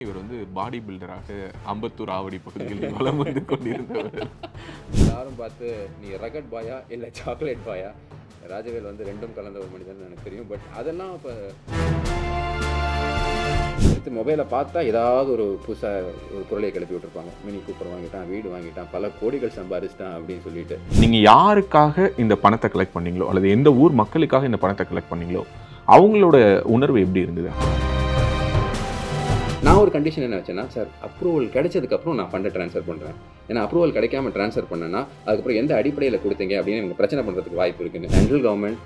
இவர் வந்து பாடி பில்டராக அம்பத்தூர் ஆவடி பகுதிகளில் வலம் வந்து கொண்டிருந்தவர். எல்லாரும் பார்த்து நீ ரகட் பாயா இல்லை சாக்லேட் பாயா? ராஜவேல் வந்து ரெண்டும் கலந்த ஒரு மனிதன் எனக்கு தெரியும். பட் அதெல்லாம் இப்போ எடுத்து மொபைலை பார்த்தா ஏதாவது ஒரு புதுசாக ஒரு குரலையை கிளப்பி விட்டுருப்பாங்க. மினி கூப்பர் வாங்கிட்டான் வீடு வாங்கிட்டான் பல கோடிகள் சம்பாதிச்சிட்டான் அப்படின்னு சொல்லிட்டு. நீங்க யாருக்காக இந்த பணத்தை கலெக்ட் பண்ணீங்களோ அல்லது எந்த ஊர் மக்களுக்காக இந்த பணத்தை கலெக்ட் பண்ணீங்களோ அவங்களோட உணர்வு எப்படி இருந்தது? ஒரு கண்டிஷன் என்ன வச்சேன்னா சார் அப்ரூவல் கிடைச்சதுக்கப்புறம் நான் ஃபண்டை ட்ரான்ஸ்ஃபர் பண்ணுறேன் ஏன்னா அப்ரூவல் கிடைக்காம ட்ரான்ஸ்ஃபர் பண்ணேன்னா அதுக்கப்புறம் எந்த அடிப்படையில் கொடுத்தீங்க அப்படின்னு எனக்கு பிரச்சனை பண்ணுறதுக்கு வாய்ப்பு இருக்குன்னு சென்ட்ரல் கவர்மெண்ட்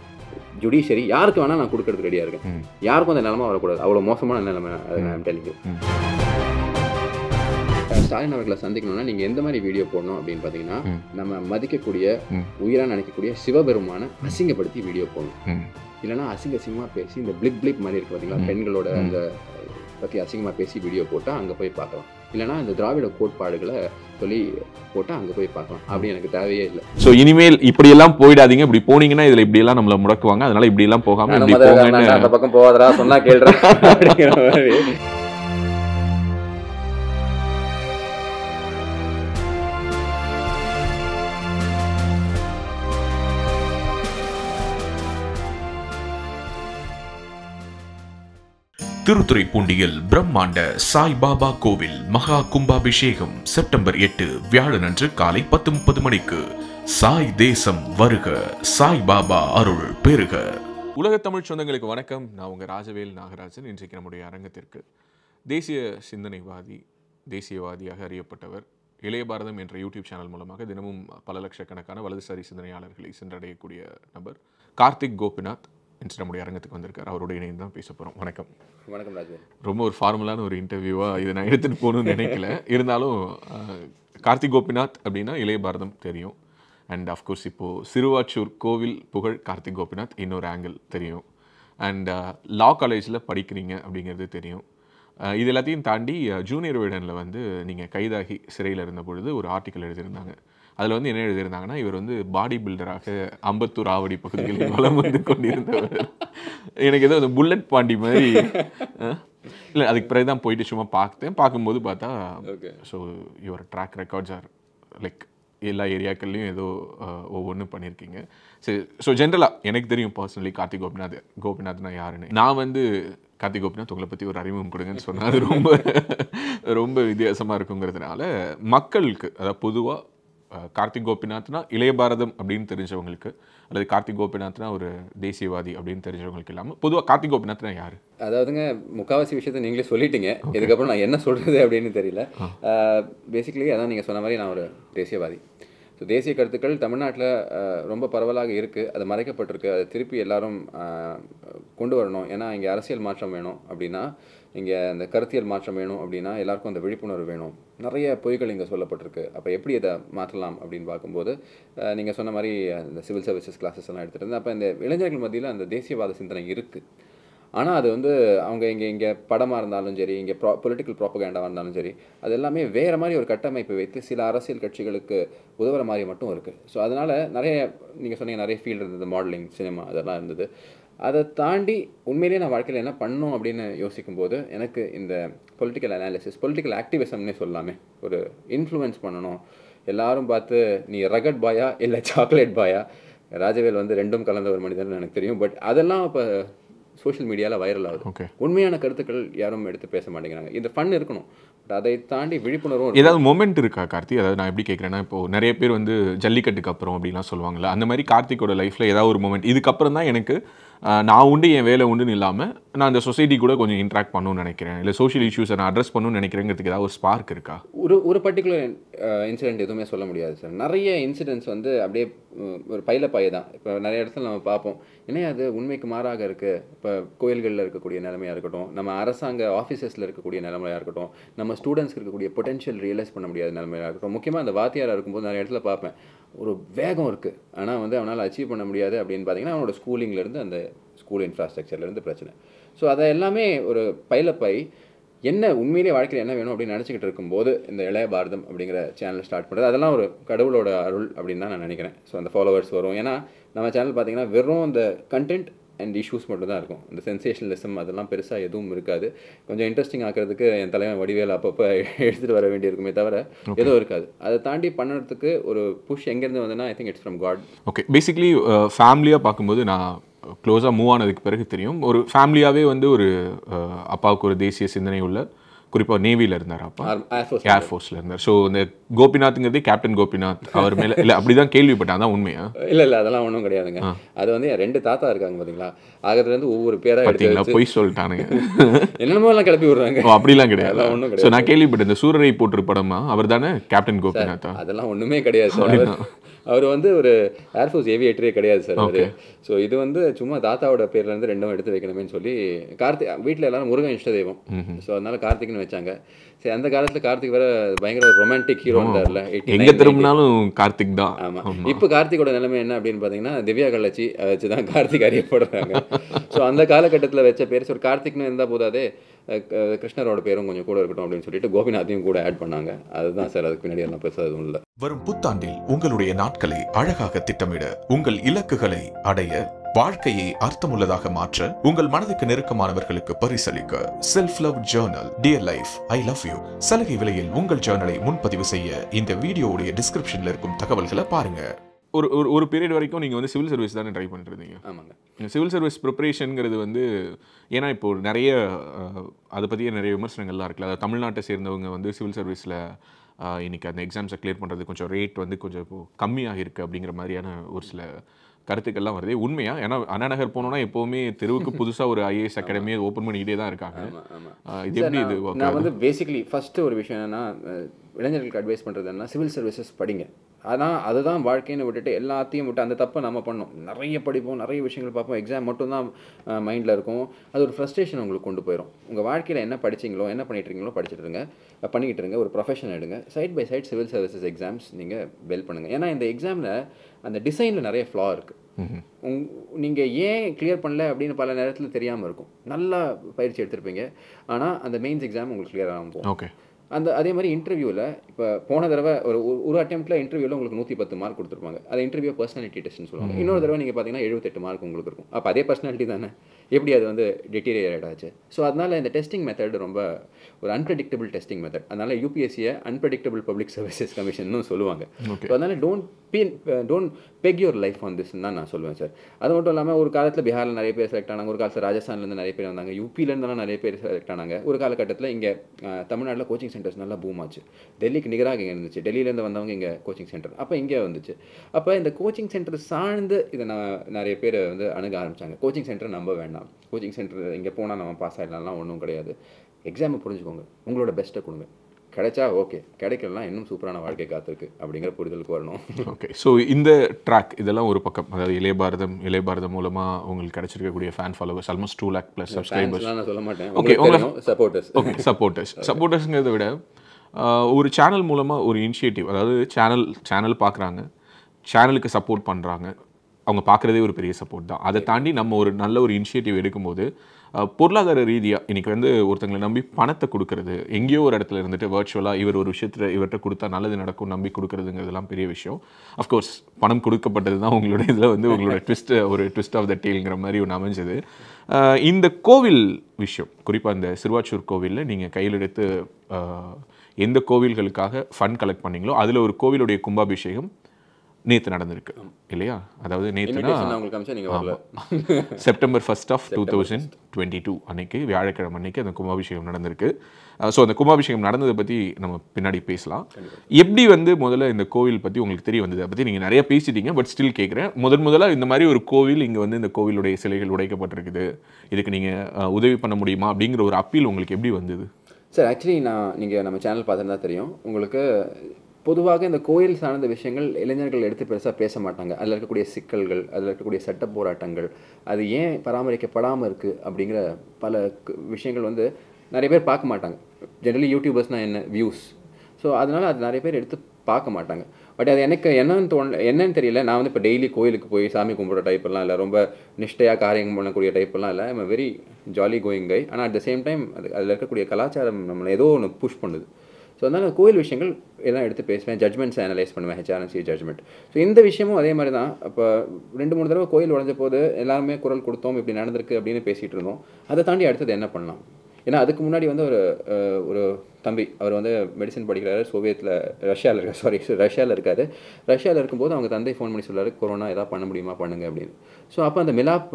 ஜுடிஷியரி யாருக்கு வேணால் நான் கொடுக்கறதுக்கு ரெடியாக இருக்கேன். யாருக்கும் அந்த நிலமை வரக்கூடாது அவ்வளோ மோசமான நிலைமை அதை நான் டெலிங்க. ஸ்டாலின் அவர்களை சந்திக்கணும்னா நீங்கள் எந்த மாதிரி வீடியோ போடணும் அப்படின்னு பார்த்தீங்கன்னா. நம்ம மதிக்கக்கூடிய. உயிராக நினைக்கக்கூடிய சிவபெருமான அசிங்கப்படுத்தி வீடியோ போடணும் ம். இல்லைன்னா அசிங்க அசிங்கமாக பேசி இந்த பிளிப் பிளிப் மாதிரி இருக்கு பார்த்தீங்களா. பெண்களோட. அந்த பற்றி அசிங்கமாக பேசி வீடியோ போட்டால் அங்கே போய் பார்க்கலாம் இல்லைன்னா இந்த திராவிட கோட்பாடுகளை சொல்லி போட்டால் அங்கே போய் பார்க்கலாம் அப்படி எனக்கு தேவையே இல்லை ஸோ இனிமேல் இப்படியெல்லாம் போயிடாதீங்க இப்படி போனீங்கன்னா இதுல இப்படியெல்லாம் நம்மள முடக்குவாங்க அதனால இப்படியெல்லாம் போகாம நான் இப்படி மதுரை போங்கன்னு அந்த பக்கம் போகாதடா சொன்னா கேள்றா திருத்துறைப்பூண்டியில் பிரம்மாண்ட சாய்பாபா கோவில் மகா கும்பாபிஷேகம் செப்டம்பர் எட்டு வியாழனன்று காலை பத்து முப்பது மணிக்கு. சாய் தேசம் வருக சாய் பாபா அருள் பெருக. உலக தமிழ் சொந்தங்களுக்கு வணக்கம். நான் உங்கள் ராஜவேல் நாகராஜன். இன்றைக்கு நம்முடைய அரங்கத்திற்கு தேசிய சிந்தனைவாதி தேசியவாதியாக அறியப்பட்டவர் இளைய பாரதம் என்ற யூடியூப் சேனல் மூலமாக தினமும் பல லட்சக்கணக்கான வலதுசாரி சிந்தனையாளர்களை சென்றடையக்கூடிய நபர் கார்த்திக் கோபிநாத். இன்று நம்முடைய அரங்கத்துக்கு வந்திருக்கார். அவரோட இணைந்து தான் பேச போகிறோம் வணக்கம். வணக்கம் ராஜு ரொம்ப ஒரு ஃபார்மலான ஒரு இன்டர்வியூவாக இதை நான் எடுத்துகிட்டு போகணும்னு நினைக்கல. இருந்தாலும் கார்த்திக் கோபிநாத் அப்படின்னா இளைய பாரதம் தெரியும். அண்ட் அஃப்கோர்ஸ் இப்போது சிறுவாச்சூர் கோவில் புகழ் கார்த்திக் கோபிநாத். இன்னொரு ஆங்கிள் தெரியும். அண்ட் லா காலேஜில் படிக்கிறீங்க அப்படிங்கிறது தெரியும். இது எல்லாத்தையும் தாண்டி ஜூனியர் விடனில் வந்து நீங்கள் கைதாகி சிறையில் இருந்த பொழுது ஒரு ஆர்டிக்கல் எழுதியிருந்தாங்க. அதில் வந்து என்ன எழுதியிருந்தாங்கன்னா இவர் வந்து பாடி பில்டராக அம்பத்தூர் ஆவடி பகுதிகளில் வலம் வந்து கொண்டிருந்தவர். எனக்கு ஏதோ அந்த புல்லட் பாண்டி மாதிரி இல்லை அதுக்கு பிறகு தான் போயிட்டு சும்மா பார்த்தேன். பார்க்கும்போது பார்த்தா so your track records are like எல்லா ஏரியாக்கள்லையும் ஏதோ ஒவ்வொன்றும் பண்ணியிருக்கீங்க. சரி ஸோ ஜென்ரலாக எனக்கு தெரியும் பர்சனலி கார்த்திக் கோபிநாத் கோபிநாத்னா யாருன்னு. நான் வந்து கார்த்திக் கோபிநாத் உங்களை பற்றி ஒரு அறிமுகம் கொடுங்கன்னு சொன்னால் அது ரொம்ப ரொம்ப வித்தியாசமாக இருக்குங்கிறதுனால மக்களுக்கு அதாவது பொதுவாக கார்த்திக் கோபிநாத்னா இளைய பாரதம் அப்படின்னு தெரிஞ்சவங்களுக்கு அல்லது கார்த்திக் கோபிநாத்னா ஒரு தேசியவாதி அப்படின்னு தெரிஞ்சவங்களுக்கு இல்லாமல் பொதுவாக கார்த்திக் கோபிநாத்னா யார்? அதாவதுங்க முக்காவாசி விஷயத்த நீங்களே சொல்லிட்டீங்க. இதுக்கப்புறம் நான் என்ன சொல்கிறது அப்படின்னு தெரியல. பேசிக்கலி அதான் நீங்கள் சொன்ன மாதிரி நான் ஒரு தேசியவாதி. ஸோ தேசிய கருத்துக்கள் தமிழ்நாட்டில் ரொம்ப பரவலாக இருக்குது அது மறைக்கப்பட்டிருக்கு. அதை திருப்பி எல்லாரும் கொண்டு வரணும். ஏன்னா இங்கே அரசியல் மாற்றம் வேணும் அப்படின்னா இங்கே அந்த கருத்தியல் மாற்றம் வேணும் அப்படின்னா எல்லாருக்கும் அந்த விழிப்புணர்வு வேணும். நிறைய பொய்கள் இங்கே சொல்லப்பட்டிருக்கு. அப்போ எப்படி இதை மாற்றலாம் அப்படின்னு பார்க்கும்போது நீங்கள் சொன்ன மாதிரி இந்த சிவில் சர்வீசஸ் கிளாஸஸ் எல்லாம் எடுத்துகிட்டு இருந்தேன் அப்போ இந்த இளைஞர்கள் மத்தியில் அந்த தேசியவாத சிந்தனை இருக்குது ஆனால் அது வந்து அவங்க இங்கே இங்கே படமாக இருந்தாலும் சரி இங்கே ப்ரா பொலிட்டிக்கல் ப்ராப்பகேண்டாக இருந்தாலும் சரி அது எல்லாமே வேறு மாதிரி ஒரு கட்டமைப்பு வைத்து சில அரசியல் கட்சிகளுக்கு உதவுற மாதிரி மட்டும் இருக்குது ஸோ அதனால் நிறைய நீங்கள் சொன்னீங்க நிறைய ஃபீல்டு இருந்தது மாடலிங் சினிமா அதெல்லாம் இருந்தது. அதை தாண்டி உண்மையிலேயே நான் வாழ்க்கையில் என்ன பண்ணணும் அப்படின்னு யோசிக்கும்போது எனக்கு இந்த பொலிட்டிக்கல் அனாலிசிஸ் பொலிட்டிக்கல் ஆக்டிவிசம்னே சொல்லலாமே ஒரு இன்ஃப்ளூயன்ஸ் பண்ணணும். எல்லாரும் பார்த்து நீ ரகட் பாயா இல்லை சாக்லேட் பாயா? ராஜவேல் வந்து ரெண்டும் கலந்த ஒரு மனிதன் எனக்கு தெரியும். பட் அதெல்லாம் இப்போ சோஷியல் மீடியாவில் வைரல் ஆகுது. ஓகே உண்மையான கருத்துக்கள் யாரும் எடுத்து பேச மாட்டேங்கிறாங்க. இந்த ஃபன் இருக்கணும். பட் அதை தாண்டி விழிப்புணர்வும் இருக்கணும். ஏதாவது மொமெண்ட் இருக்கா கார்த்தி? அதாவது நான் எப்படி கேட்குறேன்னா இப்போ நிறைய பேர் வந்து ஜல்லிக்கட்டுக்கு அப்புறம் அப்படிலாம் சொல்லுவாங்கல்ல அந்த மாதிரி கார்த்திக்கோட லைஃப்பில் ஏதாவது ஒரு மொமெண்ட் இதுக்கப்புறம் தான் எனக்கு நான் உண்டு என் வேலை உண்டுன்னு இல்லாமல் நான் அந்த சொசைட்டி கூட கொஞ்சம் இன்ட்ராக்ட் பண்ணணும்னு நினைக்கிறேன். இல்லை சோஷியல் இஷ்யூஸை நான் அட்ரஸ் பண்ணணும்னு நினைக்கிறேங்கிறதுக்கு ஏதாவது ஒரு ஸ்பார்க் இருக்கா? ஒரு ஒரு பர்டிகுலர் இன்சிடென்ட் எதுவுமே சொல்ல முடியாது சார் நிறைய இன்சிடென்ட்ஸ் வந்து அப்படியே ஒரு பையில பைய தான். இப்போ நிறைய இடத்துல நம்ம பார்ப்போம். ஏன்னா அது? உண்மைக்கு மாறாக இருக்குது இப்போ கோயில்களில் இருக்கக்கூடிய நிலைமையாக இருக்கட்டும். நம்ம அரசாங்க ஆஃபீஸஸில் இருக்கக்கூடிய நிலைமையாக இருக்கட்டும். நம்ம ஸ்டூடெண்ட்ஸ்க்கு இருக்கக்கூடிய பொட்டென்ஷியல் ரியலைஸ் பண்ண முடியாத நிலைமையாக இருக்கட்டும். முக்கியமாக அந்த வாத்தியாராக இருக்கும்போது நிறைய இடத்துல பார்ப்பேன். ஒரு வேகம் இருக்குது ஆனால் வந்து அவனால் அச்சீவ் பண்ண முடியாது அப்படின்னு பார்த்தீங்கன்னா அவனோட ஸ்கூலிங்லேருந்து அந்த ஸ்கூல் இன்ஃப்ராஸ்ட்ரக்சர்லேருந்து பிரச்சனை. ஸோ அதை எல்லாமே ஒரு பைலப்பாய் என்ன உண்மையிலேயே வாழ்க்கையில் என்ன வேணும் அப்படின்னு நினச்சிக்கிட்டு இருக்கும்போது இந்த இளைய பாரதம் அப்படிங்கிற சேனல் ஸ்டார்ட் பண்ணுறது அதெல்லாம் ஒரு கடவுளோட அருள் அப்படின்னு தான் நான் நினைக்கிறேன். ஸோ அந்த ஃபாலோவர்ஸ் வரும். ஏன்னா நம்ம சேனல் பார்த்தீங்கன்னா வெறும் இந்த கண்டென்ட் அண்ட் இஷ்யூஸ் மட்டும் தான் இருக்கும். இந்த சென்சேஷனலிசம் அதெல்லாம் பெருசாக எதுவும் இருக்காது. கொஞ்சம் இன்ட்ரெஸ்டிங் ஆக்கிறதுக்கு என் தலைவன் வடிவேல் அப்பப்போ எடுத்துகிட்டு வர வேண்டியிருக்குமே தவிர எதுவும் இருக்காது. அதை தாண்டி பண்ணுறதுக்கு ஒரு புஷ் எங்கேருந்து வந்ததுன்னா I think it's from God okay basically ஃபேமிலியாக பார்க்கும்போது நான் க்ளோஸாக மூவ் ஆனதுக்கு பிறகு தெரியும். ஒரு ஃபேமிலியாகவே வந்து ஒரு அஹ், அப்பாவுக்கு ஒரு தேசிய சிந்தனை உள்ள குறிப்பாக நேவியில் இருந்தார் அப்பா? ஏர்ஃபோர்ஸ் ஏர் ஃபோர்ஸில் இருந்தார். ஸோ இந்த கோபிநாத்ங்கிறதே கேப்டன் கோபிநாத் அவர் மேலே இல்லை அப்படி தான் கேள்விப்பட்டேன். அதான் உண்மையா? இல்லை இல்லை அதெல்லாம் ஒன்றும் கிடையாதுங்க. அது வந்து என் ரெண்டு தாத்தா இருக்காங்க பார்த்தீங்களா ஆகிறதுலேருந்து ஒவ்வொரு பேராக பார்த்தீங்களா பொய் சொல்லிட்டானுங்க. என்னென்னமோ எல்லாம் கிளப்பி விடுறாங்க. ஓ அப்படிலாம் கிடையாது. அதெல்லாம் ஒண்ணும் ஸோ நான் கேள்விப்பட்டேன் இந்த சூரரை போட்டு படமா? அவர் தானே கேப்டன் கோபிநாத்தா? அதெல்லாம் ஒன்றுமே கிடையாது அவர் வந்து ஒரு ஏர்ஃபோர்ஸ் ஏவியேட்டரே கிடையாது சார் அவர். ஸோ இது வந்து சும்மா தாத்தாவோட பேர்ல இருந்து ரெண்டும் எடுத்து வைக்கணுமேனு சொல்லி கார்த்திக் வீட்டில் எல்லாரும் முருகன் இஷ்ட தெய்வம். ஸோ அதனால கார்த்திக்னு வச்சாங்க. சரி அந்த காலத்துல கார்த்திக் வேற பயங்கர ரொமான்டிக் ஹீரோ இருந்தார்ல எங்க திரும்பினாலும் கார்த்திக் தான். ஆமா. இப்போ கார்த்திகோட நிலைமை என்ன அப்படின்னு பார்த்தீங்கன்னா திவ்யா கள்ளச்சி அதை வச்சு தான் கார்த்திக் அறியப்படுறாங்க. ஸோ அந்த காலகட்டத்தில் வச்ச பேர் ஒரு கார்த்திக்னு இருந்தால் போதாதே கிருஷ்ணரோட பேரும் கொஞ்சம் கூட இருக்கட்டும் அப்படின்னு சொல்லிட்டு கோபிநாத்தையும் கூட ஆட் பண்ணாங்க. அதுதான் சார் அதுக்கு பின்னாடி எல்லாம் பெருசாக எதுவும் இல்லை. வரும் புத்தாண்டில் உங்களுடைய நாட்களை அழகாக திட்டமிட. உங்கள் இலக்குகளை அடைய வாழ்க்கையை அர்த்தமுள்ளதாக மாற்ற உங்கள் மனதுக்கு நெருக்கமானவர்களுக்கு பரிசளிக்க self love journal dear life I love you சலுகை விலையில் உங்கள் ஜேர்னலை முன்பதிவு செய்ய இந்த வீடியோவுடைய டிஸ்கிரிப்ஷனில் இருக்கும் தகவல்களை பாருங்க. ஒரு ஒரு ஒரு பீரியட் வரைக்கும் நீங்கள் வந்து சிவில் சர்வீஸ் தானே ட்ரை பண்ணிருந்தீங்க ஆமாங்க. சிவில் சர்வீஸ் ப்ரிப்பரேஷனுங்கிறது வந்து ஏன்னா இப்போ நிறைய அதை பற்றிய நிறைய விமர்சனங்கள்லாம் இருக்குல்ல. அதாவது தமிழ்நாட்டை சேர்ந்தவங்க வந்து சிவில் சர்வீஸில் இன்னைக்கு அந்த எக்ஸாம்ஸை கிளியர் பண்ணுறது கொஞ்சம் ரேட் வந்து கொஞ்சம் இப்போ கம்மியாக இருக்குது அப்படிங்கிற மாதிரியான ஒரு சில கருத்துக்கள்லாம் வருது. உண்மையா? ஏன்னா அண்ணா நகர் போனோம்னா எப்போவுமே தெருவுக்கு புதுசாக ஒரு ஐஏஎஸ் அகாடமியை ஓப்பன் பண்ணிக்கிட்டே தான் இருக்காங்க. இது எப்படி இது நான் வந்து பேசிக்கலி ஃபர்ஸ்ட் ஒரு விஷயம் என்னன்னா இளைஞர்களுக்கு அட்வைஸ் பண்ணுறது என்ன சிவில் சர்வீசஸ் படிங்க. ஆனால் அதுதான் வாழ்க்கைன்னு விட்டுட்டு எல்லாத்தையும் விட்டு அந்த தப்பை நம்ம பண்ணோம் நிறைய படிப்போம் நிறைய விஷயங்கள் பார்ப்போம். எக்ஸாம் மட்டும்தான் மைண்டில் இருக்கும். அது ஒரு ஃப்ரஸ்ட்ரேஷன் உங்களுக்கு கொண்டு போயிடும் உங்கள் வாழ்க்கையில் என்ன படிச்சீங்களோ என்ன பண்ணிட்டு இருக்கீங்களோ படிச்சுட்டு இருங்க. பண்ணிக்கிட்டு இருங்க. ஒரு ப்ரொஃபஷன் எடுங்க. Side by side civil services exams நீங்கள் வெல் பண்ணுங்கள் ஏன்னா இந்த எக்ஸாமில் அந்த டிசைனில் நிறைய ஃப்ளா இருக்குது உங் நீங்கள் ஏன் கிளியர் பண்ணல அப்படின்னு பல நேரத்தில் தெரியாமல் இருக்கும். நல்லா பயிற்சி எடுத்திருப்பீங்க. ஆனால் அந்த மெயின்ஸ் எக்ஸாம் உங்களுக்கு கிளியர் போகும். ஓகே அந்த அதே மாதிரி இன்டர்வியூவில் இப்போ போன தடவை ஒரு ஒரு- அட்டெம்ப்ட்டில் இன்டர்வியூவில் உங்களுக்கு நூற்றி பத்து மார்க் கொடுத்துருப்பாங்க. அது இன்டர்வியூ பர்சனாலிட்டி டெஸ்ட்னு சொல்லுவாங்க. இன்னொரு தடவை நீங்கள் பார்த்தீங்கன்னா எழுபத்தெட்டு மார்க் உங்களுக்கு இருக்கும். அப்போ அதே பர்சனாலிட்டி தானே? எப்படி அது வந்து டெட்டீரியேட் ஆச்சு? ஸோ அதனால் இந்த டெஸ்டிங் மெத்தட் ரொம்ப ஒரு அன்பிரடிக்டபிள் டெஸ்டிங் மெத்தட் அதனால் யூபிஎஸ்சியை அன்பிரடிக்டபிள் பப்ளிக் சர்வீசஸ் கமிஷன் சொல்லுவாங்க. ஸோ அதனால் don't been don't peg your life on திஸ்ன்னு தான் நான் சொல்லுவேன் சார் அது மட்டும் இல்லாமல் ஒரு காலத்தில் பீகாரில் நிறைய பேர் செலக்ட் ஆனாங்க. ஒரு காலத்தில் ராஜஸ்தான்லேருந்து நிறைய பேர் வந்தாங்க. யூபிலேருந்துலாம் நிறைய பேர் செலக்ட் ஆனாங்க. ஒரு காலகட்டத்தில் இங்கே தமிழ்நாட்டில் கோச்சிங் சென்டர்ஸ் நல்லா பூம் ஆச்சு. டெல்லிக்கு நிகராக இங்கே இருந்துச்சு. டெல்லியிலேருந்து வந்தவங்க இங்கே கோச்சிங் சென்டர் அப்போ இங்கே வந்துச்சு. அப்போ இந்த கோச்சிங் சென்டர் சார்ந்து இதை நான் நிறைய பேர் வந்து அணுக ஆரம்பித்தாங்க கோச்சிங் சென்டர் நம்ப வேண்டாம். கோச்சிங் சென்டர் இங்கே போனால் நம்ம பாஸ் ஆகிடலாம்லாம் ஒன்றும் கிடையாது. எக்ஸாமை புரிஞ்சுக்கோங்க. உங்களோட பெஸ்ட்டை கொடுங்க. கிடைச்சா ஓகே. கிடைக்கலாம் இன்னும் சூப்பரான வாழ்க்கை காத்திருக்கு அப்படிங்கிற புரிதலுக்கு வரணும். ஓகே. ஸோ இந்த ட்ராக் இதெல்லாம் ஒரு பக்கம். அதாவது இளைய பாரதம் இளைய பாரதம் மூலமாக உங்களுக்கு கிடைச்சிருக்கக்கூடிய fan followers almost two lakh plus subscribers நான் சொல்ல மாட்டேன். Okay, உங்களுக்கு சப்போர்ட்டர்ஸ் ஓகே சப்போர்ட்டர்ஸ் சப்போர்ட்டர்ஸுங்கிறத விட ஒரு சேனல் மூலமாக ஒரு இனிஷியேட்டிவ் அதாவது சேனல் சேனல் பார்க்குறாங்க சேனலுக்கு சப்போர்ட் பண்ணுறாங்க அவங்க பார்க்குறதே ஒரு பெரிய சப்போர்ட் தான். அதை தாண்டி நம்ம ஒரு நல்ல ஒரு இனிஷியேட்டிவ் எடுக்கும்போது பொருளாதார ரீதியாக இன்னைக்கு வந்து ஒருத்தங்களை நம்பி பணத்தை கொடுக்கறது எங்கேயோ ஒரு இடத்துல இருந்துட்டு வர்ச்சுவலாக இவர் ஒரு விஷயத்தில் இவர்கிட்ட கொடுத்தா நல்லது நடக்கும் நம்பி கொடுக்கறதுங்கிறதுலாம் பெரிய விஷயம். அஃப்கோர்ஸ் பணம் கொடுக்கப்பட்டது தான் உங்களோட இதில் வந்து உங்களோட ட்விஸ்ட் ஒரு ட்விஸ்ட் ஆஃப் த டேல்ங்கிற மாதிரி ஒன்று அமைஞ்சது. இந்த கோவில் விஷயம் குறிப்பாக இந்த சிறுவாச்சூர் கோவிலில் நீங்கள் கையில் எடுத்து ஆஹ், எந்த கோவில்களுக்காக ஃபண்ட் கலெக்ட் பண்ணீங்களோ அதில் ஒரு கோவிலுடைய கும்பாபிஷேகம் நேற்று நடந்திருக்கு. இல்லையா? அதாவது வரல. September first of two thousand twenty two அன்னைக்கு வியாழக்கிழமை அன்னைக்கு அந்த கும்பாபிஷேகம் நடந்திருக்கு. ஸோ அந்த கும்பாபிஷேகம் நடந்ததை பற்றி நம்ம பின்னாடி பேசலாம். எப்படி வந்து முதல்ல இந்த கோவில் பற்றி உங்களுக்கு தெரிய வந்தது? அதை பற்றி நீங்கள் நிறைய பேசிட்டீங்க பட் ஸ்டில் கேட்குறேன் முதன் முதல்ல இந்த மாதிரி ஒரு கோவில் இங்கே வந்து இந்த கோவிலுடைய சிலைகள் உடைக்கப்பட்டிருக்குது. இதுக்கு நீங்கள் உதவி பண்ண முடியுமா? அப்படிங்கிற ஒரு அப்பீல் உங்களுக்கு எப்படி வந்தது? சார் ஆக்சுவலி நான் நீங்கள் நம்ம சேனல் பார்த்துருந்தா தெரியும். உங்களுக்கு பொதுவாக இந்த கோயில் சார்ந்த விஷயங்கள் இளைஞர்கள் எடுத்து பெருசாக பேச மாட்டாங்க. அதில் இருக்கக்கூடிய சிக்கல்கள் அதில் இருக்கக்கூடிய சட்ட போராட்டங்கள் அது ஏன் பராமரிக்கப்படாமல் இருக்குது அப்படிங்கிற பல க- விஷயங்கள் வந்து நிறைய பேர் பார்க்க மாட்டாங்க. ஜென்ரலி யூடியூபர்ஸ்னால் என்ன? வியூஸ் ஸோ அதனால் அது நிறைய பேர் எடுத்து பார்க்க மாட்டாங்க. பட் அது எனக்கு என்னன்னு தோணல என்னன்னு தெரியல. நான் வந்து இப்போ டெய்லி கோயிலுக்கு போய் சாமி கும்பிட்ற டைப்லாம் இல்லை. ரொம்ப நிஷ்டையாக காரியம் பண்ணக்கூடிய டைப்லாம் இல்லை. I'm very jolly going guy ஆனால் அட் த சேம் டைம் அது அதில் இருக்கக்கூடிய கலாச்சாரம் நம்மளை ஏதோ ஒன்று புஷ் பண்ணுது. அதனால் கோயில் விஷயங்கள் எல்லாம் எடுத்து பேசுவேன். ஜட்மெண்ட்ஸ் அனலைஸ் பண்ணுவேன். ஹெச்ஆர்என்சி ஜட்மெண்ட் ஸோ இந்த விஷயமும் அதே மாதிரி தான். இப்போ ரெண்டு மூணு தடவை கோயில் உடஞ்ச போது எல்லாருமே குரல் கொடுத்தோம் இப்படி நடந்திருக்கு அப்படின்னு பேசிகிட்டு இருந்தோம். அதை தாண்டி அடுத்தது என்ன பண்ணலாம்? ஏன்னா அதுக்கு முன்னாடி வந்து ஒரு ஒரு தம்பி அவர் வந்து மெடிசன் படிக்கிறாரு. சோவியத்தில் ரஷ்யாவில் இருக்கார் சாரி ரஷ்யாவில் இருக்கார். ரஷ்யாவில் இருக்கும்போது அவங்க தந்தை ஃபோன் பண்ணி சொல்கிறாரு கொரோனா எதாவது பண்ண முடியுமா? பண்ணுங்க அப்படின்னு. ஸோ அப்போ அந்த மிலாப்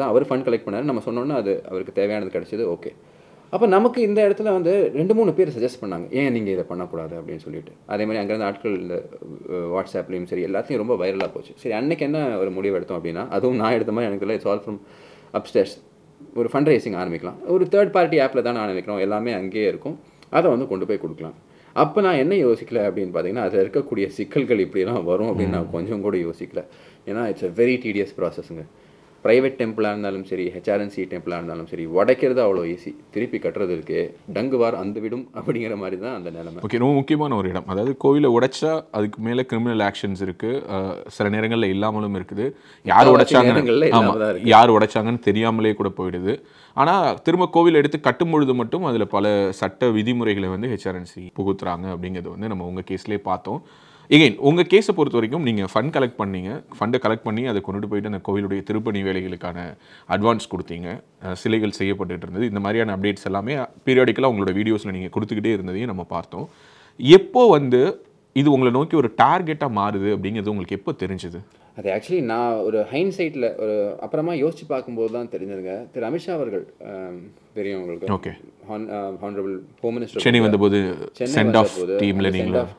தான் அவர் ஃபண்ட் கலெக்ட் பண்ணாரு. நம்ம சொன்னோன்னா அது அவருக்கு தேவையானது கிடச்சிது. ஓகே அப்போ நமக்கு இந்த இடத்துல வந்து ரெண்டு மூணு பேர் சஜஸ்ட் பண்ணாங்க. ஏன் நீங்கள் இதை பண்ணக்கூடாது? அப்படின்னு சொல்லிட்டு. அதே மாதிரி அங்கேருந்து ஆட்கள் இந்த வாட்ஸ்அப்லேயும் சரி எல்லாத்தையும் ரொம்ப வைரலாக போச்சு. சரி அன்னைக்கு என்ன ஒரு முடிவு எடுத்தோம் அப்படின்னா அதுவும் நான் எடுத்த மாதிரி எனக்கு இல்லை இட்ஸ் ஆல் ஃப்ரம் அப்ஸ்டேர்ஸ் ஒரு ஃபண்ட் ரைசிங் ஆரம்பிக்கலாம். ஒரு தேர்ட் பார்ட்டி ஆப்பில் தானே ஆரம்பிக்கிறோம் எல்லாமே அங்கேயே இருக்கும். அதை வந்து கொண்டு போய் கொடுக்கலாம். அப்போ நான் என்ன யோசிக்கல அப்படின்னு பார்த்தீங்கன்னா அதில் இருக்கக்கூடிய சிக்கல்கள் இப்படிலாம் வரும் அப்படின்னு நான் கொஞ்சம் கூட யோசிக்கல. ஏன்னா இட்ஸ் a வெரி tedious ப்ராசஸ்ங்க ப்ரைவேட் டெம்பிளாக இருந்தாலும் சரி ஹெச்ஆர்என்சி டெம்பிளாக இருந்தாலும் சரி உடைக்கிறது அவ்வளோ ஈஸி திருப்பி கட்டுறது இருக்கு டங்குவார் அந்த விடும் அப்படிங்கிற மாதிரி தான் அந்த நிலைமை. ஓகே ரொம்ப முக்கியமான ஒரு இடம். அதாவது கோவிலை உடைச்சா அதுக்கு மேலே கிரிமினல் ஆக்ஷன்ஸ் இருக்கு. சில நேரங்களில் இல்லாமலும் இருக்குது. யார் முக்காவாசி உடைச்சாங்கன்னு நேரங்கள்ல இல்லாம ஆமா, தான் யார் உடைச்சாங்கன்னு தெரியாமலே கூட போயிடுது. ஆனால் திரும்ப கோவில் எடுத்து கட்டும் பொழுது மட்டும் அதில் பல சட்ட விதிமுறைகளை வந்து ஹெச்ஆர்என்சி புகுத்துறாங்க அப்படிங்கிறது வந்து நம்ம உங்கள் கேஸ்லேயே பார்த்தோம். எகைன் உங்கள் கேஸை பொறுத்த வரைக்கும் நீங்கள் ஃபண்ட் கலெக்ட் பண்ணீங்க. ஃபண்டை கலெக்ட் பண்ணி அதை கொண்டுட்டு போயிட்டு அந்த கோவிலுடைய திருப்பணி வேலைகளுக்கான அட்வான்ஸ் கொடுத்தீங்க. சிலைகள் செய்யப்பட்டுட்டு இருந்தது. இந்த மாதிரியான அப்டேட்ஸ் எல்லாமே பீரியாடிக்கலாக உங்களோட வீடியோஸில் நீங்கள் கொடுத்துக்கிட்டே இருந்ததையும் நம்ம பார்த்தோம். எப்போ வந்து இது உங்களை நோக்கி ஒரு டார்கெட்டாக மாறுது அப்படிங்கிறது உங்களுக்கு எப்போ தெரிஞ்சுது? அது ஆக்சுவலி நான் ஒரு ஹைன்சைட்டில் ஒரு அப்புறமா யோசிச்சு பார்க்கும்போது தான் தெரிஞ்சதுங்க. திரு அமித்ஷா அவர்கள் தெரியும் உங்களுக்கு. Okay honourable home minister Chennai வந்தபோது சென்னை சென்ட் ஆஃப் வந்தபோது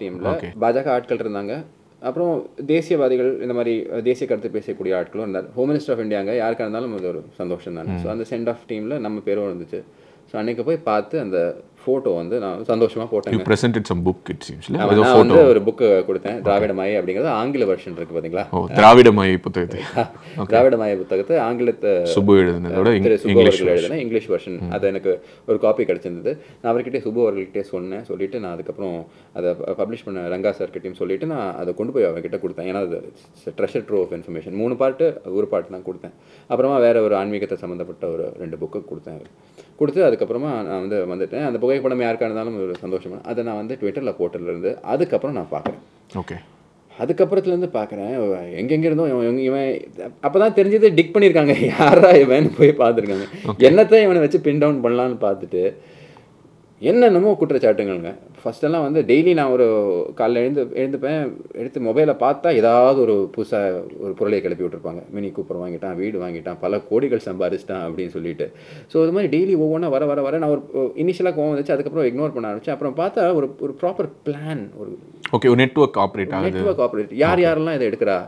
டீமில் பாஜக ஆட்கள் இருந்தாங்க. அப்புறம் தேசியவாதிகள் இந்த மாதிரி தேசிய கருத்து பேசக்கூடிய ஆட்களும் இருந்தார். ஹோம் மினிஸ்டர் ஆஃப் இந்தியாங்க யாருக்கா இருந்தாலும் அது ஒரு சந்தோஷம் தானே ஸோ அந்த சென்ட் ஆஃப் டீமில் நம்ம பேரும் இருந்துச்சு. ஸோ அன்னைக்கு போய் பார்த்து அந்த ஃபோட்டோ வந்து நான் சந்தோஷமாக போட்டேங்க. You presented some book it ஏதோ நான் வந்து ஒரு புக்கு கொடுத்தேன். திராவிட மாயை அப்படிங்கிறது ஆங்கில வெர்ஷன் இருக்கு பார்த்தீங்களா ஓ திராவிட மய புத்தகத்தை. திராவிட மாய புத்தகத்தை ஆங்கிலத்தை சுப்பு எழுதுனதோட இங்கிலீஷ் எழுதின இங்கிலீஷ் வெர்ஷன் அது எனக்கு ஒரு காப்பி கிடைச்சிருந்தது. நான் அவர்கிட்ட சுப்பு அவர்கள்கிட்டே சொன்னேன். சொல்லிட்டு நான் அதுக்கப்புறம் அதை பப்ளிஷ் பண்ண ரங்கா சார்கிட்டையும் சொல்லிட்டு நான் அதை கொண்டு போய் அவர்கிட்ட கொடுத்தேன். ஏன்னா அது ட்ரெஷர் ட்ரோ ஆஃப் இன்ஃபர்மேஷன் மூணு பார்ட்டு ஒரு பார்ட் தான் கொடுத்தேன். அப்புறமா வேற ஒரு ஆன்மீகத்தை சம்மந்தப்பட்ட ஒரு ரெண்டு புக்கு கொடுத்தேன். கொடுத்து அதுக்கப்புறமா நான் வந்து வந்துட்டேன். அந்த புகைப்படம் யாருக்கா இருந்தாலும் ஒரு சந்தோஷமா. அதை நான் வந்து ட்விட்டரில் போட்டதுலேருந்து அதுக்கப்புறம் நான் பார்க்குறேன். ஓகே. அதுக்கப்புறத்துலேருந்து பார்க்குறேன் எங்கெங்க இருந்தோ இவன் இவன் இவன் அப்போ தான் தெரிஞ்சது டிக் பண்ணியிருக்காங்க. யாரா இவன் போய் பார்த்துருக்காங்க. என்னத்தை இவனை வச்சு பின் டவுன் பண்ணலான்னு பார்த்துட்டு என்னென்னமோ குற்றச்சாட்டுங்கள்ங்க. ஃபஸ்ட்டெல்லாம் வந்து டெய்லி நான் ஒரு காலைல எழுந்து எழுந்துப்பேன் எடுத்து மொபைலை பார்த்தா ஏதாவது ஒரு புதுசாக ஒரு பொருளை கிளப்பி விட்டுருப்பாங்க. மினி கூப்பர் வாங்கிட்டான் வீடு வாங்கிட்டான் பல கோடிகள் சம்பாரிச்சிட்டான் அப்படின்னு சொல்லிட்டு. ஸோ அது மாதிரி டெய்லி ஒவ்வொன்றா வர வர வர நான் ஒரு இனிஷியலாக கோவம் வந்துச்சு அதுக்கப்புறம் இக்னோர் பண்ண ஆரம்பிச்சேன். அப்புறம் பார்த்தா ஒரு ஒரு ப்ராப்பர் பிளான் ஒரு ஓகே ஒரு நெட்வொர்க் ஆப்ரேட் ஆகுது. நெட்வொர்க் ஆப்ரேட் யார் யாரெல்லாம் இதை எடுக்கிறா?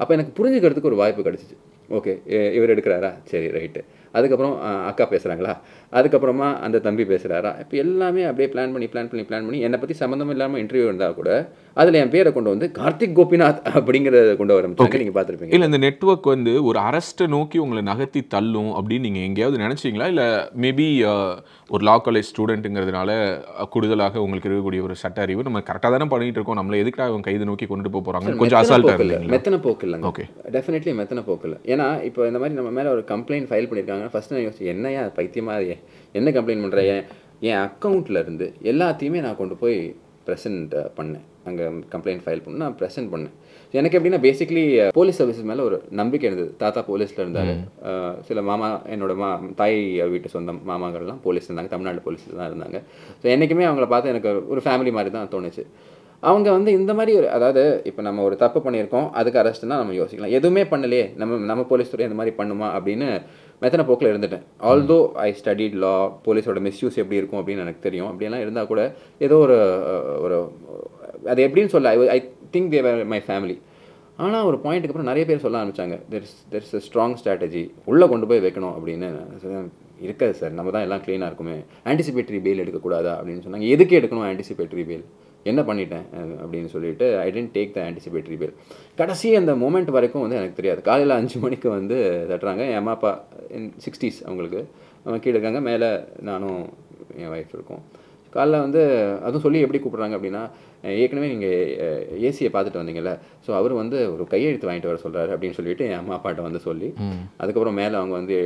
அப்போ எனக்கு புரிஞ்சுக்கிறதுக்கு ஒரு வாய்ப்பு கிடச்சிச்சு. ஓகே இவர் எடுக்கிறாரா? சரி ரைட்டு அதுக்கப்புறம் அக்கா பேசுகிறாங்களா அதுக்கப்புறமா அந்த தம்பி பேசுகிறாரா இப்போ எல்லாமே அப்படியே பிளான் பண்ணி பிளான் பண்ணி பிளான் பண்ணி என்னை பற்றி சம்மந்தம் இல்லாமல் இன்டர்வியூ இருந்தால் கூட அதில் என் பேரை கொண்டு வந்து கார்த்திக் கோபிநாத் அப்படிங்கிறத கொண்டு வர நீங்கள் பார்த்துருப்பீங்க இல்ல இந்த நெட்வொர்க் வந்து ஒரு அரஸ்ட்டை நோக்கி உங்களை நகர்த்தி தள்ளும் அப்படின்னு நீங்க எங்கேயாவது நினைச்சீங்களா? இல்ல மேபி ஒரு லா காலேஜ் ஸ்டூடெண்ட்டுங்கிறதுனால கூடுதலாக உங்களுக்கு இருக்கக்கூடிய ஒரு சட்ட அறிவு நம்ம கரெக்டாக தானே பண்ணிட்டு இருக்கோம். நம்மள எதுக்காக அவங்க கைது நோக்கி கொண்டு போக போறாங்க கொஞ்சம் அசால்ட்டா போக்கு இல்லை மெத்தனை போக்கு இல்லைங்க. ஓகே டெஃபினெட்லி மெத்தனை போக்கு இல்லை ஏன்னா இப்போ இந்த மாதிரி நம்ம மேலே ஒரு கம்ப்ளைண்ட் ஃபைல் பண்ணியிருக்காங்க ஃபர்ஸ்ட் நான் யோசிச்சு என்னையா பைத்தியமா அது ஏன்? என்ன கம்ப்ளைண்ட் பண்ணுற என் என் அக்கௌண்ட்டில் இருந்து எல்லாத்தையுமே நான் கொண்டு போய் ப்ரெசென்ட் பண்ணேன். அங்கே கம்ப்ளைண்ட் ஃபைல் பண்ணி நான் ப்ரெசென்ட் பண்ணேன். எனக்கு எப்படின்னா பேசிக்லி போலீஸ் சர்வீசஸ் மேலே ஒரு நம்பிக்கை இருந்தது. தாத்தா போலீஸில் இருந்தார். சில மாமா என்னோட மா தாய் வீட்டு சொந்தம் மாமாக்கள்லாம் போலீஸ் இருந்தாங்க. தமிழ்நாடு போலீஸில் தான் இருந்தாங்க. ஸோ என்றைக்குமே அவங்கள பார்த்து எனக்கு ஒரு ஃபேமிலி மாதிரி தான் தோணுச்சு. அவங்க வந்து இந்த மாதிரி ஒரு அதாவது இப்போ நம்ம ஒரு தப்பு பண்ணியிருக்கோம் அதுக்கு அரெஸ்ட்னா நம்ம யோசிக்கலாம். எதுவுமே பண்ணலையே நம்ம நம்ம போலீஸ் துறை இந்த மாதிரி பண்ணுமா அப்படின்னு மெத்தனை போக்கில் இருந்துட்டேன். ஆல்தோ ஐ ஸ்டடிட் லா போலீஸோட மிஸ்யூஸ் எப்படி இருக்கும் அப்படின்னு எனக்கு தெரியும். அப்படியெல்லாம் இருந்தால் கூட ஏதோ ஒரு ஒரு அது எப்படின்னு சொல்ல I think they were my family ஆனால் ஒரு பாயிண்ட்டுக்கு அப்புறம் நிறைய பேர் சொல்ல ஆரம்பிச்சாங்க. There's there's a strong strategy உள்ளே கொண்டு போய் வைக்கணும் அப்படின்னு. இருக்காது சார் நம்ம தான் எல்லாம் க்ளீனாக இருக்குமே. ஆன்டிசிபேட்டரி பெயில் எடுக்கக்கூடாதா அப்படின்னு சொன்னாங்க. எதுக்கு எடுக்கணும் ஆன்டிசிபேட்டரி பெயில் என்ன பண்ணிட்டேன் அப்படின்னு சொல்லிட்டு I didn't take the anticipatory bail கடைசி அந்த மூமெண்ட் வரைக்கும் வந்து எனக்கு தெரியாது. காலையில் அஞ்சு மணிக்கு வந்து தட்டுறாங்க. என் அம்மா அப்பா சிக்ஸ்டீஸ் அவங்களுக்கு. அவங்க கீழே இருக்காங்க. மேலே நானும் என் ஒய்ஃப் இருக்கோம். காலைல வந்து அதுவும் சொல்லி எப்படி கூப்பிட்றாங்க அப்படின்னா ஏற்கனவே நீங்கள் ஏசியை பார்த்துட்டு வந்தீங்கல்ல. ஸோ அவர் வந்து ஒரு கையெழுத்து வாங்கிட்டு வர சொல்கிறாரு அப்படின்னு சொல்லிட்டு என் அம்மா அப்பாட்ட வந்து சொல்லி அதுக்கப்புறம் மேலே அவங்க வந்து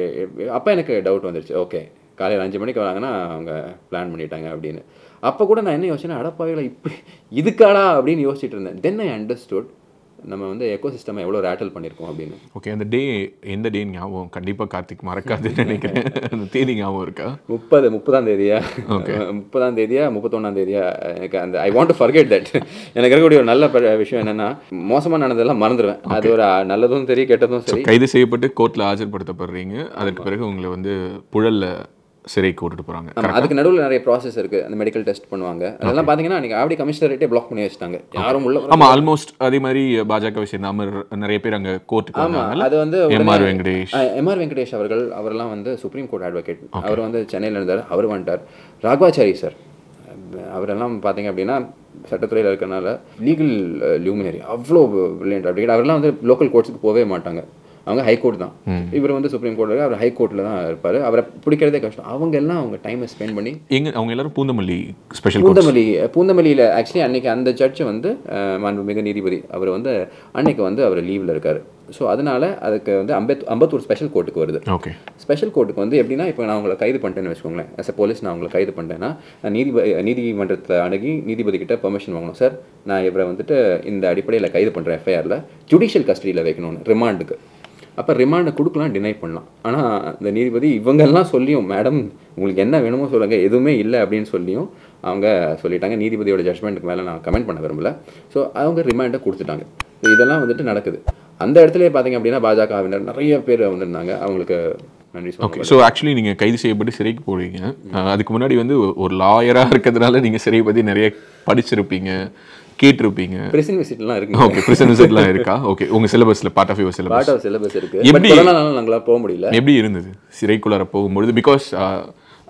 அப்போ எனக்கு டவுட் வந்துருச்சு. ஓகே காலையில் அஞ்சு மணிக்கு வராங்கன்னா அவங்க பிளான் பண்ணிட்டாங்க அப்படின்னு. அப்போ கூட நான் என்ன யோசிச்சேன்னா அடப்பாவையில் இப்படி இதுக்காடா? அப்படின்னு யோசிச்சுட்டு இருந்தேன். தென் ஐ அண்டர்ஸ்டுட் நம்ம வந்து எக்கோ சிஸ்டம் எவ்வளோ ரேட்டல் பண்ணியிருக்கோம் அப்படின்னு. ஓகே அந்த டே எந்த டே ஞாபகம்? கண்டிப்பாக கார்த்திக் மறக்காதுன்னு நினைக்கிறேன். அந்த தேதி ஞாபகம் இருக்கா? முப்பது முப்பதாம் தேதியா? முப்பதாம் தேதியா முப்பத்தொன்னாம் தேதியா? எனக்கு அந்த I want to forget that எனக்கு இருக்கக்கூடிய ஒரு நல்ல விஷயம் என்னன்னா மோசமா நடந்ததெல்லாம் மறந்துடுவேன் அது ஒரு நல்லதும் சரி கெட்டதும் சரி. கைது செய்யப்பட்டு கோர்ட்டில் ஆஜர்படுத்தப்படுறீங்க. அதற்கு பிறகு உங்களை வந்து புழல்ல சிறைக்கு கூட்டிட்டு போகிறாங்க அதுக்கு நடுவில் நிறைய ப்ராசஸ் இருக்கு. அந்த மெடிக்கல் டெஸ்ட் பண்ணுவாங்க. அதெல்லாம் பாத்தீங்கன்னா அன்னைக்கு ஆவடி கமிஷனரேட்டே பிளாக் பண்ணி வச்சுட்டாங்க. யாரும் உள்ள ஆமா ஆல்மோஸ்ட் அதே மாதிரி பாஜக சேர்ந்த அமர் நிறைய பேர் அங்க கோர்ட்டுக்கு ஆமா வந்தாங்கல்ல? அது வந்து எம்ஆர் வெங்கடேஷ் எம்ஆர் வெங்கடேஷ் அவர்கள் அவரெல்லாம் வந்து சுப்ரீம் கோர்ட் அட்வொகேட் அவர் வந்து சென்னையில் இருந்தார் அவர் வந்துட்டார். ராகவாச்சாரி சார் அவரெல்லாம் பார்த்தீங்க அப்படின்னா சட்டத்துறையில் இருக்கறனால லீகல் லியூமினரி அவ்வளோ பிரில்லியன்ட் அட்வொகேட் அவரெல்லாம் வந்து லோக்கல் கோர்ட்ஸுக்கு போகவே மாட்டாங்க. அவங்க ஹைகோர்ட் தான். இவர் வந்து சுப்ரீம் கோர்ட்டில் அவர் ஹைகோர்ட்டில் தான் இருப்பார். அவரை பிடிக்கிறதே கஷ்டம். அவங்க எல்லாம் அவங்க டைமை ஸ்பெண்ட் பண்ணி எங்க அவங்க எல்லாரும் பூந்தமல்லி ஸ்பெஷல் பூந்தமல்லி பூந்தமல்லியில் ஆக்சுவலி அன்னைக்கு அந்த ஜட்ஜ் வந்து மாண்புமிகு நீதிபதி அவர் வந்து அன்னைக்கு வந்து அவர் லீவில் இருக்கார். ஸோ அதனால அதுக்கு வந்து அம்பத் அம்பத்தூர் ஸ்பெஷல் கோர்ட்டுக்கு வருது. ஓகே ஸ்பெஷல் கோர்ட்டுக்கு வந்து எப்படின்னா இப்போ நான் உங்களை கைது பண்ணிட்டேன்னு வச்சுக்கோங்களேன். A போலீஸ் நான் உங்களை கைது பண்ணிட்டேன்னா நீதிபதி நீதிமன்றத்தில் அணுகி நீதிபதி கிட்ட பெர்மிஷன் வாங்கணும். சார் நான் இவரை வந்துட்டு இந்த அடிப்படையில் கைது பண்ணுறேன் எஃப்ஐஆரில் ஜுடிஷியல் கஸ்டடியில் வைக்கணும்னு ரிமாண்டுக்கு அப்போ ரிமாண்டை கொடுக்கலாம் டினை பண்ணலாம். ஆனால் இந்த நீதிபதி இவங்கெல்லாம் சொல்லியும் மேடம் உங்களுக்கு என்ன வேணுமோ சொல்லுங்கள் எதுவுமே இல்லை அப்படின்னு சொல்லியும் அவங்க சொல்லிட்டாங்க. நீதிபதியோட ஜட்மெண்ட்டுக்கு மேலே நான் கமெண்ட் பண்ண விரும்பல. ஸோ அவங்க ரிமாண்டை கொடுத்துட்டாங்க. இதெல்லாம் வந்துட்டு நடக்குது. அந்த இடத்துலயே பார்த்தீங்க அப்படின்னா பாஜகவினர் நிறைய பேர் வந்திருந்தாங்க. அவங்களுக்கு நன்றி ஓகே ஸோ ஆக்சுவலி நீங்கள் கைது செய்யப்பட்டு சிறைக்கு போறீங்க. அஹ் அதுக்கு முன்னாடி வந்து ஒரு லாயராக இருக்கிறதுனால நீங்கள் சிறை பற்றி நிறைய படிச்சிருப்பீங்க. கேட்டிருப்பீங்க. பிரிசன் விசிட்லாம் இருக்குங்க. ஓகே பிரிசன் விசிட்லாம் இருக்கா? ஓகே உங்க சிலபஸ்ல part of your syllabus part of syllabus இருக்கு. பட் எப்படி- நாங்களாம் போக முடியல. எப்படி இருந்தது? சிறைக்குள்ளார போகும்பொழுது பிகாஸ்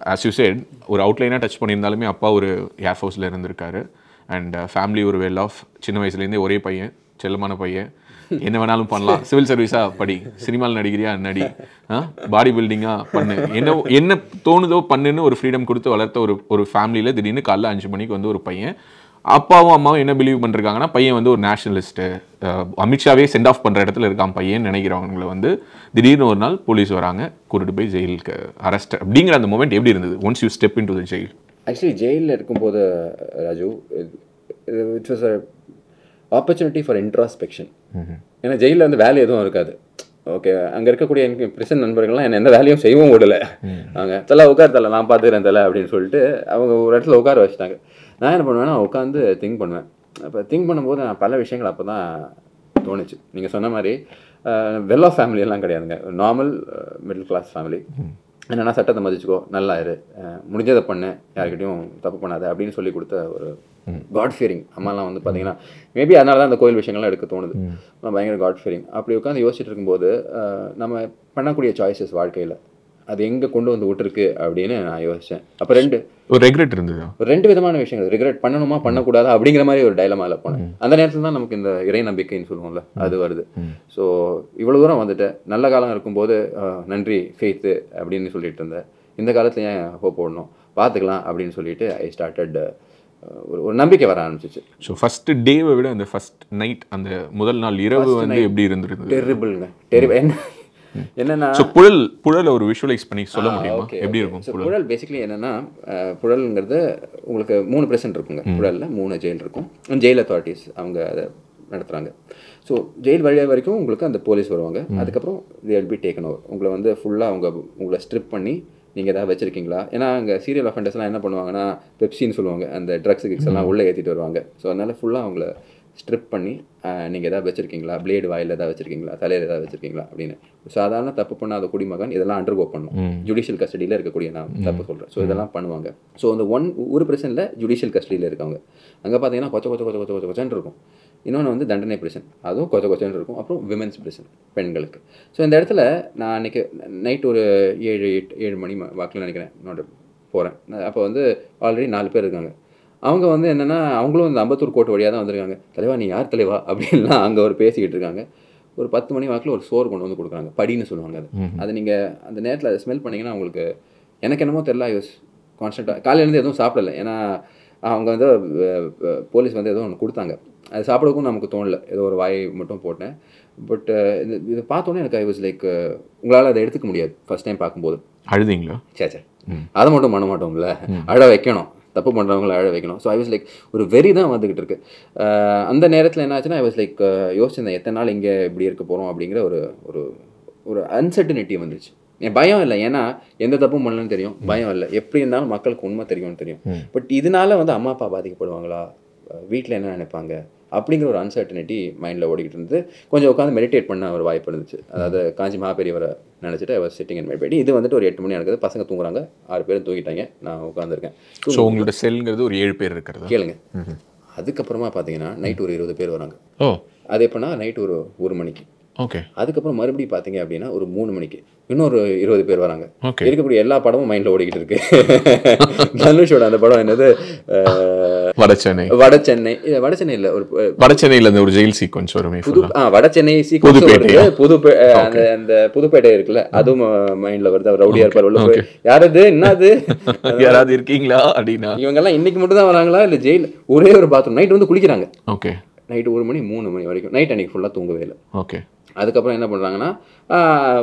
ஆஸ் யூ said ஒரு அவுட்லைனாக டச் பண்ணியிருந்தாலுமே அப்பா ஒரு ஏர் ஃபோர்ஸில் இருந்திருக்காரு. அண்ட் ஃபேமிலி ஒரு வெல் ஆஃப் சின்ன வயசுலேருந்தே ஒரே பையன் செல்லமான பையன். என்ன வேணாலும் பண்ணலாம். சிவில் சர்வீஸா படி. சினிமாவில் நடிக்கிறியா? நடி. பாடி பில்டிங்கா பண்ணு. என்ன என்ன தோணுதோ பண்ணுன்னு ஒரு ஃப்ரீடம் கொடுத்து வளர்த்த ஒரு ஒரு ஃபேமிலியில் திடீர்னு காலைல அஞ்சு மணிக்கு வந்து ஒரு பையன். அப்பாவும் அம்மாவும் என்ன பிலீவ் பண்ணிருக்காங்கன்னா பையன் வந்து ஒரு நேஷனலிஸ்ட்டு அமித்ஷாவே சென்ட் ஆஃப் பண்ணுற இடத்துல இருக்கான் பையன் நினைக்கிறவங்களை வந்து திடீர்னு ஒரு நாள் போலீஸ் வராங்க கூட்டிட்டு போய் ஜெயிலுக்கு அரெஸ்ட் அப்படிங்கிற அந்த மூமெண்ட் எப்படி இருந்தது? Once you step in to the jail actually ஜெயிலில் இருக்கும்போது Raju it's was a opportunity for introspection ஏன்னா ஜெயிலில் வந்து வேலை எதுவும் இருக்காது. ஓகே அங்கே இருக்கக்கூடிய எனக்கு பிரிசன் நண்பர்கள்லாம் என்ன எந்த வேலையும் செய்யவும் விடல. அவங்க தலை உட்கார் தலை நான் பார்த்துக்கிறேன் தலை அப்படின்னு சொல்லிட்டு அவங்க ஒரு இடத்துல உட்கார வச்சுட்டாங்க. நான் என்ன பண்ணுவேன்னா உட்காந்து திங்க் பண்ணுவேன். அப்போ திங்க் பண்ணும்போது நான் பல விஷயங்கள் அப்போ தான் தோணுச்சு. நீங்கள் சொன்ன மாதிரி வெல் ஆஃப் ஃபேமிலி எல்லாம் கிடையாதுங்க. நார்மல் மிடில் கிளாஸ் ஃபேமிலி என்னன்னா சட்டத்தை மதிச்சுக்கோ நல்லா இரு. முடிஞ்சதை பண்ணு. யார்கிட்டயும் தப்பு பண்ணாத அப்படின்னு சொல்லி கொடுத்த ஒரு காட் ஃபியரிங் அம்மாலாம் வந்து பார்த்தீங்கன்னா மேபி அதனால தான் அந்த கோயில் விஷயங்கள்லாம் எடுக்க தோணுது. பயங்கர காட் ஃபியரிங் அப்படி உட்காந்து யோசிச்சுட்டு இருக்கும்போது நம்ம பண்ணக்கூடிய சாய்ஸஸ் வாழ்க்கையில் அது எங்கே கொண்டு வந்து விட்டுருக்கு அப்படின்னு நான் யோசித்தேன் அப்போ ரெண்டு ஒரு ரெக்ரெட் இருந்ததா? ரெண்டு விதமான விஷயங்கள். ரிக்ரெட் பண்ணணுமா பண்ணக்கூடாதா அப்படிங்கிற மாதிரி ஒரு டைலமால போனேன். அந்த நேரத்தில் தான் நமக்கு இந்த இறை நம்பிக்கைன்னு சொல்லுவோம்ல அது வருது. ஸோ இவ்வளோ தூரம் வந்துட்டு நல்ல காலம் இருக்கும்போது நன்றி ஃபெய்த்து அப்படின்னு சொல்லிட்டு இருந்தேன். இந்த காலத்துல ஏன் ஹோப் போடணும்? பார்த்துக்கலாம் அப்படின்னு சொல்லிட்டு ஐ ஸ்டார்டட் ஒரு ஒரு நம்பிக்கை வர ஆரம்பிச்சிச்சு. ஸோ ஃபர்ஸ்ட் டேவை விட அந்த ஃபர்ஸ்ட் நைட் அந்த முதல் நாள் இரவு வந்து எப்படி இருந்திருந்தது? டெரிபிள்ங்க டெரிபிள் என்ன? என்னன்னா புழல் புழலை ஒரு விஷுவலைஸ் பண்ணி சொல்ல முடியுமா? எப்படி இருக்கும் புழல்? பேசிக்கலி என்னன்னா புழல்ங்கிறது உங்களுக்கு மூணு பிரசன்ட் இருக்குங்க. புழலில் மூணு ஜெயில் இருக்கும். ஜெயில் அத்தாரிட்டிஸ் அவங்க அதை நடத்துகிறாங்க ஸோ ஜெயில் வழியாக வரைக்கும் உங்களுக்கு அந்த போலீஸ் வருவாங்க. அதுக்கப்புறம் தேல் பி டேக்கன் ஓவர் உங்களை வந்து ஃபுல்லாக அவங்க உங்களை ஸ்ட்ரிப் பண்ணி நீங்கள் எதாவது வச்சிருக்கீங்களா? ஏன்னா அங்கே சீரியல் அஃபெண்டர்ஸ்லாம் என்ன பண்ணுவாங்கன்னா பெப்சின்னு சொல்லுவாங்க. அந்த ட்ரக்ஸ் கிக்ஸ் எல்லாம் உள்ளே ஏற்றிட்டு வருவாங்க. ஸோ அதனால ஃபுல்லாக அவங்கள ஸ்ட்ரிப் பண்ணி நீங்கள் எதாவது வச்சிருக்கீங்களா? பிளேடு வாயில் எதாவது வச்சிருக்கீங்களா? தலையில் எதாவது வச்சிருக்கீங்களா? அப்படின்னு. சாதாரண தப்பு பண்ணாத குடிமகன் இதெல்லாம் அண்டர்கோ பண்ணும். ஜுடிஷியல் கஸ்டடியில் இருக்கக்கூடிய நான் தப்பு சொல்கிறேன் ஸோ இதெல்லாம் பண்ணுவாங்க. ஸோ அந்த ஒன் ஒரு பிரச்சனையில் ஜுடிஷியல் கஸ்டடியில் இருக்காங்க அங்கே பார்த்தீங்கன்னா கொச்ச கொச்ச கொச்ச கொச்ச கொச்ச கொச்சன்னு இருக்கும். இன்னொன்று வந்து தண்டனை பிரச்சனை அதுவும் கொச்ச கொச்சன்னு இருக்கும். அப்புறம் விமென்ஸ் பிரச்சனை பெண்களுக்கு. ஸோ இந்த இடத்துல நான் அன்றைக்கி நைட் ஒரு ஏழு எட்டு ஏழு மணி வாக்கில் நினைக்கிறேன். என்னோட போகிறேன் அப்போ வந்து ஆல்ரெடி நாலு பேர் இருக்காங்க. அவங்க வந்து என்னென்னா அவங்களும் இந்த அம்பத்தூர் கோட்டை வழியாக தான் வந்திருக்காங்க. தலைவா நீ யார் தலைவா? அப்படின்லாம் அங்கே ஒரு பேசிக்கிட்டு இருக்காங்க. ஒரு பத்து மணி வாக்கில் ஒரு சோறு கொண்டு வந்து கொடுக்குறாங்க. படின்னு சொல்லுவாங்க அது. அது நீங்கள் அந்த நேரத்தில் அதை ஸ்மெல் பண்ணீங்கன்னா உங்களுக்கு எனக்கு என்னமோ தெரியல யூஸ் கான்ஸ்டண்ட்டாக காலையிலேருந்து எதுவும் சாப்பிடல. ஏன்னா அவங்க வந்து போலீஸ் வந்து ஏதோ ஒன்று கொடுத்தாங்க. அது சாப்பிடவும் நமக்கு தோணல. ஏதோ ஒரு வாய் மட்டும் போட்டேன். பட் இது இதை பார்த்தோன்னே எனக்கு ஐ வாஸ் லைக் உங்களால் அதை எடுத்துக்க முடியாது. ஃபர்ஸ்ட் டைம் பார்க்கும்போது. அழுதிங்களா? சே சே அதை மட்டும் பண்ண மாட்டோம்ல. அழ வைக்கணும். தப்பு பண்ணுறவங்கள அழ வைக்கணும். ஸோ ஐ வாஸ் லைக் ஒரு வெறி தான் வந்துக்கிட்டு இருக்கு. அந்த நேரத்தில் என்ன ஆச்சுன்னா ஐ வாஸ் லைக் யோசிச்சிருந்தேன் எத்தனை நாள் இங்கே இப்படி இருக்க போகிறோம் அப்படிங்கிற ஒரு ஒரு ஒரு அன்சர்டனிட்டி வந்துச்சு என் பயம் இல்லை. ஏன்னா எந்த தப்பும் பண்ணலன்னு தெரியும். பயம் இல்லை. எப்படி இருந்தாலும் மக்களுக்கு உண்மை தெரியும்னு தெரியும். பட் இதனால வந்து அம்மா அப்பா பாதிக்கப்படுவாங்களா? வீட்டில் என்ன நினைப்பாங்க? அப்படிங்கிற ஒரு அன்சர்டனிட்டி மைண்டில் ஓடிக்கிட்டு இருந்து கொஞ்சம் உட்காந்து மெடிடேட் பண்ண ஒரு வாய்ப்பு இருந்துச்சு. அதாவது காஞ்சி மகாபெரியவரை நினச்சிட்டு அவர் சிட்டிங் அண்ட் மெடிடேட் இது வந்துட்டு ஒரு எட்டு மணி நடக்குது. பசங்க தூங்குறாங்க. ஆறு பேரும் தூங்கிட்டாங்க. நான் உட்காந்துருக்கேன் ஸோ உங்களோட செல்ங்கிறது ஒரு ஏழு பேர் இருக்கிறதா. கேளுங்க. அதுக்கப்புறமா பார்த்தீங்கன்னா நைட் ஒரு இருபது பேர் வராங்க. ஓ. அது எப்போனா நைட் ஒரு ஒரு மணிக்கு. ஓகே அதுக்கப்புறம் மறுபடியும் பார்த்தீங்க அப்படின்னா ஒரு மூணு மணிக்கு இன்னொரு இருபது பேர் வராங்க. இருக்கக்கூடிய எல்லா படமும் மைண்டில் ஓடிக்கிட்டு இருக்கு. தனுஷோட அந்த படம் என்னது? அஹ், வட சென்னை. வட சென்னை. இல்ல, ஒரு அஹ், வட சென்னையில் அந்த ஒரு ஜெயில் சீக்வன்ஸ் வருமே புது ஆ? வட சென்னை சீக்கிரம் புதுப்பேட்டையா? வருது புது அந்த அந்த புதுப்பேட்டை இருக்குல்ல அதுவும் மைண்ட்ல வருது. அவர் ரவுடியா இருப்பார். உள்ள போய் யாரது என்னது யாராவது இருக்கீங்களா அப்படின்னா? இவங்கெல்லாம் இன்னைக்கு மட்டும் தான் வராங்களா? இல்ல ஜெயில் ஒரே ஒரு பாத்ரூம் நைட் வந்து குளிக்கிறாங்க. ஓகே நைட் ஒரு மணி மூணு மணி வரைக்கும். நைட் அன்னைக்கு ஃபுல்லா தூங்கவே இல்லை. ஓகே அதுக்கப்புறம் என்ன பண்ணுறாங்கன்னா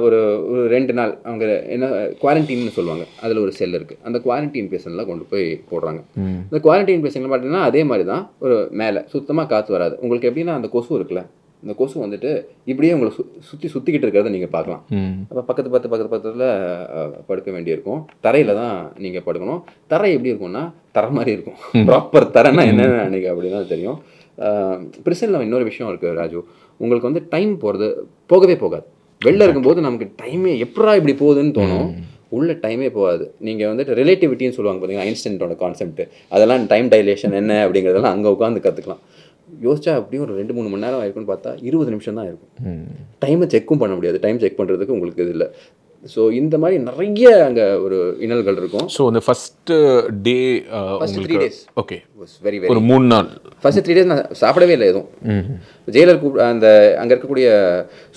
ஒரு ஒரு ரெண்டு நாள் அவங்க என்ன குவாரண்டைன்னு சொல்லுவாங்க. அதில் ஒரு செல் இருக்குது அந்த குவாரண்டைன் பேஷண்ட்லாம் கொண்டு போய் போடுறாங்க. இந்த குவாரண்டைன் பேஷண்ட்ல பார்த்தீங்கன்னா அதே மாதிரி தான் ஒரு மேலே சுத்தமாக காற்று வராது. உங்களுக்கு எப்படின்னா அந்த கொசு இருக்குல்ல இந்த கொசு வந்துட்டு இப்படியே உங்களை சு சுற்றி சுற்றிக்கிட்டு இருக்கிறத நீங்கள் பார்க்கலாம். அப்போ பக்கத்து பக்கத்து பக்கத்து பக்கத்தில் படுக்க வேண்டியிருக்கும். தரையில் தான் நீங்கள் படுக்கணும். தரை எப்படி இருக்கும்னா தரை மாதிரி இருக்கும். ப்ராப்பர் தரைன்னா என்னென்னு நினைக்க அப்படின்னா தெரியும். பிரிசனில் இன்னொரு விஷயம் இருக்குது ராஜு. உங்களுக்கு வந்து டைம் போகிறது போகவே போகாது. வெளில இருக்கும்போது நமக்கு டைமே எப்படா இப்படி போகுதுன்னு தோணும். உள்ள டைமே போகாது. நீங்கள் வந்துட்டு ரிலேட்டிவிட்டின்னு சொல்லுவாங்க பார்த்தீங்கன்னா ஐன்ஸ்டன்ட்டோட கான்செப்ட் அதெல்லாம் டைம் டைலேஷன் என்ன அப்படிங்கிறதெல்லாம் அங்கே உட்காந்து கற்றுக்கலாம் யோசிச்சா அப்படியும் ஒரு ரெண்டு மூணு மணி நேரம் ஆயிருக்கும்னு பார்த்தா இருபது நிமிஷம் தான் இருக்கும். டைமை செக்கும் பண்ண முடியாது. டைம் செக் பண்ணுறதுக்கு உங்களுக்கு இது இல்லை. ஸோ இந்த மாதிரி நிறைய அங்கே ஒரு இன்னல்கள் இருக்கும். ஸோ அந்த ஃபர்ஸ்ட் டே three உங்களுக்கு days. ஓகே வெரி வெரி ஒரு மூணு நாள். ஃபர்ஸ்ட் த்ரீ டேஸ் நான் சாப்பிடவே இல்லை எதுவும். ஜெயிலர் கூப் அந்த அங்கே இருக்கக்கூடிய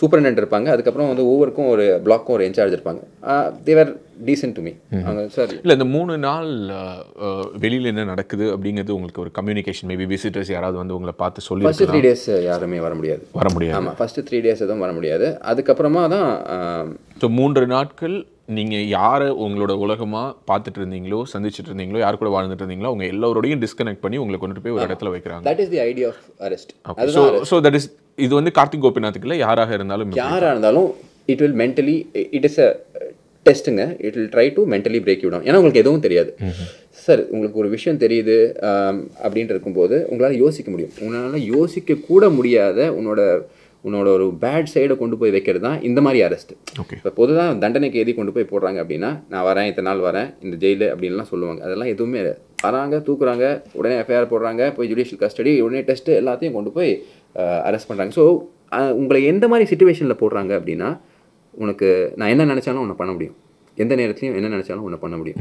சூப்பரண்டன்ட் இருப்பாங்க. அதுக்கப்புறம் வந்து ஒவ்வொருக்கும் ஒரு பிளாக்கும் ஒரு இன்சார்ஜ் இருப்பாங்க. They were decent to me அவங்க சார் இல்லை இந்த மூணு நாள் வெளியில் என்ன நடக்குது அப்படிங்கிறது உங்களுக்கு ஒரு கம்யூனிகேஷன் மேபி விசிட்டர்ஸ் யாராவது வந்து உங்களை பார்த்து சொல்லி ஃபர்ஸ்ட் த்ரீ டேஸ் யாருமே வர முடியாது. வர முடியாது. ஆமாம் ஃபர்ஸ்ட் த்ரீ டேஸ் எதுவும் வர முடியாது. அதுக்கப்புறமா தான் ஸோ மூன்று நாட்கள் நீங்கள் யாரை உங்களோட உலகமாக பார்த்துட்டு இருந்தீங்களோ சந்திச்சுட்டு இருந்தீங்களோ யார் கூட வாழ்ந்துட்டு இருந்தீங்களோ அவங்க எல்லாரோடையும் டிஸ்கனெக்ட் பண்ணி உங்களை கொண்டுட்டு போய் ஒரு இடத்துல வைக்கிறாங்க. That is the idea of arrest so so that is இது வந்து கார்த்திக் கோபிநாத்துக்கு இல்லை யாராக இருந்தாலும் யாராக இருந்தாலும் it will mentally it is a டெஸ்ட்டுங்க it will try to mentally break down ஏன்னா உங்களுக்கு எதுவும் தெரியாது. சார் உங்களுக்கு ஒரு விஷயம் தெரியுது அப்படின்ட்டு இருக்கும்போது உங்களால் யோசிக்க முடியும். உங்களால் யோசிக்க கூட முடியாத உன்னோட உன்னோட ஒரு பேட் சைடை கொண்டு போய் வைக்கிறது தான் இந்த மாதிரி அரெஸ்ட் ஓகே இப்போ பொதுவாக தண்டனைக்கு எதி கொண்டு போய் போடுறாங்க அப்படின்னா நான் வரேன் இத்தனை நாள் வரேன் இந்த ஜெயிலு அப்படின்லாம் சொல்லுவாங்க. அதெல்லாம் எதுவுமே. வராங்க தூக்குறாங்க உடனே எஃப்ஐஆர் போடுறாங்க போய் ஜுடிஷியல் கஸ்டடி உடனே டெஸ்ட்டு எல்லாத்தையும் கொண்டு போய் அரெஸ்ட் பண்ணுறாங்க ஸோ உங்களை எந்த மாதிரி சுச்சுவேஷனில் போடுறாங்க அப்படின்னா உனக்கு நான் என்ன நினச்சாலும் உன்னை பண்ண முடியும். எந்த நேரத்துலையும் என்ன நினச்சாலும் உன்னை பண்ண முடியும்.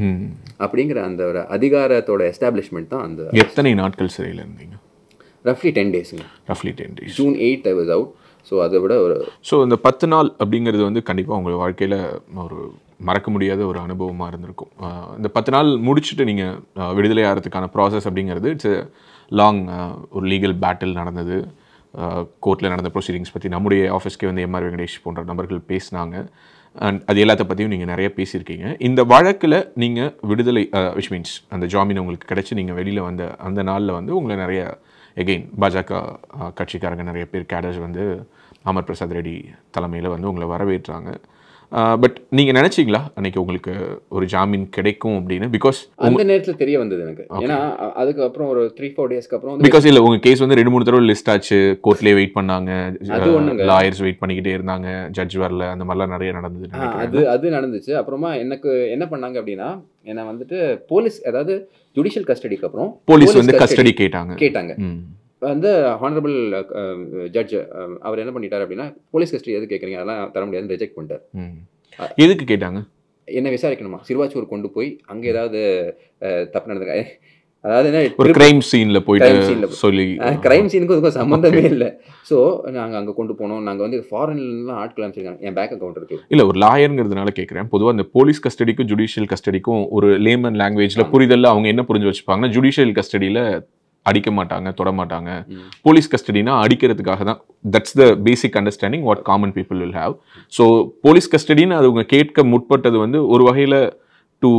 அப்படிங்கிற அந்த ஒரு அதிகாரத்தோட எஸ்டாப்ளிஷ்மெண்ட் தான் அந்த எத்தனை நாட்கள் சிறையில் இருந்தீங்க? ரஃப்லி டென் டேஸுங்க ரஃப்லி ten days June eight I was out so அதை விட ஒரு ஸோ இந்த பத்து நாள் அப்படிங்கிறது வந்து கண்டிப்பாக உங்கள் வாழ்க்கையில் ஒரு மறக்க முடியாத ஒரு அனுபவமாக இருந்திருக்கும். இந்த பத்து நாள் முடிச்சுட்டு நீங்கள் விடுதலை ஆகிறதுக்கான ப்ராசஸ் அப்படிங்கிறது இட்ஸ் லாங் ஒரு லீகல் பேட்டில் நடந்தது. கோர்ட்டில் நடந்த ப்ரொசீடிங்ஸ் பற்றி நம்முடைய ஆஃபீஸ்க்கே வந்து எம்ஆர் வெங்கடேஷ் போன்ற நபர்கள் பேசினாங்க. அண்ட் அது எல்லாத்த பற்றியும் நீங்கள் நிறைய பேசியிருக்கீங்க. இந்த வழக்கில் நீங்கள் விடுதலை விச் மீன்ஸ் அந்த ஜாமீன் உங்களுக்கு கிடச்சி நீங்கள் வெளியில் வந்த அந்த நாளில் வந்து உங்களை நிறைய எகெயின் பாஜக கட்சிக்காரங்க நிறைய பேர் கேடர்ஸ் வந்து அமர் பிரசாத் ரெட்டி தலைமையில் வந்து உங்களை வரவேற்றாங்க. பட் நீங்கள் நினச்சிங்களா? அன்னைக்கு உங்களுக்கு ஒரு ஜாமீன் கிடைக்கும் அப்படின்னு? பிகாஸ் அந்த நேரத்தில் தெரிய வந்தது எனக்கு. ஏன்னா அதுக்கப்புறம் ஒரு த்ரீ ஃபோர் டேஸ்க்கு அப்புறம் பிகாஸ் இல்லை உங்கள் கேஸ் வந்து ரெண்டு மூணு தடவை லிஸ்ட் ஆச்சு. கோர்ட்லேயே வெயிட் பண்ணாங்க. லாயர்ஸ் வெயிட் பண்ணிக்கிட்டே இருந்தாங்க. ஜட்ஜ் வரல. அந்த மாதிரிலாம் நிறைய நடந்தது அது அது நடந்துச்சு. அப்புறமா எனக்கு என்ன பண்ணாங்க அப்படின்னா என்னை வந்துட்டு போலீஸ் அதாவது ஜுடிஷியல் கஸ்டடிக்கு அப்புறம் போலீஸ் வந்து கஸ்டடி கேட்டாங்க. கேட்டாங்க. வந்து ஹானரபிள் ஜட்ஜ் அவர் என்ன பண்ணிட்டார் அப்படின்னா போலீஸ் கஸ்டடி எது கேட்குறீங்க? அதெல்லாம் தர முடியாதுன்னு ரிஜெக்ட் பண்ணிட்டார். எதுக்கு கேட்டாங்க? என்ன விசாரிக்கணுமா? சிறுவாச்சூர் கொண்டு போய் அங்கே ஏதாவது தப்பு நடந்திருக்கா? அதாவது என்ன ஒரு கிரைம் சீன்ல போயிட்டு. சொல்லி கிரைம் சீனுக்கும் இதுக்கும் சம்மந்தமே இல்லை. ஸோ நாங்கள் அங்கே கொண்டு போனோம். நாங்கள் வந்து ஃபாரின்லாம் ஆட்கள் அனுப்பிச்சிருக்காங்க. என் பேங்க் அக்கௌண்ட் இருக்கு. இல்ல ஒரு லாயருங்கிறதுனால கேட்குறேன் பொதுவா இந்த போலீஸ் கஸ்டடிக்கும் ஜுடிஷியல் கஸ்டடிக்கும் ஒரு லேமன் லாங்குவேஜ்ல. புரிதல்ல அவங்க என்ன புரிஞ்சு வச்சுப்பாங்கன்னா ஜுடிஷியல் கஸ்டடியில அடிக்க மாட்டாங்க தொட மாட்டாங்க. போலீஸ் கஸ்டடினா அடிக்கிறதுக்காக தான். That's the basic understanding what common people will have so police கஸ்டடின்னு அது அவங்க கேட்க முற்பட்டது வந்து ஒரு வகையில் to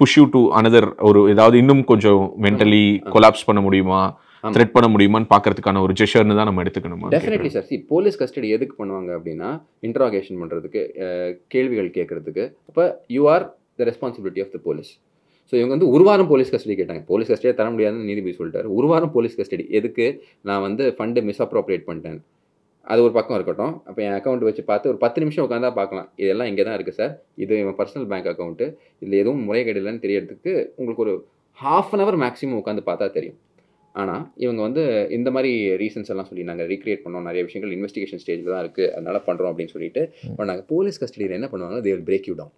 push you to another ஒரு ஏதாவது இன்னும் கொஞ்சம் மென்டலி கொலாப்ஸ் பண்ண முடியுமா. த்ரெட் பண்ண முடியுமான்னு பார்க்கறதுக்கான ஒரு ஜெஷர்னு தான் நம்ம எடுத்துக்கணுமா? Definitely sir see police custody எதுக்கு பண்ணுவாங்க அப்படின்னா இன்ட்ராகேஷன் பண்ணுறதுக்கு கேள்விகள் கேட்கறதுக்கு. அப்போ you are the responsibility of the police so இவங்க வந்து ஒரு வாரம் போலீஸ் கஸ்டடி கேட்டாங்க. போலீஸ் கஸ்டடியை தர முடியாதுன்னு நீதிபதி சொல்லிட்டாரு. ஒரு வாரம் போலீஸ் கஸ்டடி எதுக்கு? நான் வந்து ஃபண்டு மிஸ்அப்ரோப்ரியேட் பண்ணிட்டேன். அது ஒரு பக்கம் இருக்கட்டும். அப்போ என் அக்கௌண்ட் வச்சு பார்த்து ஒரு பத்து நிமிஷம் உட்காந்தா பார்க்கலாம். இதெல்லாம் இங்கே தான் இருக்குது சார் இது என் பர்சனல் பேங்க் அக்கௌண்ட்டு இதில் எதுவும் முறைகேடு இல்லைன்னு தெரியறதுக்கு உங்களுக்கு ஒரு ஹாஃப் அன் ஹவர் மேக்ஸிமம் உட்காந்து பார்த்தா தெரியும். ஆனால் இவங்க வந்து இந்த மாதிரி ரீசன்ஸ் எல்லாம் சொல்லி நாங்கள் ரீக்ரியேட் பண்ணோம். நிறைய விஷயங்கள் இன்வெஸ்டிகேஷன் ஸ்டேஜில் தான் இருக்குது அதனால பண்ணுறோம் அப்படின்னு சொல்லிட்டு பண்ணாங்க போலீஸ் கஸ்டடியில் என்ன பண்ணுவாங்க they will break you down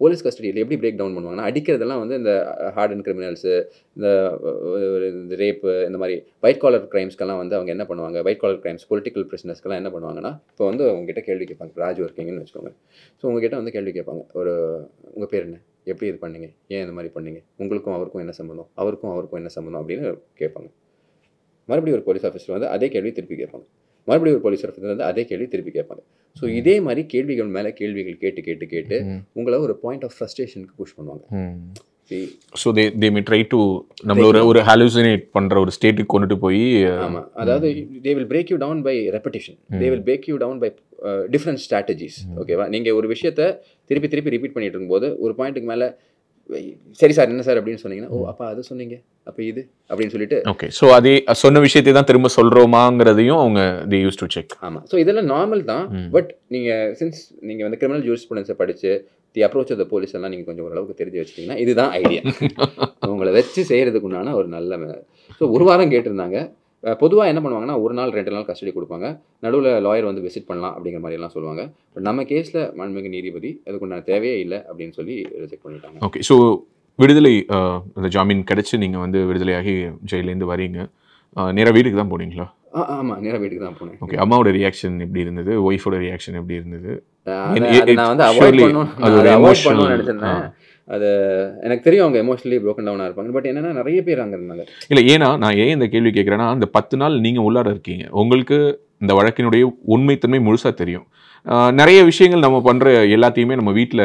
police கஸ்டடியில் எப்படி பிரேக் டவுன் பண்ணுவாங்கன்னா அடிக்கிறதெல்லாம் வந்து இந்த ஹார்ட் அண்ட் கிரிமினல்ஸு இந்த இந்த ரேப்பு இந்த மாதிரி ஒயிட் காலர் கிரைம்ஸ்க்கெல்லாம் வந்து அவங்க என்ன பண்ணுவாங்க? ஒயிட் காலர் கிரைம்ஸ் பொலிட்டிக்கல் பிரிசனர்ஸ்க்கெல்லாம் என்ன பண்ணுவாங்கன்னா இப்போ வந்து உங்ககிட்ட கேள்வி கேட்பாங்க. ராஜ் ஒர்க்கிங்னு வச்சுக்கோங்க. ஸோ உங்ககிட்ட வந்து கேள்வி கேட்பாங்க. ஒரு உங்கள் பேர் என்ன? எப்படி இது பண்ணீங்க? ஏன் இந்த மாதிரி பண்ணீங்க? உங்களுக்கும் அவருக்கும் என்ன சம்மந்தம் அவருக்கும் அவருக்கும் என்ன சம்மந்தம் அப்படின்னு கேட்பாங்க. மறுபடியும் ஒரு போலீஸ் ஆஃபீஸர் வந்து அதே கேள்வி திருப்பி கேட்பாங்க. மறுபடியும் ஒரு போலீஸ் ஆஃபீஸர் வந்து அதே கேள்வி திருப்பி கேட்பாங்க. ஸோ இதே மாதிரி கேள்விகள் மேலே கேள்விகள் கேட்டு கேட்டு கேட்டு உங்களை ஒரு பாயிண்ட் ஆஃப் ஃப்ரஸ்ட்ரேஷனுக்கு புஷ் பண்ணுவாங்க. So they they may try to நம்மள ஒரு ஒரு ஹாலுசினேட் பண்ற ஒரு ஸ்டேட்டுக்கு கொண்டுட்டு போய் ஆமா. அதாவது they will break you down by repetition they will break you down by different strategies ஓகேவா நீங்க ஒரு விஷயத்த திருப்பி திருப்பி ரிப்பீட் பண்ணிட்டு இருக்கும்போது ஒரு பாயிண்ட்டுக்கு மேல சரி சார் என்ன சார் அப்படின்னு சொன்னீங்கன்னா ஓ அப்பா அது சொன்னீங்க. அப்ப இது அப்படின்னு சொல்லிட்டு ஓகே ஸோ அதே சொன்ன விஷயத்தை தான் திரும்ப சொல்றோமாங்கிறதையும் அவங்க தே யூஸ் டு செக் ஆமா. ஸோ இதெல்லாம் நார்மல் தான். பட் நீங்க சின்ஸ் நீங்க வந்து கிரிமினல் ஜூரிஸ்புடன்ஸை படிச்சு the approach of the police எல்லாம் நீங்க கொஞ்சம் ஓரளவுக்கு தெரிஞ்சு வச்சிட்டீங்கன்னா இதுதான் ஐடியா உங்களை வச்சு செய்யறதுக்கு உண்டான ஒரு நல்ல ஸோ ஒரு வாரம் கேட்டிருந்தாங்க. பொதுவாக என்ன பண்ணுவாங்கன்னா ஒரு நாள் ரெண்டு நாள் கஸ்டடி கொடுப்பாங்க. நடுவில் லாயர் வந்து விசிட் பண்ணலாம் அப்படிங்கிற மாதிரி எல்லாம் சொல்லுவாங்க. பட் நம்ம கேஸில் மாண்புமிகு நீதிபதி அதுக்குண்டான தேவையே இல்லை அப்படின்னு சொல்லி ரிஜெக்ட் பண்ணிட்டாங்க. ஓகே ஸோ விடுதலை அந்த ஜாமீன் கிடைச்சு நீங்க வந்து விடுதலையாகி ஜெயிலேருந்து வரீங்க. நேராக வீட்டுக்கு தான் போனீங்களா? ஆமாம் நேராக வீட்டுக்கு தான் போனேன். ஓகே அம்மாவோட ரியாக்ஷன் எப்படி இருந்தது? ஒய்ஃபோட ரியாக்ஷன் எப்படி இருந்தது? நான் வந்து அவாய்ட் பண்ணணும்னு நினச்சிருந்தேன். அது எனக்கு தெரியும் அவங்க எமோஷனலி ப்ரோக்கன் டவுனாக இருப்பாங்க. பட் என்னன்னா நிறைய பேர் அங்கே இருந்தாங்க. இல்லை ஏன்னா நான் ஏன் இந்த கேள்வி கேட்குறேன்னா அந்த பத்து நாள் நீங்கள் உள்ளார இருக்கீங்க. உங்களுக்கு இந்த வழக்கினுடைய உண்மைத்தன்மை முழுசாக தெரியும். நிறைய விஷயங்கள் நம்ம பண்ணுற எல்லாத்தையுமே நம்ம வீட்டில்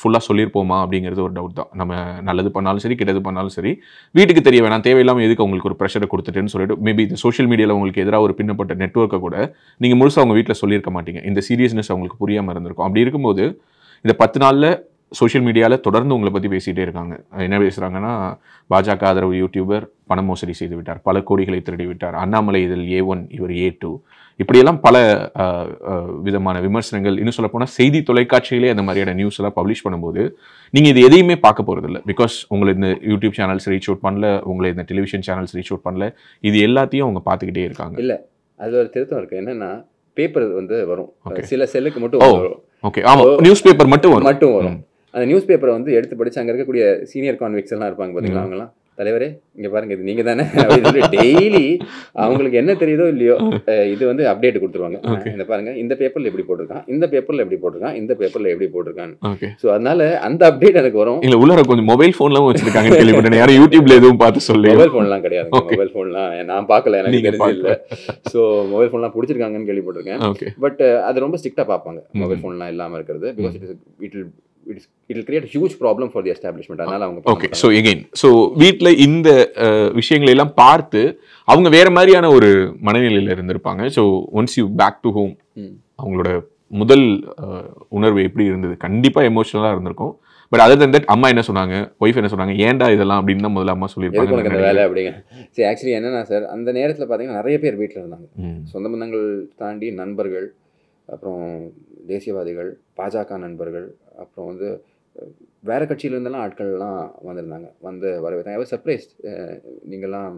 ஃபுல்லாக சொல்லியிருப்போமா அப்படிங்கிறது ஒரு டவுட் தான். நம்ம நல்லது பண்ணாலும் சரி கெட்டது பண்ணாலும் சரி வீட்டுக்கு தெரிய வேணாம். தேவையில்லாமல் எதுக்கு உங்களுக்கு ஒரு ப்ரெஷரை கொடுத்துட்டேன்னு சொல்லிட்டு மேபி இந்த சோஷியல் மீடியாவில் உங்களுக்கு எதிராக ஒரு பின்னப்பட்ட நெட்ஒர்க்கை கூட நீங்கள் முழுசாக அவங்க வீட்டில் சொல்லியிருக்க மாட்டீங்க. இந்த சீரியஸ்னஸ் அவங்களுக்கு புரியாமல் இருந்திருக்கும். அப்படி இருக்கும்போது இந்த பத்து நாளில் சோஷியல் மீடியாவில் தொடர்ந்து உங்களை பற்றி பேசிகிட்டே இருக்காங்க. என்ன பேசுகிறாங்கன்னா பாஜக ஆதரவு யூடியூபர் பண மோசடி செய்து விட்டார். பல கோடிகளை திருடி விட்டார். அண்ணாமலை இதில் ஏ ஒன் இவர் ஏ டூ இப்படியெல்லாம் பல விதமான விமர்சனங்கள். இன்னும் சொல்ல போனால் செய்தி தொலைக்காட்சிகளே அந்த மாதிரியான நியூஸ் எல்லாம் பப்ளிஷ் பண்ணும்போது நீங்கள் இது எதையுமே பார்க்க போகிறதில்ல பிகாஸ் உங்களை இந்த யூடியூப் சேனல்ஸ் ரீச் அவுட் பண்ணல உங்களை இந்த டெலிவிஷன் சேனல்ஸ் ரீச் அவுட் பண்ணல. இது எல்லாத்தையும் அவங்க பார்த்துக்கிட்டே இருக்காங்க. அது ஒரு திருத்தம் இருக்கு. என்னன்னா பேப்பர் வந்து வரும். சில செல்லுக்கு மட்டும் ஓகே ஆமாம் நியூஸ் பேப்பர் மட்டும் மட்டும் வரும். அந்த நியூஸ் பேப்பரை வந்து எடுத்து படிச்சு அங்க இருக்கக்கூடிய சீனியர் கான்விக்ஸ் எல்லாம் இருப்பாங்க பாத்தீங்களா? அவங்கலாம் தலைவரே இங்க பாருங்க இது நீங்க தானே? அப்படின்னு டெய்லி அவங்களுக்கு என்ன தெரியுதோ இல்லையோ இது வந்து அப்டேட் கொடுத்துருவாங்க. இந்த பாருங்க இந்த பேப்பர்ல எப்படி போட்டிருக்கான் இந்த பேப்பர்ல எப்படி போட்டிருக்கான் இந்த பேப்பர்ல எப்படி போட்டிருக்கான் ஓகே. ஸோ அதனால அந்த அப்டேட் எனக்கு வரும். இல்ல உள்ளார கொஞ்சம் மொபைல் ஃபோன்லாம் வச்சிருக்காங்க கேள்விப்பட்டேன் யாரும் யூடியூப்ல எதுவும் பார்த்து சொல்லி மொபைல் ஃபோன்லாம் கிடையாது. மொபைல் ஃபோன்லாம் நான் பார்க்கல எனக்கு தெரிஞ்சு இல்லை. ஸோ மொபைல் ஃபோன்லாம் பிடிச்சிருக்காங்கன்னு கேள்விப்பட்டிருக்கேன். பட் அது ரொம்ப ஸ்ட்ரிக்டாக பார்ப்பாங்க மொபைல் ஃபோன்லாம் இல்லாமல் இருக்கிறது because it is it'll it's it'll create huge problem for the establishment அதனால அவங்க ஓகே. ஸோ எகெயின் ஸோ வீட்டில் இந்த விஷயங்களை எல்லாம் பார்த்து அவங்க வேற மாதிரியான ஒரு மனநிலையில் இருந்திருப்பாங்க. So once you back to home. அவங்களோட முதல் உணர்வு எப்படி இருந்தது? கண்டிப்பாக எமோஷனலாக இருந்திருக்கும். பட் அதர் தன் தட் அம்மா என்ன சொன்னாங்க? ஒய்ஃப் என்ன சொன்னாங்க? ஏன்டா இதெல்லாம்? அப்படின்னு தான் முதல்ல அம்மா எதுக்கு உனக்கு அந்த சொல்லியிருப்பாங்க வேலை அப்படிங்க? சரி ஆக்சுவலி என்னன்னா சார் அந்த நேரத்தில் பார்த்தீங்கன்னா நிறைய பேர் வீட்டில் இருந்தாங்க. சொந்த பந்தங்கள் தாண்டி நண்பர்கள் அப்புறம் தேசியவாதிகள் பாஜக நண்பர்கள் அப்புறம் வந்து வேறு கட்சியிலேருந்தெல்லாம் ஆட்கள்லாம் வந்திருந்தாங்க. வந்து வரவேற்றாங்க. சர்ப்ரைஸ் நீங்கள்லாம்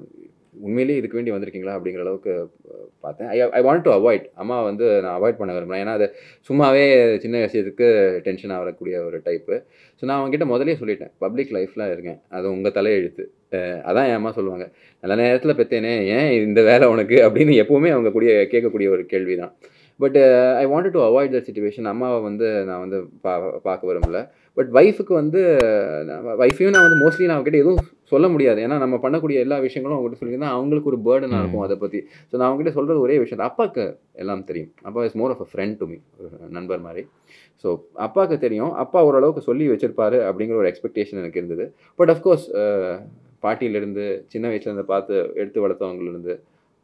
உண்மையிலேயே இதுக்கு வேண்டி வந்திருக்கீங்களா அப்படிங்கிற அளவுக்கு பார்த்தேன். I I want to avoid அம்மா வந்து நான் அவாய்ட் பண்ண விரும்புகிறேன் ஏன்னா அது சும்மாவே சின்ன விஷயத்துக்கு டென்ஷன் ஆகக்கூடிய ஒரு டைப்பு ஸோ நான் அவங்ககிட்ட முதலே சொல்லிட்டேன். பப்ளிக் லைஃப்பில் இருக்கேன். அது உங்கள் தலையெழுத்து. அதான் என் அம்மா சொல்லுவாங்க. நல்ல நேரத்தில் பெற்றேனே ஏன் இந்த வேலை உனக்கு? அப்படின்னு எப்போவுமே அவங்க கூடிய கேட்கக்கூடிய ஒரு கேள்வி தான் but I wanted to avoid that situation அம்மாவை வந்து நான் வந்து பா பார்க்க விரும்பல. பட் ஒய்ஃபுக்கு வந்து ஒய்ஃபையும் நான் வந்து மோஸ்ட்லி நான் அவங்ககிட்ட எதுவும் சொல்ல முடியாது. ஏன்னா நம்ம பண்ணக்கூடிய எல்லா விஷயங்களும் அவங்ககிட்ட சொல்லியிருந்தா அவங்களுக்கு ஒரு பேர்டனாக இருக்கும் அதை பற்றி ஸோ நான் அவங்ககிட்ட சொல்கிறது ஒரே விஷயம். அப்பாவுக்கு எல்லாம் தெரியும். அப்பா is more of a friend to me நண்பர் மாதிரி. ஸோ அப்பாவுக்கு தெரியும். அப்பா ஓரளவுக்கு சொல்லி வச்சிருப்பாரு அப்படிங்கிற ஒரு எக்ஸ்பெக்டேஷன் எனக்கு இருந்தது. பட் அஃப்கோர்ஸ் பாட்டியிலேருந்து சின்ன வயசுலேருந்து பார்த்து எடுத்து வளர்த்தவங்கலேருந்து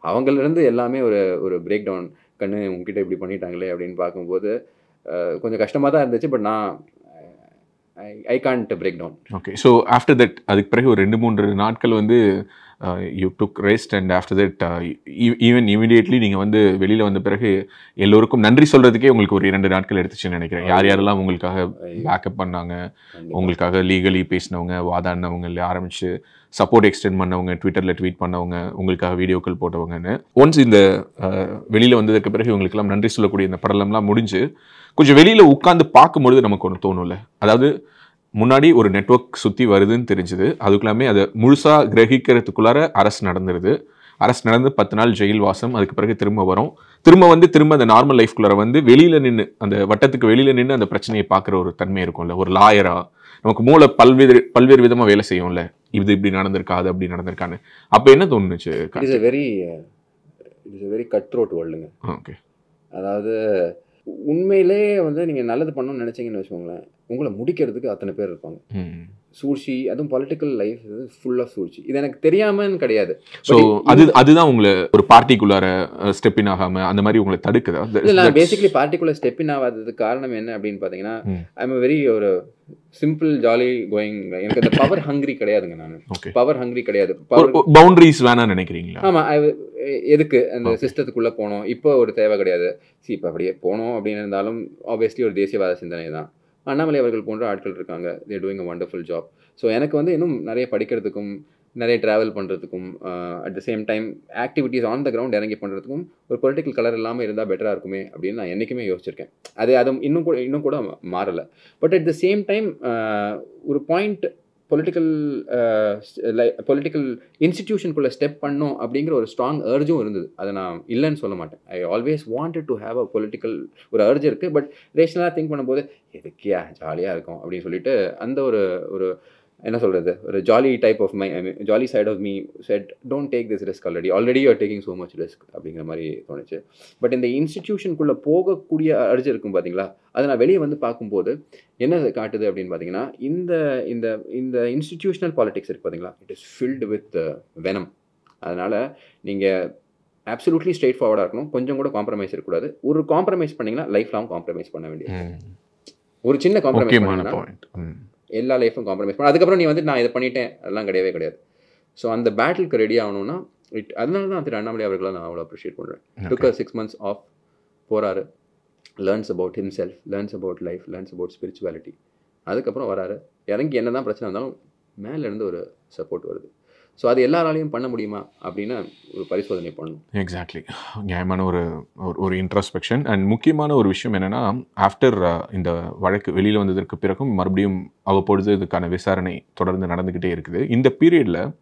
அவங்கலேருந்து எல்லாமே ஒரு ஒரு பிரேக் டவுன் கண்ணு உங்ககிட்ட இப்படி பண்ணிட்டாங்களே அப்படின்னு பார்க்கும்போது கொஞ்சம் கஷ்டமாக தான் இருந்துச்சு பட் நான் I can't break down okay so after that அதுக்கு பிறகு ஒரு ரெண்டு மூன்று நாட்கள் வந்து you took rest and after that even immediately நீங்கள் வந்து வெளியில் வந்த பிறகு எல்லோருக்கும் நன்றி சொல்கிறதுக்கே உங்களுக்கு ஒரு இரண்டு நாட்கள் எடுத்துச்சுன்னு நினைக்கிறேன். யார் யாரெல்லாம் உங்களுக்காக பேக்கப் பண்ணாங்க உங்களுக்காக லீகலி பேசினவங்க வாதாடினவங்க ஆரம்பிச்சு சப்போர்ட் எக்ஸ்டெண்ட் பண்ணவங்க ட்விட்டரில் ட்வீட் பண்ணவங்க உங்களுக்காக வீடியோக்கள் போட்டவங்கன்னு. ஒன்ஸ் இந்த வெளியில் வந்ததுக்கு பிறகு இவங்களுக்கெல்லாம் நன்றி சொல்லக்கூடிய இந்த படலம்லாம் முடிஞ்சு கொஞ்சம் வெளியில் உட்காந்து பார்க்கும்பொழுது நமக்கு ஒன்று தோணும்ல. அதாவது முன்னாடி ஒரு நெட்வொர்க் சுற்றி வருதுன்னு தெரிஞ்சுது. அதுக்குள்ளாமே அதை முழுசாக கிரகிக்கிறதுக்குள்ளார அரசு நடந்துருது. அரசு நடந்து பத்து நாள் ஜெயில் வாசம் அதுக்கு பிறகு திரும்ப வரும். திரும்ப வந்து திரும்ப அந்த நார்மல் லைஃப்குள்ளார வந்து வெளியில் நின்று அந்த வட்டத்துக்கு வெளியில் நின்று அந்த பிரச்சனையை பார்க்குற ஒரு தன்மை இருக்கும்ல. ஒரு லாயராக நமக்கு மூளை பல்வேறு பல்வேறு விதமாக வேலை செய்யும்ல. இது இப்படி நடந்திருக்கா அது அப்படி நடந்திருக்கான்னு. அப்போ என்ன தோணுச்சு it is a very it is a very cut throat வேர்ல்டுங்க okay அதாவது உண்மையிலே வந்து நீங்கள் நல்லது பண்ணணும்னு நினச்சிங்கன்னு வச்சுக்கோங்களேன் உங்களை முடிக்கிறதுக்கு அத்தனை பேர் இருப்பாங்க. ம் சூழ்ச்சி அதுவும் பொலிட்டிக்கல் லைஃப் ஃபுல் ஆஃப் சூழ்ச்சி. இது எனக்கு தெரியாமன்னு கிடையாது. ஸோ அது அதுதான் உங்களை ஒரு பார்ட்டிக்குள்ளார ஸ்டெப் இன் ஆகாம அந்த மாதிரி உங்களை தடுக்குதா? இல்லை நான் பேசிக்கலி பார்ட்டிகுலர் ஸ்டெப் இன் ஆகாததுக்கு காரணம் என்ன அப்படின்னு பார்த்தீங்கன்னா. ஐம் வெரி ஒரு சிம்பிள் ஜாலி கோயிங் எனக்கு அந்த பவர் ஹங்கிரி கிடையாதுங்க நான். பவர் ஹங்கிரி கிடையாது. பவுண்டரிஸ் வேணாம் நினைக்கிறீங்களா? ஆமாம் எதுக்கு? அந்த. சிஸ்டத்துக்குள்ளே போனோம் இப்போ ஒரு தேவை கிடையாது. சி இப்போ அப்படியே போனோம் அப்படின்னு இருந்தாலும் ஆப்வியஸ்லி ஒரு தேசியவாத சிந்தனை தான் அண்ணாமலை அவர்கள் போன்ற ஆட்கள் இருக்காங்க. They doing a wonderful job so எனக்கு வந்து இன்னும் நிறைய படிக்கிறதுக்கும் நிறைய ட்ராவல் பண்ணுறதுக்கும் at the same time activities on the ground இறங்கி பண்ணுறதுக்கும் ஒரு பொலிட்டிக்கல் கலர் இல்லாமல் இருந்தால் பெட்டராக இருக்குமே அப்படின்னு நான் என்றைக்குமே யோசிச்சிருக்கேன். அது அது இன்னும் கூட இன்னும் கூட மாறலை. But at the same time ஒரு பாயிண்ட் பொலிட்டிக்கல் பொலிட்டிக்கல் இன்ஸ்டிடியூஷனுக்குள்ளே ஸ்டெப் பண்ணோம் அப்படிங்கிற ஒரு ஸ்ட்ராங் அர்ஜும் இருந்தது. அதை நான் இல்லைன்னு சொல்ல மாட்டேன். I always wanted to have a political ஒரு அர்ஜ் இருக்குது பட் ரேஷனலாக திங்க் பண்ணும்போது எதுக்கியா? ஜாலியாக இருக்கும். அப்படின்னு சொல்லிட்டு அந்த ஒரு ஒரு என்ன சொல்கிறது ஒரு jolly type of my I mean jolly side of me said don't take this risk already already you're taking so much risk அப்படிங்கிற மாதிரி தோணுச்சு. பட் இந்த இன்ஸ்டிடியூஷனுக்குள்ளே போகக்கூடிய அர்ஜ் இருக்கும் பார்த்தீங்களா அதை நான் வெளியே வந்து பார்க்கும்போது என்ன காட்டுது அப்படின்னு பார்த்தீங்கன்னா இந்த இந்த இந்த இன்ஸ்டிடியூஷனல் பாலிடிக்ஸ் இருக்கு பார்த்தீங்களா it is filled with venom அதனால் நீங்கள் அப்சல்யூட்லி ஸ்ட்ரெயிட் ஃபார்வர்டாக இருக்கணும். கொஞ்சம் கூட காம்ப்ரமைஸ் இருக்கக்கூடாது. ஒரு காம்ப்ரமைஸ் பண்ணிங்கன்னா லைஃப் லாங் காம்ப்ரமைஸ் பண்ண வேண்டியது. ஒரு சின்ன காம்ப்ரமைஸ் எல்லா லைஃப்பும் காம்ப்ரமைஸ் பண்ண அதுக்கப்புறம் நீ வந்து நான் இதை பண்ணிட்டேன். அதெல்லாம் கிடையவே கிடையாது. ஸோ அந்த பேட்டிலுக்கு ரெடி ஆகணும்னா இட் அதனால தான் திரு அண்ணாமலை அவர்களை நான் அவ்வளோ அப்ரிஷியேட் பண்ணுறேன் டுக் சிக்ஸ் மந்த்ஸ் ஆஃப் போகிறாரு learns about himself learns about life learns about spirituality அதுக்கப்புறம் வராரு. இறங்கி என்ன தான் பிரச்சனை இருந்தாலும் மேலேருந்து ஒரு சப்போர்ட் வருது. ஸோ அது எல்லாராலையும் பண்ண முடியுமா? அப்படின்னு ஒரு பரிசோதனை பண்ணணும். எக்ஸாக்ட்லி நியாயமான ஒரு ஒரு- இன்ட்ராஸ்பெக்ஷன் அண்ட் முக்கியமான ஒரு விஷயம் என்னென்னா ஆஃப்டர் இந்த வழக்கு வெளியில் வந்ததற்கு பிறகும் மறுபடியும் அவ்வப்பொழுது இதுக்கான விசாரணை தொடர்ந்து நடந்துக்கிட்டே இருக்குது. இந்த பீரியடில்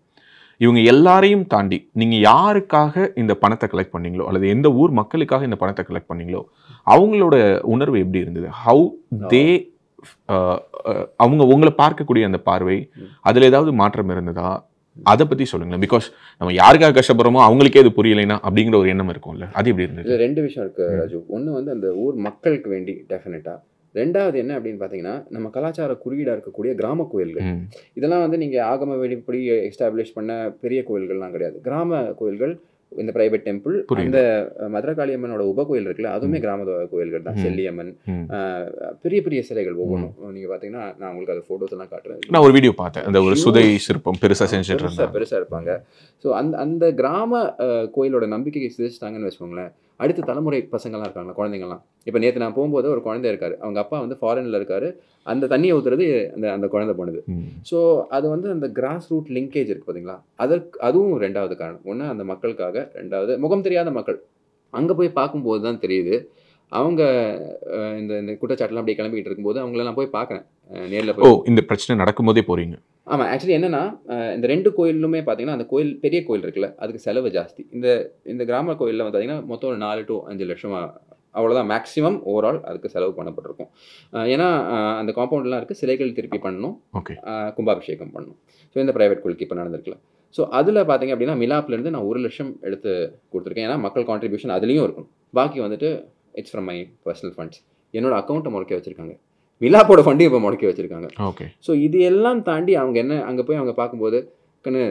இவங்க எல்லாரையும் தாண்டி நீங்கள் யாருக்காக இந்த பணத்தை கலெக்ட் பண்ணீங்களோ அல்லது எந்த ஊர் மக்களுக்காக இந்த பணத்தை கலெக்ட் பண்ணீங்களோ அவங்களோட உணர்வு எப்படி இருந்தது? ஹவு தே அவங்க உங்களை பார்க்கக்கூடிய அந்த பார்வை அதில் ஏதாவது மாற்றம் இருந்ததா? அதை பற்றி சொல்லுங்களேன். பிகாஸ் நம்ம யாருக்காக கஷ்டப்படுறோமோ அவங்களுக்கே அது புரியலைனா அப்படிங்கிற ஒரு எண்ணம் இருக்கும்ல. அது எப்படி இருந்தது? ரெண்டு விஷயம் இருக்குது. ராஜு. ஒன்று வந்து அந்த ஊர் மக்களுக்கு வேண்டி டெஃபினட்டாக ரெண்டாவது என்ன அப்படின்னு பார்த்தீங்கன்னா நம்ம கலாச்சார குறியீடாக இருக்கக்கூடிய கிராம கோயில்கள். இதெல்லாம் வந்து நீங்கள் ஆகம வெளிப்படி எஸ்டாப்ளிஷ் பண்ண பெரிய கோயில்கள்லாம் கிடையாது. கிராம கோயில்கள் இந்த பிரைவேட் டெம்பிள் அம்மனோட உப கோயில் இருக்குல்ல அதுவுமே கிராம கோயில்கள் தான். செல்லியம்மன் பெரிய பெரிய சிலைகள் ஒவ்வொன்றும். நீங்கள் பார்த்தீங்கன்னா நான் உங்களுக்கு அது ஃபோட்டோஸ் எல்லாம் காட்டுறேன். நான் ஒரு வீடியோ பார்த்தேன் அந்த ஒரு சுதை சிற்பம் பெருசா செஞ்சுட்டு பெருசா இருப்பாங்க. ஸோ அந்த அந்த கிராம கோயிலோட நம்பிக்கையை சிதைச்சிட்டாங்கன்னு வச்சுக்கோங்களேன். அடுத்த தலைமுறை பசங்கள்லாம் இருக்காங்க குழந்தைங்கலாம் இப்போ நேற்று நான் போகும்போது ஒரு குழந்தை இருக்காரு. அவங்க அப்பா வந்து ஃபாரினில் இருக்காரு. அந்த தண்ணியை ஊற்றுறது அந்த அந்த குழந்தை ம். ஸோ அது வந்து அந்த கிராஸ் ரூட் லிங்கேஜ் இருக்குது பார்த்தீங்களா அதற்கு அதுவும் ரெண்டாவது காரணம். ஒன்று அந்த மக்களுக்காக. ரெண்டாவது முகம் தெரியாத மக்கள். அங்கே போய் பார்க்கும்போது தான் தெரியுது. அவங்க இந்த இந்த குற்றச்சாட்டுலாம் அப்படியே கிளம்பிக்கிட்டு இருக்கும்போது அவங்கள நான் போய் பார்க்குறேன். நேரில் ஓ இந்த பிரச்சனை நடக்கும்போதே போறீங்க. ஆமாம் ஆக்சுவலி என்னன்னா இந்த ரெண்டு கோயிலுமே பார்த்தீங்கன்னா அந்த கோயில் பெரிய கோயில் இருக்குல்ல அதுக்கு செலவு ஜாஸ்தி. இந்த இந்த கிராம கோயிலில் வந்து பார்த்தீங்கன்னா மொத்தம் ஒரு நாலு டு அஞ்சு லட்சம் அவ்வளோதான் மேக்ஸிமம் ஓவரால் அதுக்கு செலவு பண்ணப்பட்டிருக்கும். ஏன்னா அந்த காம்பவுண்ட்லாம் இருக்குது சிலைகள் திருப்பி பண்ணணும் கும்பாபிஷேகம் பண்ணணும். ஸோ இந்த ப்ரைவேட் கோயிலுக்கு இப்போ நடந்திருக்குல்ல. ஸோ அதில் பார்த்தீங்க அப்படின்னா மிலாப்லேருந்து நான் ஒரு லட்சம் எடுத்து கொடுத்துருக்கேன். ஏன்னா மக்கள் கான்ட்ரிபியூஷன் அதுலேயும் இருக்கும் பாக்கி வந்துட்டு it's from my personal funds என்னோட அக்கௌண்ட்டை முடக்கி வச்சுருக்காங்க. மிலாப்போட ஃபண்டையும் இப்போ முடக்கி வச்சுருக்காங்க. ஓகே. ஸோ இது எல்லாம் தாண்டி அவங்க என்ன அங்கே போய் அவங்க பார்க்கும்போது கண்ணு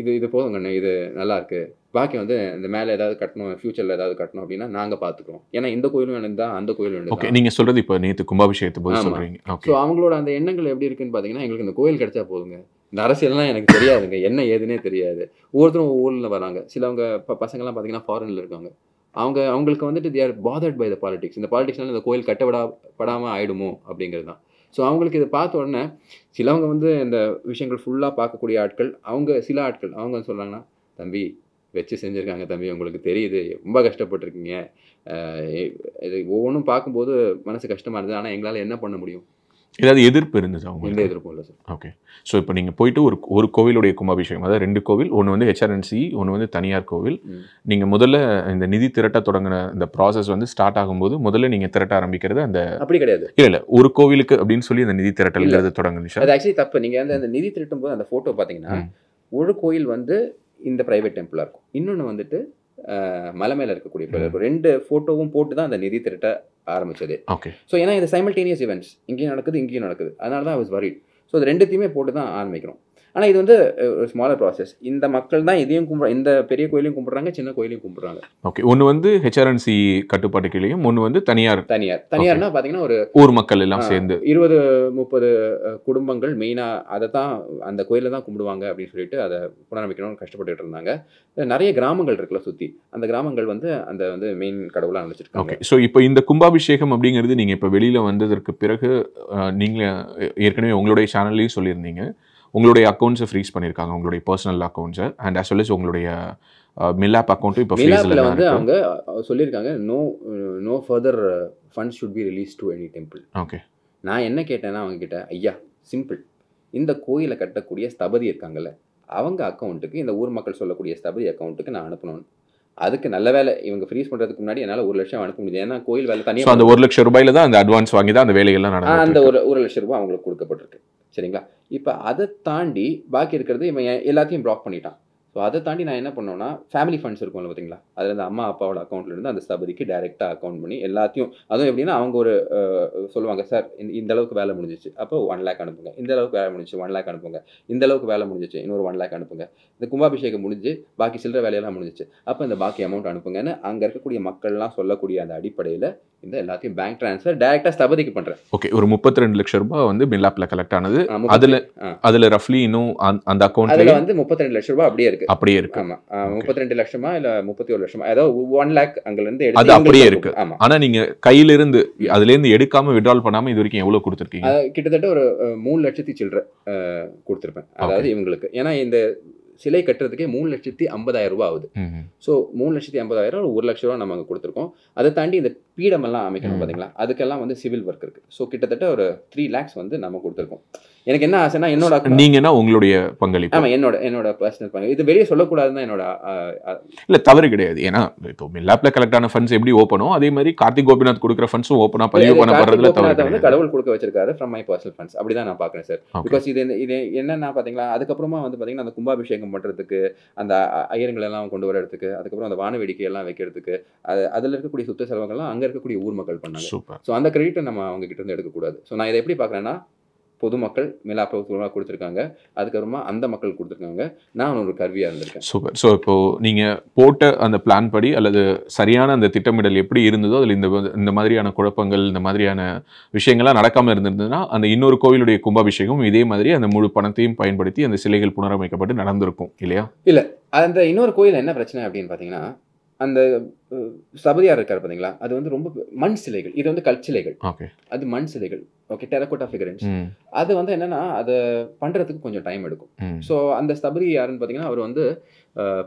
இது இது போதும் கண்ணு இது நல்லா இருக்கு. பாக்கி வந்து இந்த மேலே ஏதாவது கட்டணும் ஃபியூச்சரில் ஏதாவது கட்டணும் அப்படின்னா நாங்கள் பார்த்துக்குறோம் ஏன்னா இந்த கோயிலும் எனக்கு தான் அந்த கோயிலும் எனக்கு ஓகே தான் நீங்க சொல்றது இப்போ நேத்து கும்பாபிஷேகத்து போது ஓகே. ஸோ அவங்களோட அந்த எண்ணங்கள் எப்படி இருக்குன்னு பார்த்தீங்கன்னா எங்களுக்கு இந்த கோயில் கிடைச்சா போதுங்க. இந்த அரசியல்லாம் எனக்கு தெரியாதுங்க. என்ன ஏதுனே தெரியாது. ஒவ்வொருத்தரும் ஒவ்வொரு ஊரில் வராங்க. சிலவங்க பசங்கள்லாம் பார்த்தீங்கன்னா ஃபாரினில் இருக்காங்க. அவங்க அவங்களுக்கு வந்துட்டு there are by the politics இந்த பாலிடிக்ஸ்னால இந்த கோயில் கட்டப்படா ஆகிடுமோ ஆயிடுமோ அப்படிங்கிறது தான் ஸோ அவங்களுக்கு இதை பார்த்த உடனே சிலவங்க வந்து இந்த விஷயங்கள் ஃபுல்லாக பார்க்கக்கூடிய ஆட்கள் அவங்க சில ஆட்கள் அவங்க சொல்கிறாங்கன்னா தம்பி வச்சு செஞ்சுருக்காங்க தம்பி உங்களுக்கு தெரியுது ரொம்ப கஷ்டப்பட்டிருக்கீங்க. இது ஒவ்வொன்றும் பார்க்கும்போது மனசு கஷ்டமாக இருந்தது. ஆனால் எங்களால் என்ன பண்ண முடியும்? ஏதாவது எதிர்ப்பு இருந்தது அவங்க எந்த எதிர்ப்பும் இல்லை சார் ஓகே ஸோ இப்போ நீங்கள் போயிட்டு ஒரு ஒரு கோவிலுடைய கும்பாபிஷேகம் அதாவது ரெண்டு கோவில் ஒன்று வந்து ஹெச்ஆர்என்சி ஒன்று வந்து தனியார் கோவில். நீங்கள் முதல்ல இந்த நிதி திரட்ட தொடங்கின இந்த ப்ராசஸ் வந்து ஸ்டார்ட் ஆகும்போது முதல்ல நீங்கள் திரட்ட ஆரம்பிக்கிறது அந்த அப்படி கிடையாது. இல்லை இல்லை. ஒரு கோவிலுக்கு அப்படின்னு சொல்லி அந்த நிதி திரட்டல்ங்கிறது தொடங்குனுச்சா? அது ஆக்சுவலி தப்பு. நீங்கள் வந்து அந்த நிதி திரட்டும் போது அந்த ஃபோட்டோ பார்த்தீங்கன்னா. ஒரு கோயில் வந்து இந்த ப்ரைவேட் டெம்பிளாக இருக்கும். இன்னொன்று வந்துட்டு மலை மேலே இருக்கக்கூடிய கோயில் ரெண்டு ஃபோட்டோவும் போட்டு தான் அந்த நிதி திரட்ட ஆரம்பிச்சது. ஓகே. ஸோ ஏன்னா இது சைமல்டேனியஸ் இவெண்ட்ஸ் இங்கேயும் நடக்குது இங்கேயும் நடக்குது. அதனால தான் வாஸ் வரிட் ஸோ அது ரெண்டுத்தையுமே போட்டு தான் ஆரம்பிக்கிறோம். ஆனால் இது வந்து ஒரு ஸ்மாலர் ப்ராசஸ் இந்த மக்கள் தான் இதையும் கும்பிட்ற இந்த பெரிய கோயிலையும் கும்பிட்றாங்க சின்ன கோயிலையும் கும்பிட்றாங்க. ஓகே ஒன்று வந்து ஹெச்ஆர்என்சி கட்டுப்பாட்டு கீழேயும் ஒன்று வந்து தனியார். தனியார். தனியார்னா பார்த்தீங்கன்னா ஒரு ஊர் மக்கள் எல்லாம் சேர்ந்து. இருபது முப்பது குடும்பங்கள் மெயினாக அதை தான் அந்த கோயிலை தான் கும்பிடுவாங்க அப்படின்னு சொல்லிட்டு அதை புனரமைக்கணும்னு கஷ்டப்பட்டுட்டு இருந்தாங்க. நிறைய கிராமங்கள் இருக்குல்ல சுற்றி அந்த கிராமங்கள் வந்து அந்த வந்து மெயின் கடவுளாக நினச்சிருக்காங்க. ஓகே ஸோ இப்போ இந்த கும்பாபிஷேகம் அப்படிங்கிறது நீங்கள் இப்போ வெளியில் வந்ததற்கு பிறகு நீங்கள் ஏற்கனவே உங்களுடைய சேனல்லையும் சொல்லியிருந்தீங்க. உங்களுடைய அக்கௌண்ட்ஸை ஃப்ரீஸ் பண்ணியிருக்காங்க உங்களுடைய பர்சனல் அக்கௌண்ட்ஸை அண்ட் as well as உங்களுடைய மில்லாப் அக்கௌண்ட்டும் இப்போ ஃப்ரீஸில் வந்து அவங்க சொல்லியிருக்காங்க no no further funds should be release to any temple okay நான் என்ன கேட்டேன்னா அவங்க கிட்ட ஐயா சிம்பிள் இந்த கோயிலை கட்டக்கூடிய ஸ்தபதி இருக்காங்கல்ல அவங்க அக்கௌண்ட்டுக்கு இந்த ஊர் மக்கள் சொல்லக்கூடிய ஸ்தபதி அக்கௌண்ட்டுக்கு நான் அனுப்பணும். அதுக்கு நல்ல வேலை இவங்க ஃப்ரீஸ் பண்ணுறதுக்கு முன்னாடி என்னால் ஒரு லட்சம் அனுப்ப முடியுது. ஏன்னா கோயில் வேலை ஸோ அந்த தனியாக ஒரு லட்சம் ரூபாயில தான் அந்த அட்வான்ஸ் வாங்கி தான் அந்த வேலைகள்லாம் அந்த நடந்து ஒரு ஒரு லட்சம் ரூபாய் அவங்களுக்கு கொடுக்கப்பட்டிருக்கு. சரிங்களா? இப்போ அதை தாண்டி பாக்கி இருக்கிறது இவன் எல்லாத்தையும் பிளாக் பண்ணிட்டான். ஸோ அதை தாண்டி நான் என்ன பண்ணோன்னா ஃபேமிலி ஃபண்ட்ஸ் இருக்கும்ல பார்த்தீங்களா? அதில் இந்த அம்மா அப்பாவோட அக்கௌண்ட்ல இருந்து அந்த ஸ்தபதிக்கு டைரெக்டாக அக்கௌண்ட் பண்ணி எல்லாத்தையும் அதுவும் எப்படின்னா அவங்க ஒரு சொல்லுவாங்க சார் இந்த அளவுக்கு வேலை முடிஞ்சிச்சு. அப்போ ஒன் லேக் அனுப்புங்க. இந்த அளவுக்கு வேலை முடிஞ்சிச்சு ஒன் லேக் அனுப்புங்க. இந்த அளவுக்கு வேலை முடிஞ்சிச்சு இன்னொரு ஒன் லேக் அனுப்புங்க. இந்த கும்பாபிஷேகம் முடிஞ்சு பாக்கி சில்லற வேலையெல்லாம் முடிஞ்சிச்சு. அப்போ இந்த பாக்கி அமௌண்ட் அனுப்புங்கன்னு அங்கே இருக்கக்கூடிய மக்கள்லாம் சொல்லக்கூடிய அந்த அடிப்படையில் இந்த எல்லாத்தையும் பேங்க் ட்ரான்ஸ்ஃபர் டைரெக்டாக ஸ்தபதிக்கு பண்ணுறேன் ஓகே ஒரு முப்பத்தி ரெண்டு லட்சம் ரூபாய் வந்து மில்லாப்ல கலெக்ட் ஆனது. அதுல. அதுல ரஃப்லி இன்னும் அந்த- அந்த அதுல வந்து முப்பத்தி ரெண்டு லட்சம் ரூபாய் அப்படியே இருக்கு. அப்படியே இருக்கு. ஆமா. முப்பத்தி ரெண்டு லட்சமா இல்ல முப்பத்தி ஒரு லட்சமா? ஏதாவது ஒன் லேக் அங்க இருந்து அது அப்படியே இருக்கு. ஆமா. ஆனா நீங்க கையில இருந்து அதுல இருந்து எடுக்காம விட்ரால் பண்ணாம இது வரைக்கும் எவ்வளவு கொடுத்துருக்கீங்க? கிட்டத்தட்ட ஒரு மூணு லட்சத்தி சில்லற கொடுத்திருப்பேன். அதாவது இவங்களுக்கு. ஏன்னா இந்த சிலை கட்டுறதுக்கே மூணு லட்சத்தி ஐம்பதாயிரம் ரூபாய் ஆகுது. ஸோ மூணு லட்சத்தி ஐம்பதாயிரம் ஒரு லட்ச ரூபா நம்ம அங்கே கொடுத்துருக்கோம். அதை தாண்டி இந்த பீடமெல்லாம் அமைக்கணும் ம். பாத்தீங்களா? அதுக்கெல்லாம் வந்து சிவில் ஒர்க் இருக்கு. ஸோ கிட்டத்தட்ட ஒரு த்ரீ லேக்ஸ் வந்து நம்ம கொடுத்துருக்கோம். எனக்கு என்ன ஆசைன்னா என்னோட நீங்கன்னா உங்களுடைய பங்களிப்பு. ஆமா என்னோட என்னோட பர்சனல் பங்கு இது வெளியே சொல்லக்கூடாதுன்னு தான் என்னோட இல்ல தவறு கிடையாது. ஏன்னா இப்போ மில்லாப்ல கலெக்ட் ஆன ஃபண்ட்ஸ் எப்படி ஓப்பனோ அதே மாதிரி கார்த்திக் கோபிநாத் கொடுக்குற ஃபண்ட்ஸும் ஓப்பனா பதிவு பண்ண போறதுல தவறு வந்து கடவுள் கொடுக்க வச்சிருக்காரு ஃப்ரம் மை பர்சனல் ஃபண்ட்ஸ் அப்படிதான் நான் பார்க்குறேன் சார். பிகாஸ் இது இது என்னன்னா பாத்தீங்களா அதுக்கப்புறமா வந்து பாத்தீங்கன்னா அந்த கும்பாபிஷேகம் பண்றதுக்கு அந்த ஐயருங்களை எல்லாம் கொண்டு வரதுக்கு அதுக்கப்புறம் அந்த வான வேடிக்கை எல்லாம் வைக்கிறதுக்கு அது அதுல இருக்கக்கூடிய சுத்த செலவுகள்லாம் அங்க இருக்கக்கூடிய ஊர் மக்கள் பண்ணாங்க. ஸோ அந்த கிரெடிட்டை நம்ம அவங்க கிட்ட இருந்து எடுக்கக்கூடாது. ஸோ நான் இதை எப்படி பார்க்குறேன்னா பொதுமக்கள் மிலாப்பூர்வமாக கொடுத்துருக்காங்க. அதுக்கப்புறமா அந்த மக்கள் கொடுத்துருக்காங்க. நான் ஒரு கருவியாக இருந்திருக்கேன். சூப்பர். ஸோ இப்போ நீங்க போட்ட அந்த பிளான் படி அல்லது சரியான அந்த திட்டமிடல் எப்படி இருந்ததோ அதில் இந்த இந்த மாதிரியான குழப்பங்கள் இந்த மாதிரியான விஷயங்கள்லாம் நடக்காம இருந்திருந்ததுன்னா அந்த இன்னொரு கோவிலுடைய கும்பாபிஷேகம் இதே மாதிரி அந்த முழு பணத்தையும் பயன்படுத்தி அந்த சிலைகள் புனரமைக்கப்பட்டு நடந்திருக்கும் இல்லையா? அந்த இன்னொரு கோயில் என்ன பிரச்சனை அப்படின்னு பார்த்தீங்கன்னா அந்த சபதியார் இருக்கார் பார்த்தீங்களா அது வந்து ரொம்ப மண் சிலைகள். இது வந்து கற்சிலைகள். அது மண் சிலைகள். ஓகே டெரக்கோட்டா ஃபிகரன்ஸ் அது வந்து என்னன்னா அதை பண்ணுறதுக்கு கொஞ்சம் டைம் எடுக்கும். ஸோ அந்த ஸ்தபதி யாருன்னு பார்த்தீங்கன்னா அவர் வந்து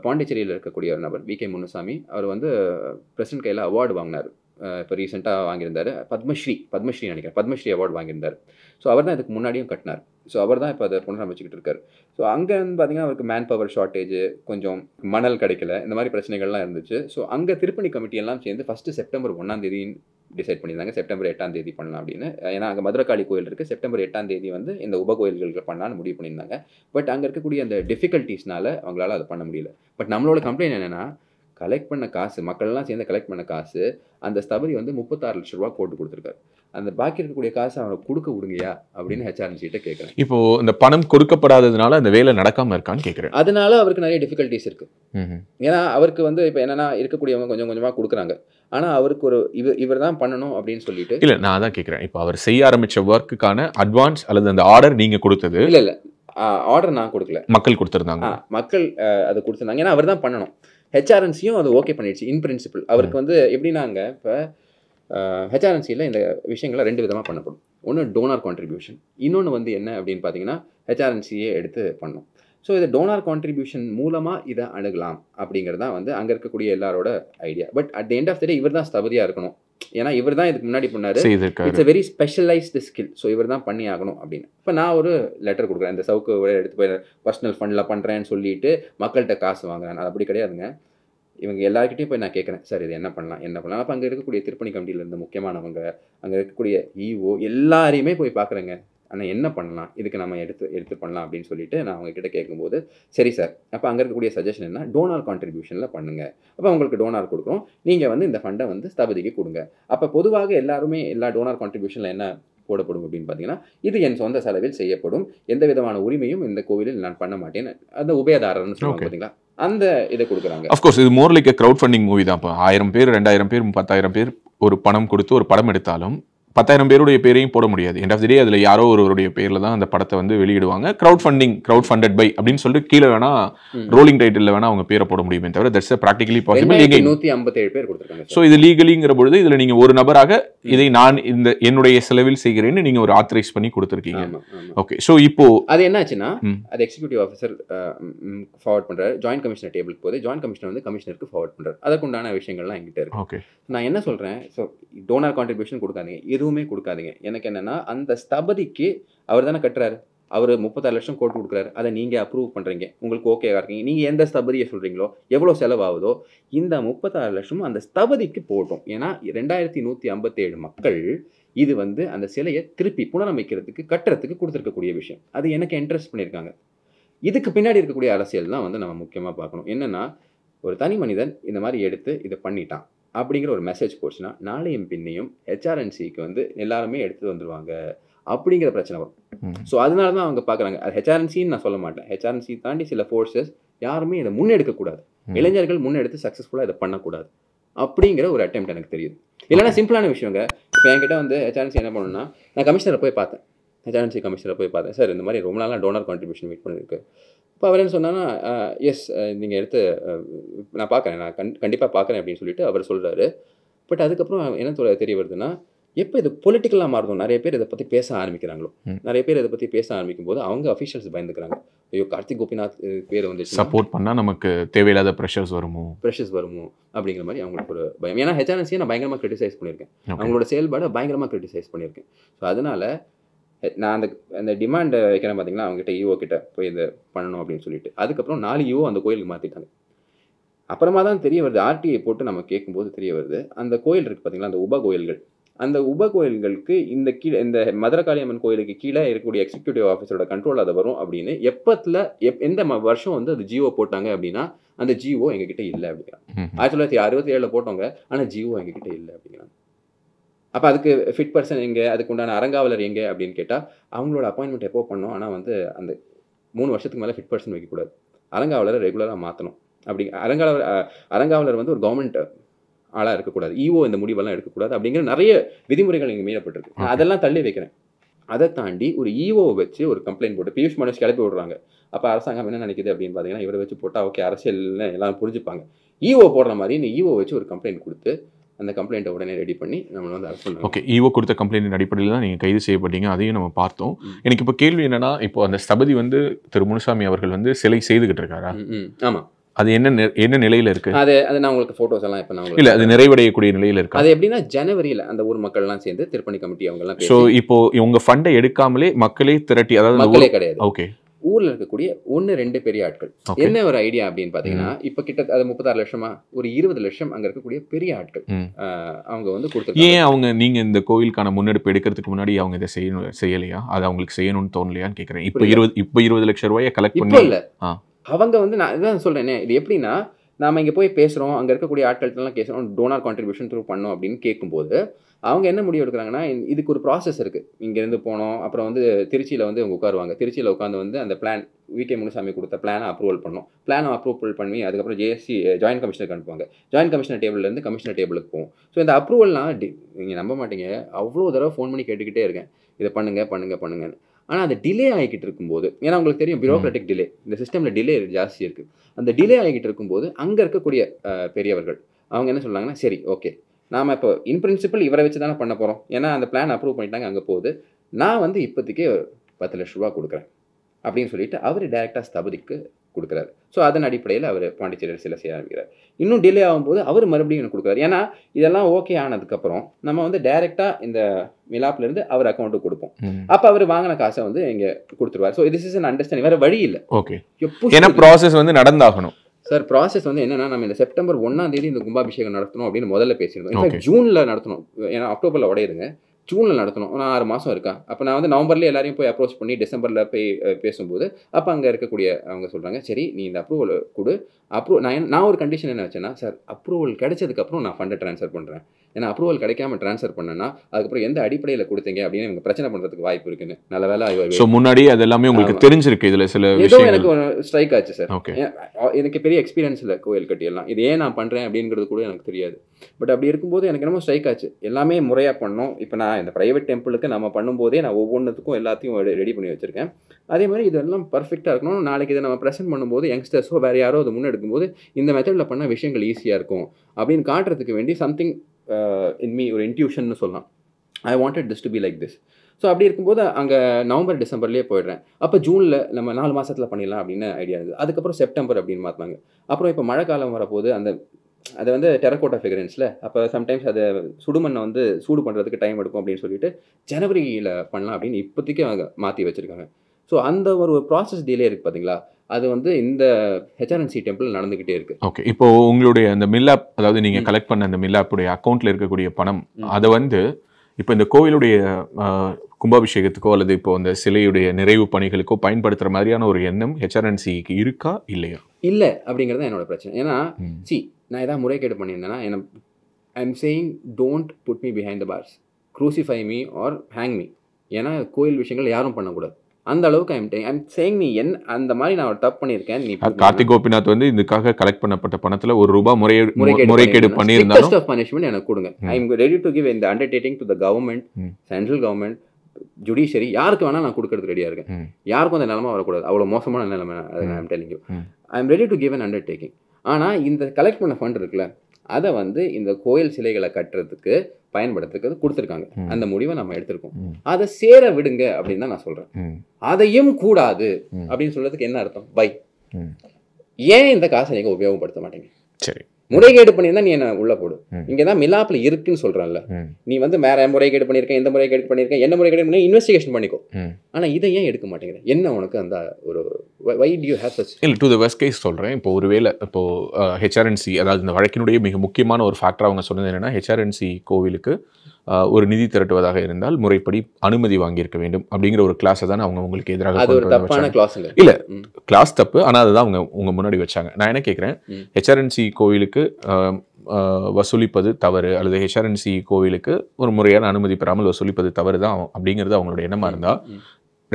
பாண்டிச்சேரியில் இருக்கக்கூடிய ஒரு நபர் வி கே முனுசாமி. அவர் வந்து பிரசிடென்ட் கையில் அவார்டு வாங்கினார். இப்போ ரீசெண்டாக வாங்கியிருந்தாரு. பத்மஸ்ரீ பத்மஸ்ரீ நினைக்கிறேன். பத்மஸ்ரீ அவார்டு வாங்கியிருந்தார். ஸோ அவர் தான் இதுக்கு முன்னாடியும் கட்டினார். ஸோ அவர் தான் இப்போ அதை புனரமைச்சிக்கிட்டு இருக்காரு. ஸோ அங்கே வந்து பார்த்தீங்கன்னா அவருக்கு மேன் பவர் ஷார்ட்டேஜ் கொஞ்சம் மணல் கிடைக்கல இந்த மாதிரி பிரச்சனைகள்லாம் இருந்துச்சு. ஸோ அங்கே திருப்பணி கமிட்டியெல்லாம் சேர்ந்து ஃபஸ்ட்டு செப்டம்பர் ஒன்றாம் தேதி டிசைட் பண்ணியிருந்தாங்க. செப்டம்பர் எட்டாம் தேதி பண்ணலாம் அப்படின்னு. ஏன்னா அங்கே மதுரக்காளி கோயில் இருக்குது செப்டம்பர் எட்டாம் தேதி வந்து இந்த உப கோயில்களுக்கு பண்ணலான்னு முடிவு பண்ணியிருந்தாங்க. பட் அங்கே இருக்கக்கூடிய அந்த டிஃபிகல்ட்டிஸ்னால அவங்களால அதை பண்ண முடியல. பட் நம்மளோட கம்ப்ளைண்ட் என்னென்னா கலெக்ட் பண்ண காசு மக்கள்லாம் சேர்ந்து கலெக்ட் பண்ண காசு அந்த ஸ்தபதி வந்து முப்பத்தாறு லட்ச ரூபா போட்டு கொடுத்துருக்காரு. அந்த பாக்கி இருக்கக்கூடிய காசு அவனுக்கு கொடுக்க விடுங்கயா அப்படின்னு ஹெச்ஆர்என்சி கிட்ட கேட்குறேன் இப்போ இந்த பணம் கொடுக்கப்படாததுனால அந்த வேலை நடக்காம இருக்கான்னு கேக்குறேன். அதனால அவருக்கு நிறைய டிஃபிகல்ட்டிஸ் இருக்கு. ஏன்னா அவருக்கு வந்து இப்போ என்னன்னா இருக்கக்கூடியவங்க கொஞ்சம் கொஞ்சமாக கொடுக்குறாங்க. ஆனால் அவருக்கு ஒரு இவர் இவர் தான் பண்ணணும் அப்படின்னு சொல்லிட்டு இல்ல நான் அதான் கேக்குறேன். இப்போ அவர் செய்ய ஆரம்பிச்ச ஒர்க்குக்கான அட்வான்ஸ் அல்லது அந்த ஆர்டர் நீங்க கொடுத்தது இல்லை இல்லை. ஆர்டர் நான் கொடுக்கல. மக்கள் கொடுத்திருந்தாங்க. மக்கள் அது கொடுத்துருந்தாங்க. ஏன்னா அவர் தான் பண்ணணும். ஹெச்ஆர்என்சியும் அது ஓகே பண்ணிடுச்சு இன் பிரின்சிபல் அவருக்கு வந்து எப்படின்னாங்க இப்போ ஹெச்ஆர்என்சியில் இந்த விஷயங்களை ரெண்டு விதமாக பண்ணப்படும். ஒன்று டோனார் கான்ட்ரிபியூஷன் இன்னொன்று வந்து என்ன அப்படின்னு பார்த்தீங்கன்னா ஹெச்ஆர்என்சியே எடுத்து பண்ணோம். ஸோ இது டோனார் கான்ட்ரிபியூஷன் மூலமாக இதை அணுகலாம் அப்படிங்கிறது தான் வந்து அங்கே இருக்கக்கூடிய எல்லாரோட idea but at the end of the day இவர் தான் ஸ்தபதியாக இருக்கணும். ஏன்னா இவர் தான் இதுக்கு முன்னாடி பண்ணாரு. It's a very specialised skill so இவர் தான் பண்ணி ஆகணும் அப்படின்னு. இப்போ நான் ஒரு லெட்டர் கொடுக்குறேன். இந்த சவுக்கு எடுத்து போய் பர்சனல் ஃபண்டில் பண்ணுறேன்னு சொல்லிட்டு மக்கள்கிட்ட காசு வாங்குறேன். அது அப்படி கிடையாதுங்க. இவங்க எல்லாருக்கிட்டையும் போய் நான் கேட்குறேன். சார் இது என்ன பண்ணலாம்? என்ன பண்ணலாம்? அப்போ அங்கே இருக்கக்கூடிய திருப்பணி கமிட்டியில் இருந்த முக்கியமானவங்க அங்கே இருக்கக்கூடிய இஓ எல்லாரையுமே போய் பார்க்குறேங்க ஆனால் என்ன பண்ணலாம்? இதுக்கு நம்ம எடுத்து எடுத்து பண்ணலாம் அப்படின்னு சொல்லிட்டு நான் அவங்க கிட்ட கேட்கும்போது சரி சார் அப்போ அங்கே இருக்கக்கூடிய சஜஷன் என்ன? டோனார் கான்ட்ரிபியூஷனில் பண்ணுங்க. அப்போ உங்களுக்கு டோனார் கொடுக்குறோம். நீங்கள் வந்து இந்த ஃபண்டை வந்து ஸ்தபதிக்கு கொடுங்க. அப்போ பொதுவாக எல்லாருமே எல்லா டோனார் கான்ட்ரிபியூஷனில் என்ன போடப்படும் அப்படின்னு பார்த்தீங்கன்னா இது என் சொந்த செலவில் செய்யப்படும். எந்த விதமான உரிமையும் இந்த கோவிலில் நான் பண்ண மாட்டேன் அந்த உபயதாரர்னு சொல்லுவாங்க. பார்த்தீங்களா அந்த இதை கொடுக்குறாங்க. அஃப்கோர்ஸ் இது more like crowd funding movie தான். இப்போ ஆயிரம் பேர் ரெண்டாயிரம் பேர் பத்தாயிரம் பேர் ஒரு பணம் கொடுத்து ஒரு படம் எடுத்தாலும் பத்தாயிரம் பேருடைய பேரையும் போட முடியாது. எண்ட் ஆஃப் தி டே அதில் யாரோ ஒருவருடைய பேரில் தான் அந்த படத்தை வந்து வெளியிடுவாங்க. Crowd funding crowd funded by அப்படின்னு சொல்லிட்டு கீழே வேணா. ரோலிங் டைட்டில் வேணா அவங்க பேரை போட முடியுமே தவிர தட்ஸ் ப்ராக்டிகலி பாசிபிள் ரெண்டாயிரத்தி நீங்க நூற்றி ஐம்பத்தேழு பேர் கொடுத்துருக்காங்க ஸோ இது லீகலிங்கிற பொழுது இதில் நீங்க ஒரு நபராக இதை நான் இந்த என்னுடைய செலவில் செய்கிறேன்னு நீங்க ஒரு ஆத்தரைஸ் பண்ணி கொடுத்துருக்கீங்க. ஓகே ஸோ இப்போ அது என்னாச்சுன்னா. அது எக்ஸிக்யூட்டிவ் ஆஃபீஸர் ஃபார்வர்ட் பண்றாரு. ஜாயின்ட் கமிஷனர் டேபிளுக்கு போது ஜாயின்ட் கமிஷனர் வந்து கமிஷனருக்கு ஃபார்வர்ட் பண்றாரு. அதற்குண்டான விஷயங்கள்லாம் என்கிட்ட இருக்கு. ஓகே நான் என்ன சொல்றேன்? ஸோ டோனர் கான்ட்ரிபியூஷன் கொடுக்காதீங்க. எதுவுமே கொடுக்காதீங்க. எனக்கு என்னென்னா அந்த ஸ்தபதிக்கு அவர் தானே கட்டுறாரு. அவர் முப்பத்தாறு லட்சம் கோட் கொடுக்குறாரு. அதை நீங்கள் அப்ரூவ் பண்ணுறீங்க உங்களுக்கு ஓகேவா இருக்கீங்க. நீங்கள் எந்த ஸ்தபதியை சொல்கிறீங்களோ எவ்வளோ செலவாகுதோ இந்த முப்பத்தாறு லட்சமும் அந்த ஸ்தபதிக்கு போட்டோம். ஏன்னா ரெண்டாயிரத்தி நூற்றி ஐம்பத்தேழு மக்கள் இது வந்து அந்த சிலையை திருப்பி புனரமைக்கிறதுக்கு கட்டுறதுக்கு கொடுத்துருக்கக்கூடிய விஷயம். அது எனக்கு இன்ட்ரெஸ்ட் பண்ணியிருக்காங்க. இதுக்கு பின்னாடி இருக்கக்கூடிய அரசியல் தான் வந்து நம்ம முக்கியமாக பார்க்கணும். என்னென்னா ஒரு தனி மனிதன் இந்த மாதிரி எடுத்து இதை பண்ணிட்டான். அப்படிங்கிற ஒரு மெசேஜ் போச்சுன்னா நாளையும் பின்னையும் ஹெச்ஆர்என்சிக்கு வந்து எல்லாருமே எடுத்து வந்துருவாங்க. அப்படிங்கிற பிரச்சனை வரும். ஸோ அதனால தான் அவங்க பார்க்குறாங்க அது ஹெச்ஆர்என்சின்னு நான் சொல்ல மாட்டேன். ஹெச்ஆர்என்சி தாண்டி சில ஃபோர்ஸஸ் யாருமே இதை முன்னெடுக்கக்கூடாது. இளைஞர்கள் முன்னெடுத்து சக்ஸஸ்ஃபுல்லாக இதை பண்ணக்கூடாது. அப்படிங்கிற ஒரு அட்டெம்ட் எனக்கு தெரியுது. இல்லைன்னா சிம்பிளான விஷயங்க. இப்போ என்கிட்ட வந்து ஹெச்ஆர்என்சி என்ன பண்ணணும்னா நான் கமிஷனரை போய் பார்த்தேன். ஹெச்ஆர்என்சி கமிஷனரை போய் பார்த்தேன். சார் இந்த மாதிரி ரொம்ப நாளாக டோனர் கான்ட்ரிபியூஷன் மீட் பண்ணிருக்கு. இப்போ அவர் என்ன சொன்னான்னா எஸ் நீங்கள் எடுத்து நான் பார்க்குறேன் நான் கண் கண்டிப்பாக பார்க்குறேன் அப்படின்னு சொல்லிட்டு அவர் சொல்கிறாரு பட் அதுக்கப்புறம் என்ன தெரிய வருதுன்னா எப்போ இது பொலிட்டிக்கலாக மாறுதோ நிறைய பேர் இதை பற்றி பேச ஆரம்பிக்கிறாங்களோ. நிறைய பேர் இதை பற்றி பேச ஆரம்பிக்கும் போது அவங்க அஃபிஷியல்ஸ் பயந்துக்கிறாங்க. ஐயோ கார்த்திக் கோபிநாத் பேர் வந்து சப்போர்ட் பண்ணா நமக்கு தேவையில்லாத ப்ரெஷர்ஸ் வருமோ? ப்ரெஷஸ் வருமோ? அப்படிங்கிற மாதிரி அவங்களுக்கு ஒரு பயம். ஏன்னா ஹெச்ஆர்என்சியை நான் பயங்கரமாக கிரிட்டிசைஸ் பண்ணியிருக்கேன். அவங்களோட செயல்பாடை பயங்கரமாக கிரிட்டிசைஸ் பண்ணியிருக்கேன். ஸோ அதனால நான் அந்த அந்த டிமாண்டை வைக்கிறேன் பார்த்தீங்களா அவங்ககிட்ட ஈஓ கிட்ட போய் இதை பண்ணணும் அப்படின்னு சொல்லிட்டு. அதுக்கப்புறம் நாலு ஈஓ அந்த கோயிலுக்கு மாற்றிட்டாங்க அப்புறமா தான் தெரிய வருது ஆர்டிஐ போட்டு நம்ம கேட்கும்போது தெரிய வருது அந்த கோயில் இருக்குது பார்த்தீங்களா அந்த உப கோயில்கள். அந்த உப கோயில்களுக்கு இந்த கீழே இந்த மதுரகாளியம்மன் கோயிலுக்கு கீழே இருக்கக்கூடிய எக்ஸிக்யூட்டிவ் ஆஃபீஸரோட கண்ட்ரோல் அது வரும் அப்படின்னு எப்பத்தில் எப் எந்த வருஷம் வந்து அது ஜியோ போட்டாங்க அப்படின்னா அந்த ஜியோ எங்ககிட்ட இல்லை அப்படிங்கிறாங்க. ஆயிரத்தி தொள்ளாயிரத்தி அறுபத்தி ஏழில் போட்டவங்க ஆனால் ஜியோ எங்ககிட்ட இல்லை அப்படிங்கிறாங்க. அப்போ அதுக்கு ஃபிட் பர்சன் எங்கே? அதுக்கு உண்டான அறங்காவலர் எங்கே? அப்படின்னு கேட்டால் அவங்களோட அப்பாயின்மெண்ட் எப்போ பண்ணோம் ஆனால் வந்து அந்த மூணு வருஷத்துக்கு மேலே ஃபிட் பர்சன் வைக்கக்கூடாது. அறங்காவலரை ரெகுலராக மாற்றணும் அப்படி அறங்காவலர் அறங்காவலர் வந்து ஒரு கவர்மெண்ட் ஆளாக இருக்கக்கூடாது. ஈஓ இந்த முடிவெல்லாம் எடுக்கக்கூடாது அப்படிங்கிற நிறைய விதிமுறைகள் இங்கே மீறப்பட்டிருக்கு. அதெல்லாம் தள்ளி வைக்கிறேன். அதை தாண்டி ஒரு ஈஓ வச்சு ஒரு கம்ப்ளைண்ட் போட்டு பியூஷ் மனோஜ் கிளப்பி விடுறாங்க. அப்போ அரசாங்கம் என்ன நினைக்குது அப்படின்னு பார்த்தீங்கன்னா இவரை வச்சு போட்டால் ஓகே அரசியல்னு எல்லாம் புரிஞ்சுப்பாங்க. ஈஓ போடுற மாதிரி நீ ஈஓ வச்சு ஒரு கம்ப்ளைண்ட் கொடுத்து அந்த கம்ப்ளைண்ட்டை உடனே ரெடி பண்ணி நம்மளை வந்து அரெஸ்ட் ஓகே ஈவோ கொடுத்த கம்ப்ளைண்டின் அடிப்படையில் தான் நீங்கள் கைது செய்யப்பட்டீங்க அதையும் நம்ம பார்த்தோம். எனக்கு இப்போ கேள்வி என்னன்னா இப்போ அந்த ஸ்தபதி வந்து திரு முனுசாமி அவர்கள் வந்து சிலை செய்துகிட்டு இருக்காரா? ஆமாம் அது என்ன என்ன நிலையில இருக்கு? அது அது நான் உங்களுக்கு ஃபோட்டோஸ் எல்லாம் இப்போ நான் இல்ல அது நிறைவடையக்கூடிய நிலையில இருக்கா? அது எப்படின்னா ஜனவரியில் அந்த ஊர் மக்கள்லாம் சேர்ந்து திருப்பணி கமிட்டி அவங்கெல்லாம் ஸோ பேசி இப்போ உங்க ஃபண்டை எடுக்காமலே மக்களே திரட்டி அதாவது மக்களே கிடையாது. ஓகே ஊர்ல இருக்கக்கூடிய ஒன்று ரெண்டு பெரிய ஆட்கள். என்ன ஒரு ஐடியா அப்படின்னு பார்த்தீங்கன்னா இப்போ கிட்ட அது முப்பத்தாறு லட்சமா ஒரு இருபது லட்சம் அங்க இருக்கக்கூடிய பெரிய ஆட்கள் அவங்க வந்து கொடுத்துருக்காங்க. ஏன் அவங்க நீங்க இந்த கோவிலுக்கான முன்னெடுப்பு எடுக்கிறதுக்கு முன்னாடி அவங்க இதை செய்யணும் செய்யலையா? அது அவங்களுக்கு செய்யணும்னு தோணலையான்னு கேக்குறேன். இப்போ. இருபது இப்போ இருபது லட்சம் ரூபாயை கலெக்ட் பண்ணி இல்ல. அவங்க வந்து நான் இதான் சொல்றேனே இது எப்படின்னா நாம இங்க போய் பேசுறோம் அங்க இருக்கக்கூடிய ஆட்கள்ட்டெல்லாம் பேசுறோம் டோனார் கான்ட்ரிபியூஷன் த்ரூ பண்ணோம் அப்படின்னு கேட்கும்போது அவங்க என்ன முடிவு எடுக்கிறாங்கன்னா இதுக்கு ஒரு ப்ராசஸ் இருக்கு. இங்க இருந்து போனோம் அப்புறம் வந்து திருச்சியில வந்து இவங்க உட்காருவாங்க. திருச்சியில உட்காந்து வந்து அந்த பிளான் விகே முனுசாமி கொடுத்த பிளானை அப்ரூவல் பண்ணோம். பிளானை அப்ரூவல் பண்ணி அதுக்கப்புறம் ஜேஎஸ்சி ஜாயின்ட் கமிஷனருக்கு அனுப்புவாங்க. ஜாயின்ட் கமிஷனர் டேபிள்ல இருந்து கமிஷனர் டேபிளுக்கு போகும் ஸோ இந்த அப்ரூவல்லாம் நீங்க நம்ப மாட்டீங்க. அவ்வளோ தடவை ஃபோன் பண்ணி கேட்டுக்கிட்டே இருக்கேன். இதை பண்ணுங்க பண்ணுங்க பண்ணுங்கன்னு. ஆனால் அந்த டிலே ஆகிக்கிட்டு இருக்கும்போது ஏன்னா உங்களுக்கு தெரியும் பியூரோக்ராட்டிக் டிலே இந்த சிஸ்டமில் டிலே ஜாஸ்தி இருக்குது அந்த டிலே ஆகிக்கிட்டு இருக்கும்போது அங்கே இருக்கக்கூடிய பெரியவர்கள் அவங்க என்ன சொல்றாங்கன்னா சரி ஓகே நாம் இப்போ இன் பிரின்சிபல் இவரை வச்சு தானே பண்ண போகிறோம் ஏன்னா அந்த பிளான் அப்ரூவ் பண்ணிட்டாங்க அங்கே போகுது. நான் வந்து இப்போதைக்கே பத்து லட்ச ரூபா கொடுக்குறேன். அப்படின்னு சொல்லிட்டு அவர் டேரெக்டாக ஸ்தபதிக்கு கொடுக்குறாரு. ஸோ அதன் அடிப்படையில் அவர் பாண்டிச்சேரியில் சில செய்ய ஆரம்பிக்கிறார். இன்னும் டிலே ஆகும்போது அவர் மறுபடியும் எனக்கு கொடுக்குறாரு. ஏன்னா இதெல்லாம் ஓகே ஆனதுக்கப்புறம் நம்ம வந்து டைரெக்டாக இந்த மிலாப்லேருந்து அவர் அக்கௌண்ட்டுக்கு கொடுப்போம். அப்போ அவர் வாங்கின காசை வந்து இங்கே கொடுத்துருவார். So this is an understanding வேறு வழி இல்லை. ஓகே ஏன்னா ப்ராசஸ் வந்து நடந்தாகணும். சார் ப்ராசஸ் வந்து என்னன்னா நம்ம இந்த செப்டம்பர் ஒன்னாம் தேதி இந்த கும்பாபிஷேகம் நடத்தணும் அப்படின்னு முதல்ல பேசியிருந்தோம். ஜூன்ல நடத்தணும். ஏன்னா அக்டோபர்ல உடையுதுங்க. ஜூனில் நடத்தணும். நான் ஆறு மாதம் இருக்கா? அப்போ நான் வந்து நவம்பர்லேயே எல்லாரையும் போய் அப்ரோச் பண்ணி டிசம்பரில் போய் பேசும்போது அப்போ அங்கே இருக்கக்கூடிய அவங்க சொல்கிறாங்க சரி நீ இந்த அப்ரூவல் கொடு. அப்ரூவல் நான் நான் ஒரு கண்டிஷன் என்ன வச்சேன்னா சார் அப்ரூவல் கிடைச்சதுக்கு அப்புறம் நான் ஃபண்டை ட்ரான்ஸ்ஃபர் பண்றேன். ஏன்னா அப்ரூவல் கிடைக்காம ட்ரான்ஸ்ஃபர் பண்ணேன்னா அதுக்கப்புறம் எந்த அடிப்படையில் கொடுத்தீங்க அப்படின்னு இவங்க பிரச்சனை பண்றதுக்கு வாய்ப்பு இருக்குன்னு. நல்ல வேலை ஸோ முன்னாடி அது எல்லாமே உங்களுக்கு. தெரிஞ்சிருக்கு இதுல சில ஏதோ எனக்கு ஒரு ஸ்ட்ரைக் ஆச்சு சார் எனக்கு பெரிய எக்ஸ்பீரியன்ஸ் இல்லை கோயில் கட்டி எல்லாம். இது ஏன் நான் பண்ணுறேன் அப்படிங்கிறது கூட எனக்கு தெரியாது. பட் அப்படி இருக்கும்போது எனக்கு என்னமோ ஸ்ட்ரைக் ஆச்சு. எல்லாமே முறையாக பண்ணோம். இப்போ நான் இந்த ப்ரைவேட் டெம்பிளுக்கு நம்ம பண்ணும்போதே நான் ஒவ்வொன்றுத்துக்கும் எல்லாத்தையும் ரெடி பண்ணி வச்சுருக்கேன். அதே மாதிரி இதெல்லாம் பர்ஃபெக்டாக இருக்கணும். நாளைக்கு இதை நம்ம ப்ரெசென்ட் பண்ணும்போது யங்ஸ்டர்ஸோ வேறு யாரோ அதை முன்னெடுக்கும்போது இந்த மெத்தடில் பண்ண விஷயங்கள் ஈஸியாக இருக்கும். அப்படின்னு காட்டுறதுக்கு வேண்டி சம்திங் இன் மீ ஒரு இன்ட்யூஷன் சொல்லலாம். I wanted this to be like this so அப்படி இருக்கும்போது அங்கே நவம்பர் டிசம்பர்லேயே போயிடுறேன். அப்போ ஜூனில் நம்ம நாலு மாதத்தில் பண்ணிடலாம் அப்படின்னு ஐடியா இருந்தது. அதுக்கப்புறம் செப்டம்பர் அப்படின்னு மாற்றினாங்க அப்புறம் இப்போ மழை காலம் வரப்போது அந்த அது வந்து டெரக்கோட்டா ஃபிகரன்ஸில் அப்போ சம்டைம்ஸ் அதை சுடுமண்ணை வந்து சூடு பண்ணுறதுக்கு டைம் எடுக்கும் அப்படின்னு சொல்லிட்டு ஜனவரியில் பண்ணலாம் அப்படின்னு இப்போதைக்கு அவங்க மாற்றி வச்சுருக்காங்க. ஸோ அந்த ஒரு ப்ராசஸ் டிலே இருக்குது பார்த்தீங்களா அது வந்து இந்த ஹெச்ஆர்என்சி டெம்பிள் நடந்துக்கிட்டே இருக்குது ஓகே இப்போ உங்களுடைய அந்த மில்லாப் அதாவது நீங்க. கலெக்ட் பண்ண அந்த மில்லாப்புடைய அக்கௌண்ட்ல இருக்கக்கூடிய பணம். அதை வந்து இப்போ இந்த கோவிலுடைய கும்பாபிஷேகத்துக்கோ அல்லது இப்போ அந்த சிலையுடைய நிறைவு பணிகளுக்கோ பயன்படுத்துற மாதிரியான ஒரு எண்ணம் ஹெச்ஆர்என்சிக்கு இருக்கா இல்லையா? இல்லை அப்படிங்கிறது என்னோட பிரச்சனை. ஏன்னா. சி நான் ஏதாவது முறைகேடு பண்ணியிருந்தேன்னா என்ன I am saying don't put me behind the bars crucify me or hang me ஏன்னா கோயில் விஷயங்கள் யாரும் பண்ணக்கூடாது. அந்த அளவுக்கு ஐம் ஐம் சேயிங் நீ என் அந்த மாதிரி நான் ஒரு தப்பு பண்ணியிருக்கேன் நீ கார்த்திக் கோபிநாத் வந்து இதுக்காக கலெக்ட் பண்ணப்பட்ட பணத்துல ஒரு ரூபாய் முறையீடு முறைகேடு பண்ணியிருந்தாலும் ஆஃப் பனிஷ்மெண்ட் எனக்கு கொடுங்க. I am ready to give இந்த undertaking to the government. Central government judiciary யாருக்கு வேணா நான் கொடுக்கறதுக்கு ரெடியாக இருக்கேன். யாருக்கும் அந்த நிலமை வரக்கூடாது. அவ்வளோ மோசமான நிலைமை I'm telling you. I am ready to give an undertaking ஆனால் இந்த கலெக்ட் பண்ண ஃபண்ட் இருக்குல்ல அதை வந்து இந்த கோயில் சிலைகளை கட்டுறதுக்கு பயன்படுத்துறதுக்கு கொடுத்துருக்காங்க. அந்த முடிவை நம்ம எடுத்திருக்கோம். அதை சேர விடுங்க அப்படின்னு தான் நான் சொல்றேன். அதையும் கூடாது. அப்படின்னு சொல்றதுக்கு என்ன அர்த்தம் பை. ஏன் இந்த காசை நீங்க உபயோகப்படுத்த மாட்டீங்க சரி முறைகேடு பண்ணியிருந்தா நீ என்ன உள்ள போடு ம். இங்க தான் மிலாப்ல இருக்குன்னு சொல்றேன்ல ம். நீ வந்து வேற முறைகேடு பண்ணியிருக்கேன் எந்த முறைகேடு பண்ணியிருக்கேன் என்ன முறைகேடு பண்ணி இன்வெஸ்டிகேஷன் பண்ணிக்கோ. ஆனா இதை ஏன் எடுக்க மாட்டேங்கிற என்ன உனக்கு அந்த ஒரு வை யூ ஹேவ் சச் இல்லை டு த வெஸ்ட் கேஸ் சொல்கிறேன் இப்போ ஒருவேளை இப்போ ஹெச்ஆர்என்சி அதாவது இந்த வழக்கினுடைய மிக முக்கியமான ஒரு ஃபேக்டர் அவங்க சொன்னது என்னன்னா ஹெச்ஆர்என்சி கோவிலுக்கு ஒரு நிதி திரட்டுவதாக இருந்தால் முறைப்படி அனுமதி வாங்கியிருக்க வேண்டும் அப்படிங்கிற ஒரு கிளாஸை தான் அவங்க உங்களுக்கு எதிராக இல்ல. கிளாஸ் தப்பு. ஆனால் அதுதான் அவங்க உங்க முன்னாடி வச்சாங்க. நான் என்ன கேட்குறேன். ஹெச்ஆர்என்சி கோவிலுக்கு வசூலிப்பது தவறு. அல்லது ஹெச்ஆர்என்சி கோவிலுக்கு ஒரு முறையான அனுமதி பெறாமல் வசூலிப்பது தவறு தான் அப்படிங்கிறது அவங்களோட எண்ணமா இருந்தா.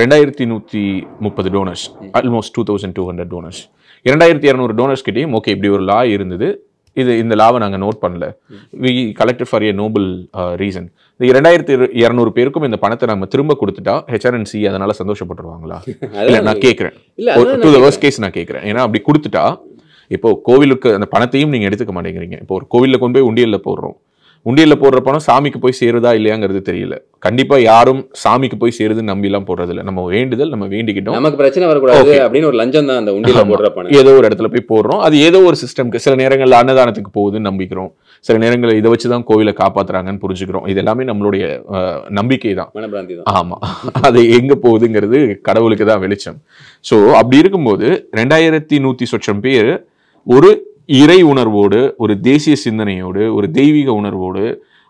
ரெண்டாயிரத்தி நூற்றி முப்பது donors almost two thousand two hundred donors இரண்டாயிரத்தி இரநூறு டோனர்ஸ் கிட்டேயும் ஓகே இப்படி ஒரு லா இருந்தது. இது இந்த லாவை நாங்கள் நோட் பண்ணல. We collected for a noble reason இந்த இரண்டாயிரத்தி இரநூறு பேருக்கும் இந்த பணத்தை நம்ம திரும்ப கொடுத்துட்டா ஹெச்ஆர்என்சி அதனால சந்தோஷப்பட்டுருவாங்களா? இல்ல நான் கேட்குறேன் இல்ல டு த வர்ஸ்ட் கேஸ் நான் கேட்குறேன் ஏன்னா அப்படி கொடுத்துட்டா இப்போ கோவிலுக்கு அந்த பணத்தையும் நீங்க எடுத்துக்க மாட்டேங்கிறீங்க. இப்போ ஒரு கோவில்ல கொண்டு போய் உண்டியல்ல போடுறோம். உண்டியல்ல போடுற பணம் சாமிக்கு போய் சேருதா இல்லையாங்கிறது தெரியல. கண்டிப்பா யாரும் சாமிக்கு போய் சேருதுன்னு நம்பி எல்லாம் போடுறது இல்ல நம்ம வேண்டுதல் நம்ம வேண்டிக்கிட்டோம். நமக்கு பிரச்சனை வரக்கூடாது. அப்படின்னு ஒரு லஞ்சம் தான் அந்த உண்டியில. போடுற ஏதோ ஒரு இடத்துல போய் போடுறோம். அது ஏதோ ஒரு சிஸ்டம்க்கு சில நேரங்கள்ல அன்னதானத்துக்கு போகுதுன்னு நம்பிக்கிறோம். சில நேரங்களில் இதை வச்சு தான் கோவிலை காப்பாத்துறாங்கன்னு புரிஞ்சுக்கிறோம். இது எல்லாமே நம்மளுடைய நம்பிக்கை தான். மனப்பிராந்தி தான். ஆமா. அது எங்க போகுதுங்கிறது கடவுளுக்கு தான் வெளிச்சம். ஸோ அப்படி இருக்கும்போது ரெண்டாயிரத்தி நூத்தி சொச்சம் பேர் ஒரு இறை உணர்வோடு ஒரு தேசிய சிந்தனையோடு ஒரு தெய்வீக உணர்வோடு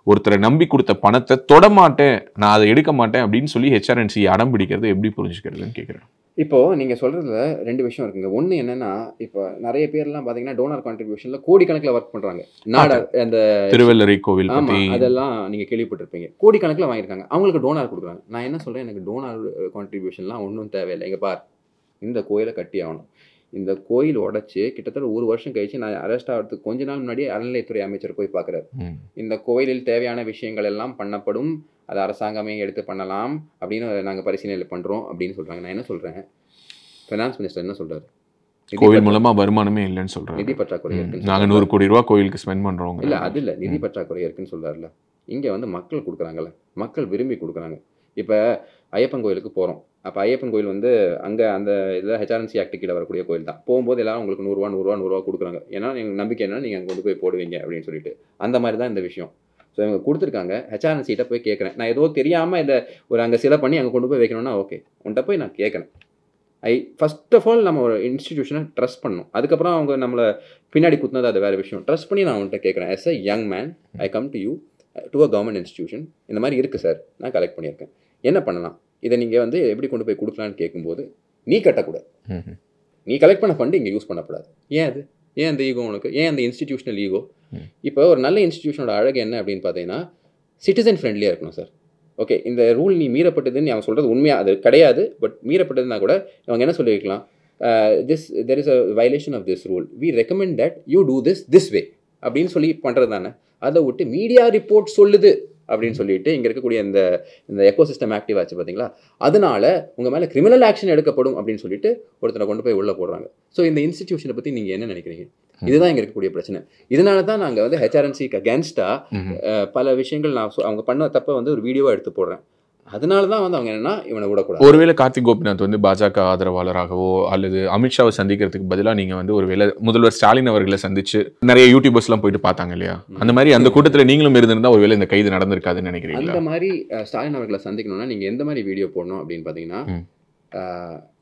ஒருத்தரை நம்பி கொடுத்த பணத்தை தொட மாட்டேன் நான் அதை எடுக்க மாட்டேன் அப்படின்னு சொல்லி ஹெச்ஆர்என்சி அடம் பிடிக்கிறது எப்படி புரிஞ்சுக்கிறதுன்னு கேட்குறேன் இப்போ நீங்க சொல்றதுல ரெண்டு விஷயம் இருக்குங்க. ஒண்ணு என்னன்னா இப்போ நிறைய பேர்லாம் பாத்தீங்கன்னா டோனர் கான்ட்ரிபியூஷன்ல கோடிக்கணக்கில் ஒர்க் பண்றாங்க. நாட அந்த திருவல்லரை கோவில் ஆமா பத்தி. அதெல்லாம் நீங்க கேள்விப்பட்டிருப்பீங்க. கோடிக்கணக்கில் வாங்கியிருக்காங்க. அவங்களுக்கு டோனார் கொடுக்குறாங்க. நான் என்ன சொல்றேன்? எனக்கு டோனார் கான்ட்ரிபியூஷன்லாம் ஒன்றும் தேவையில்லை. இங்க பார் இந்த கோயிலை கட்டி ஆகணும் இந்த கோயில் உடைச்சு கிட்டத்தட்ட ஒரு வருஷம் கழிச்சு நான் அரெஸ்ட் ஆகிறதுக்கு கொஞ்ச நாள் முன்னாடி அறநிலையத்துறை அமைச்சர் போய் பார்க்குறாரு. இந்த கோயிலில் தேவையான விஷயங்கள் எல்லாம் பண்ணப்படும் அது அரசாங்கமே எடுத்து பண்ணலாம் அப்படின்னு நாங்கள் பரிசீலனை பண்ணுறோம் அப்படின்னு சொல்றாங்க. நான் என்ன சொல்றேன்? ஃபினான்ஸ் மினிஸ்டர் என்ன சொல்றாரு? நிதி கோவில் மூலமா வருமானமே இல்லைன்னு சொல்றாங்க நிதி பற்றாக்குறை இருக்குன்னு நாங்க. நூறு கோடி ரூபாய் கோயிலுக்கு ஸ்பெண்ட் பண்றோம் இல்ல அது இல்ல. நிதி பற்றாக்குறை இருக்குன்னு சொல்றாருல இங்க வந்து மக்கள் கொடுக்குறாங்கல்ல. மக்கள் விரும்பி கொடுக்குறாங்க. இப்ப ஐயப்பன் கோயிலுக்கு போறோம். அப்போ ஐயப்பன் கோயில் வந்து அங்கே அந்த இதில் ஹெச்ஆர்என்சி ஆக்ட் கீழே வரக்கூடிய கோயில் தான். போகும்போது எல்லாரும் உங்களுக்கு நூறுரூவா நூறுரூவா நூறுரூவா கொடுக்குறாங்க. ஏன்னா எங்கள் நம்பிக்கை என்ன நீங்கள் அங்கே கொண்டு போய் போடுவீங்க அப்படின்னு சொல்லிட்டு. அந்த மாதிரி தான் இந்த விஷயம். ஸோ இவங்க கொடுத்துருக்காங்க. ஹெச்ஆர்என்சிகிட்ட போய் கேட்குறேன். நான் ஏதோ தெரியாமல் இதை ஒரு அங்கே சில பண்ணி அங்கே கொண்டு போய் வைக்கணும்னா ஓகே உன்கிட்ட போய் நான் கேட்குறேன். ஐ ஃபர்ஸ்ட் ஆஃப் ஆல் நம்ம ஒரு இன்ஸ்டிடியூஷனை ட்ரஸ்ட் பண்ணணும். அதுக்கப்புறம் அவங்க நம்மளை பின்னாடி குத்துனது அது வேறு விஷயம். ட்ரஸ்ட் பண்ணி நான் உன்கிட்ட கேட்குறேன். Yes a young man I come to you to a government institution இந்த மாதிரி இருக்குது சார் நான் கலெக்ட் பண்ணியிருக்கேன். என்ன பண்ணலாம்? இதை நீங்கள் வந்து எப்படி கொண்டு போய் கொடுக்கலான்னு கேட்கும்போது நீ கட்டக்கூடாது. நீ கலெக்ட் பண்ண ஃபண்டு இங்கே யூஸ் பண்ணக்கூடாது ஏன் அது? ஏன் அந்த ஈகோ உனக்கு? ஏன் அந்த இன்ஸ்டிடியூஷனல் ஈகோ. இப்போ ஒரு நல்ல இன்ஸ்டிடியூஷனோட அழகு என்ன அப்படின்னு பார்த்தீங்கன்னா சிட்டிசன் ஃப்ரெண்ட்லியாக இருக்கணும் சார் ஓகே இந்த ரூல் நீ மீறப்பட்டதுன்னு அவங்க சொல்கிறது உண்மையாக அது கிடையாது பட் மீறப்பட்டதுன்னா கூட அவங்க என்ன சொல்லியிருக்கலாம்? This there is a violation of this rule we recommend that you do this this way அப்படின்னு சொல்லி பண்ணுறது தானே. அதை விட்டு மீடியா ரிப்போர்ட் சொல்லுது. அப்படின்னு சொல்லிட்டு இங்கே இருக்கக்கூடிய இந்த இந்த எக்கோசிஸ்டம் ஆக்டிவ் ஆச்சு பார்த்தீங்களா அதனால உங்கள் மேலே கிரிமினல் ஆக்ஷன் எடுக்கப்படும் அப்படின்னு சொல்லிட்டு ஒருத்தரை கொண்டு போய் உள்ளே போடுறாங்க. ஸோ இந்த இன்ஸ்டிடியூஷனை பற்றி நீங்கள் என்ன நினைக்கிறீங்க? இதுதான் இங்கே இருக்கக்கூடிய பிரச்சனை. இதனால தான் நாங்கள் வந்து ஹெச்ஆர்என்சிக்கு அகேன்ஸ்டாக. பல விஷயங்கள் நான் அவங்க பண்ண தப்பை வந்து ஒரு வீடியோவாக எடுத்து போடுறேன். அதனால தான் வந்து அவங்க என்னன்னா இவனை விடக்கூடாது. ஒருவேளை கார்த்திக் கோபிநாத் வந்து பாஜக ஆதரவாளராகவோ அல்லது அமித்ஷாவை சந்திக்கிறதுக்கு பதிலா நீங்க வந்து ஒருவேளை முதல்வர் ஸ்டாலின் அவர்களை சந்திச்சு நிறைய யூடியூபர்ஸ் எல்லாம் போயிட்டு பார்த்தாங்க இல்லையா? அந்த மாதிரி அந்த கூட்டத்துல நீங்களும் இருந்திருந்தா ஒருவேளை இந்த கைது நடந்திருக்காதுன்னு நினைக்கிறீங்களா? அந்த மாதிரி ஸ்டாலின் அவர்களை சந்திக்கணும்னா நீங்கள் எந்த மாதிரி வீடியோ போடணும் அப்படின்னு பார்த்தீங்கன்னா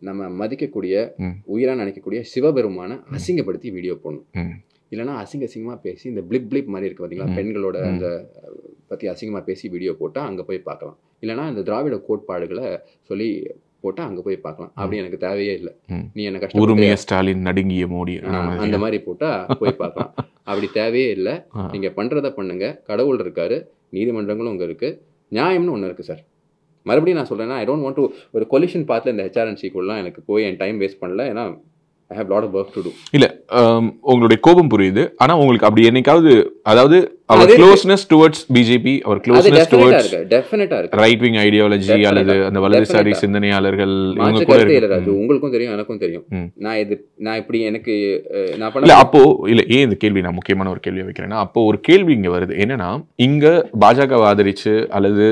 நம்ம மதிக்கக்கூடிய ம். உயிரா நினைக்கக்கூடிய சிவபெருமான அசிங்கப்படுத்தி வீடியோ போடணும். ம். இல்லைன்னா அசிங்க அசிங்கமாக பேசி இந்த பிளிப் பிளிப் மாதிரி இருக்கு பார்த்தீங்களா. பெண்களோட. அந்த பற்றி அசிங்கமாக பேசி வீடியோ போட்டால் அங்கே போய் பார்க்கலாம். இல்லைன்னா இந்த திராவிட கோட்பாடுகளை சொல்லி போட்டால் அங்கே போய் பார்க்கலாம். அப்படி எனக்கு தேவையே இல்லை. நீ உரிமைய ஸ்டாலின் நடுங்கிய மோடி அந்த மாதிரி. போட்டா போய் பார்க்கலாம். அப்படி தேவையே இல்லை. ஆ. நீங்க பண்றத பண்ணுங்க. கடவுள் இருக்காரு. நீதிமன்றங்களும் அங்க இருக்கு. நியாயம்னு ஒன்று இருக்கு சார். மறுபடியும் நான் சொல்றேன்னா ஐ டோன்ட் வாண்ட் டு ஒரு கொலிஷன் பார்த்து இந்த ஹெச்ஆர்என்சிக்குள்ளலாம் எனக்கு போய் என் டைம் வேஸ்ட் பண்ணல. ஏன்னா I have lot of work to do ஆம், உங்களுடைய கோபம் புரியுது. ஆனா உங்களுக்கு அப்படி என்னைக்காவது அதாவது அவர். க்ளோஸ்னஸ் டுவர்ட்ஸ் பிஜேபி அவர் க்ளோஸ்னஸ் டுவர்ட்ஸ் டெஃபினட்டா இருக்கு ரைட் விங் ஐடியாலஜி. அல்லது அந்த வலதுசாரி. சிந்தனையாளர்கள் இவங்க கூட இருக்கு உங்களுக்கும் தெரியும் எனக்கும் தெரியும். நான் இது நான் இப்படி எனக்கு நான் இல்ல பண்ண அப்போ இல்ல ஏன் இந்த கேள்வி நான் முக்கியமான ஒரு கேள்வி வைக்கிறேன்னா அப்போ ஒரு கேள்வி இங்க வருது என்னன்னா இங்க பாஜக ஆதரிச்சு அல்லது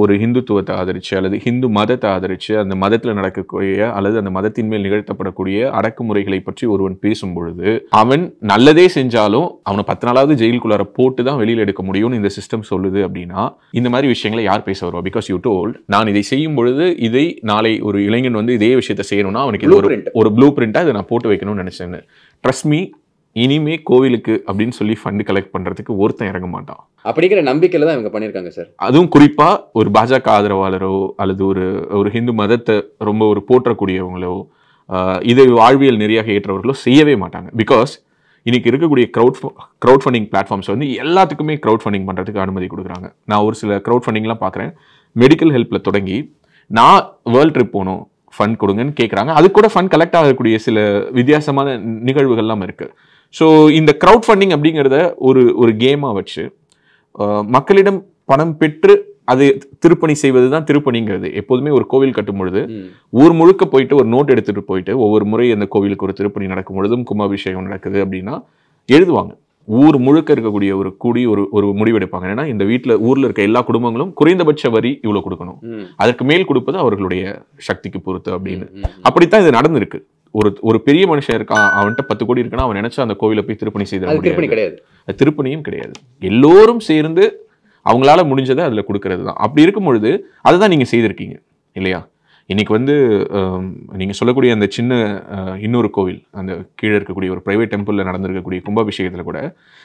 ஒரு ஹிந்துத்துவத்தை ஆதரிச்சு அல்லது ஹிந்து மதத்தை ஆதரிச்சு அந்த மதத்துல நடக்கக்கூடிய அல்லது அந்த மதத்தின் மேல் நிகழ்த்தப்படக்கூடிய அடக்குமுறைகளை பற்றி ஒருவன் பேசும் பொழுது அவன் நல்லதே செஞ்சாலும் அவனை பத்து நாளாவது ஜெயிலுக்குள்ளார போட்டு தான் வெளியில எடுக்க முடியும்னு இந்த சிஸ்டம் சொல்லுது அப்படின்னா இந்த மாதிரி விஷயங்களை யார் பேச வருவா? பிகாஸ் யூ டோல்ட் நான் இதை செய்யும் பொழுது இதை நாளை ஒரு இளைஞன் வந்து இதே விஷயத்தை செய்யணும்னா அவனுக்கு இது ஒரு. ஒரு ப்ளூ பிரிண்டா இதை நான் போட்டு வைக்கணும்னு நினைச்சேன்னு. ட்ரஸ்ட் மீ இனிமே கோவிலுக்கு அப்படின்னு சொல்லி ஃபண்ட் கலெக்ட் பண்றதுக்கு ஒருத்தன் இறங்க மாட்டான். அப்படிங்கிற நம்பிக்கையில தான் இவங்க பண்ணியிருக்காங்க சார் அதுவும் குறிப்பா ஒரு பாஜக ஆதரவாளரோ அல்லது ஒரு ஒரு ஹிந்து மதத்தை ரொம்ப ஒரு போற்றக்கூடியவங்களோ இதை வாழ்வியல் நெறியாக ஏற்றவர்களோ செய்யவே மாட்டாங்க. பிகாஸ் இன்றைக்கி இருக்கக்கூடிய க்ரௌட் க்ரௌட் ஃபண்டிங் பிளாட்ஃபார்ம்ஸ் வந்து எல்லாத்துக்குமே க்ரௌட் ஃபண்டிங் பண்ணுறதுக்கு அனுமதி கொடுக்குறாங்க. நான் ஒரு சில க்ரௌட் ஃபண்டிங்லாம் பார்க்குறேன். மெடிக்கல் ஹெல்ப்பில் தொடங்கி நான் வேர்ல்ட் ட்ரிப் போகணும் ஃபண்ட் கொடுங்கன்னு கேட்குறாங்க அது கூட ஃபண்ட் கலெக்ட் ஆகக்கூடிய சில வித்தியாசமான நிகழ்வுகள்லாம் இருக்குது ஸோ இந்த க்ரௌட் ஃபண்டிங் அப்படிங்கிறத ஒரு ஒரு கேமாக வச்சு மக்களிடம் பணம் பெற்று அது திருப்பணி செய்வது தான் திருப்பணிங்கிறது. எப்போதுமே ஒரு கோவில் கட்டும் பொழுது. ஊர் முழுக்க போயிட்டு ஒரு நோட் எடுத்துட்டு போயிட்டு ஒவ்வொரு முறை அந்த கோவிலுக்கு ஒரு திருப்பணி நடக்கும் பொழுதும் கும்பாபிஷேகம் நடக்குது அப்படின்னா எழுதுவாங்க. ஊர் முழுக்க இருக்கக்கூடிய ஒரு கூடி ஒரு ஒரு முடிவெடுப்பாங்க. ஏன்னா இந்த வீட்டில் ஊர்ல இருக்க எல்லா குடும்பங்களும் குறைந்தபட்ச வரி இவ்வளவு கொடுக்கணும். அதற்கு மேல் கொடுப்பது அவர்களுடைய சக்திக்கு பொறுத்து அப்படின்னு. அப்படித்தான் இது நடந்திருக்கு. ஒரு ஒரு பெரிய மனுஷன் இருக்கான் அவன்கிட்ட பத்து கோடி இருக்குன்னா அவன் நினைச்சா அந்த கோவிலை போய் திருப்பணி செய்த திருப்பணி கிடையாது. திருப்பணியும் கிடையாது. எல்லோரும் சேர்ந்து அவங்களால முடிஞ்சதை அதில் கொடுக்கறது தான் அப்படி இருக்கும் பொழுது அதுதான் நீங்கள் செய்திருக்கீங்க இல்லையா? இன்னைக்கு வந்து ஆம், நீங்க சொல்லக்கூடிய அந்த சின்ன இன்னொரு கோவில் அந்த கீழே இருக்கக்கூடிய ஒரு பிரைவேட் டெம்பிள்ல நடந்திருக்கக்கூடிய கும்பாபிஷேகத்துல கூட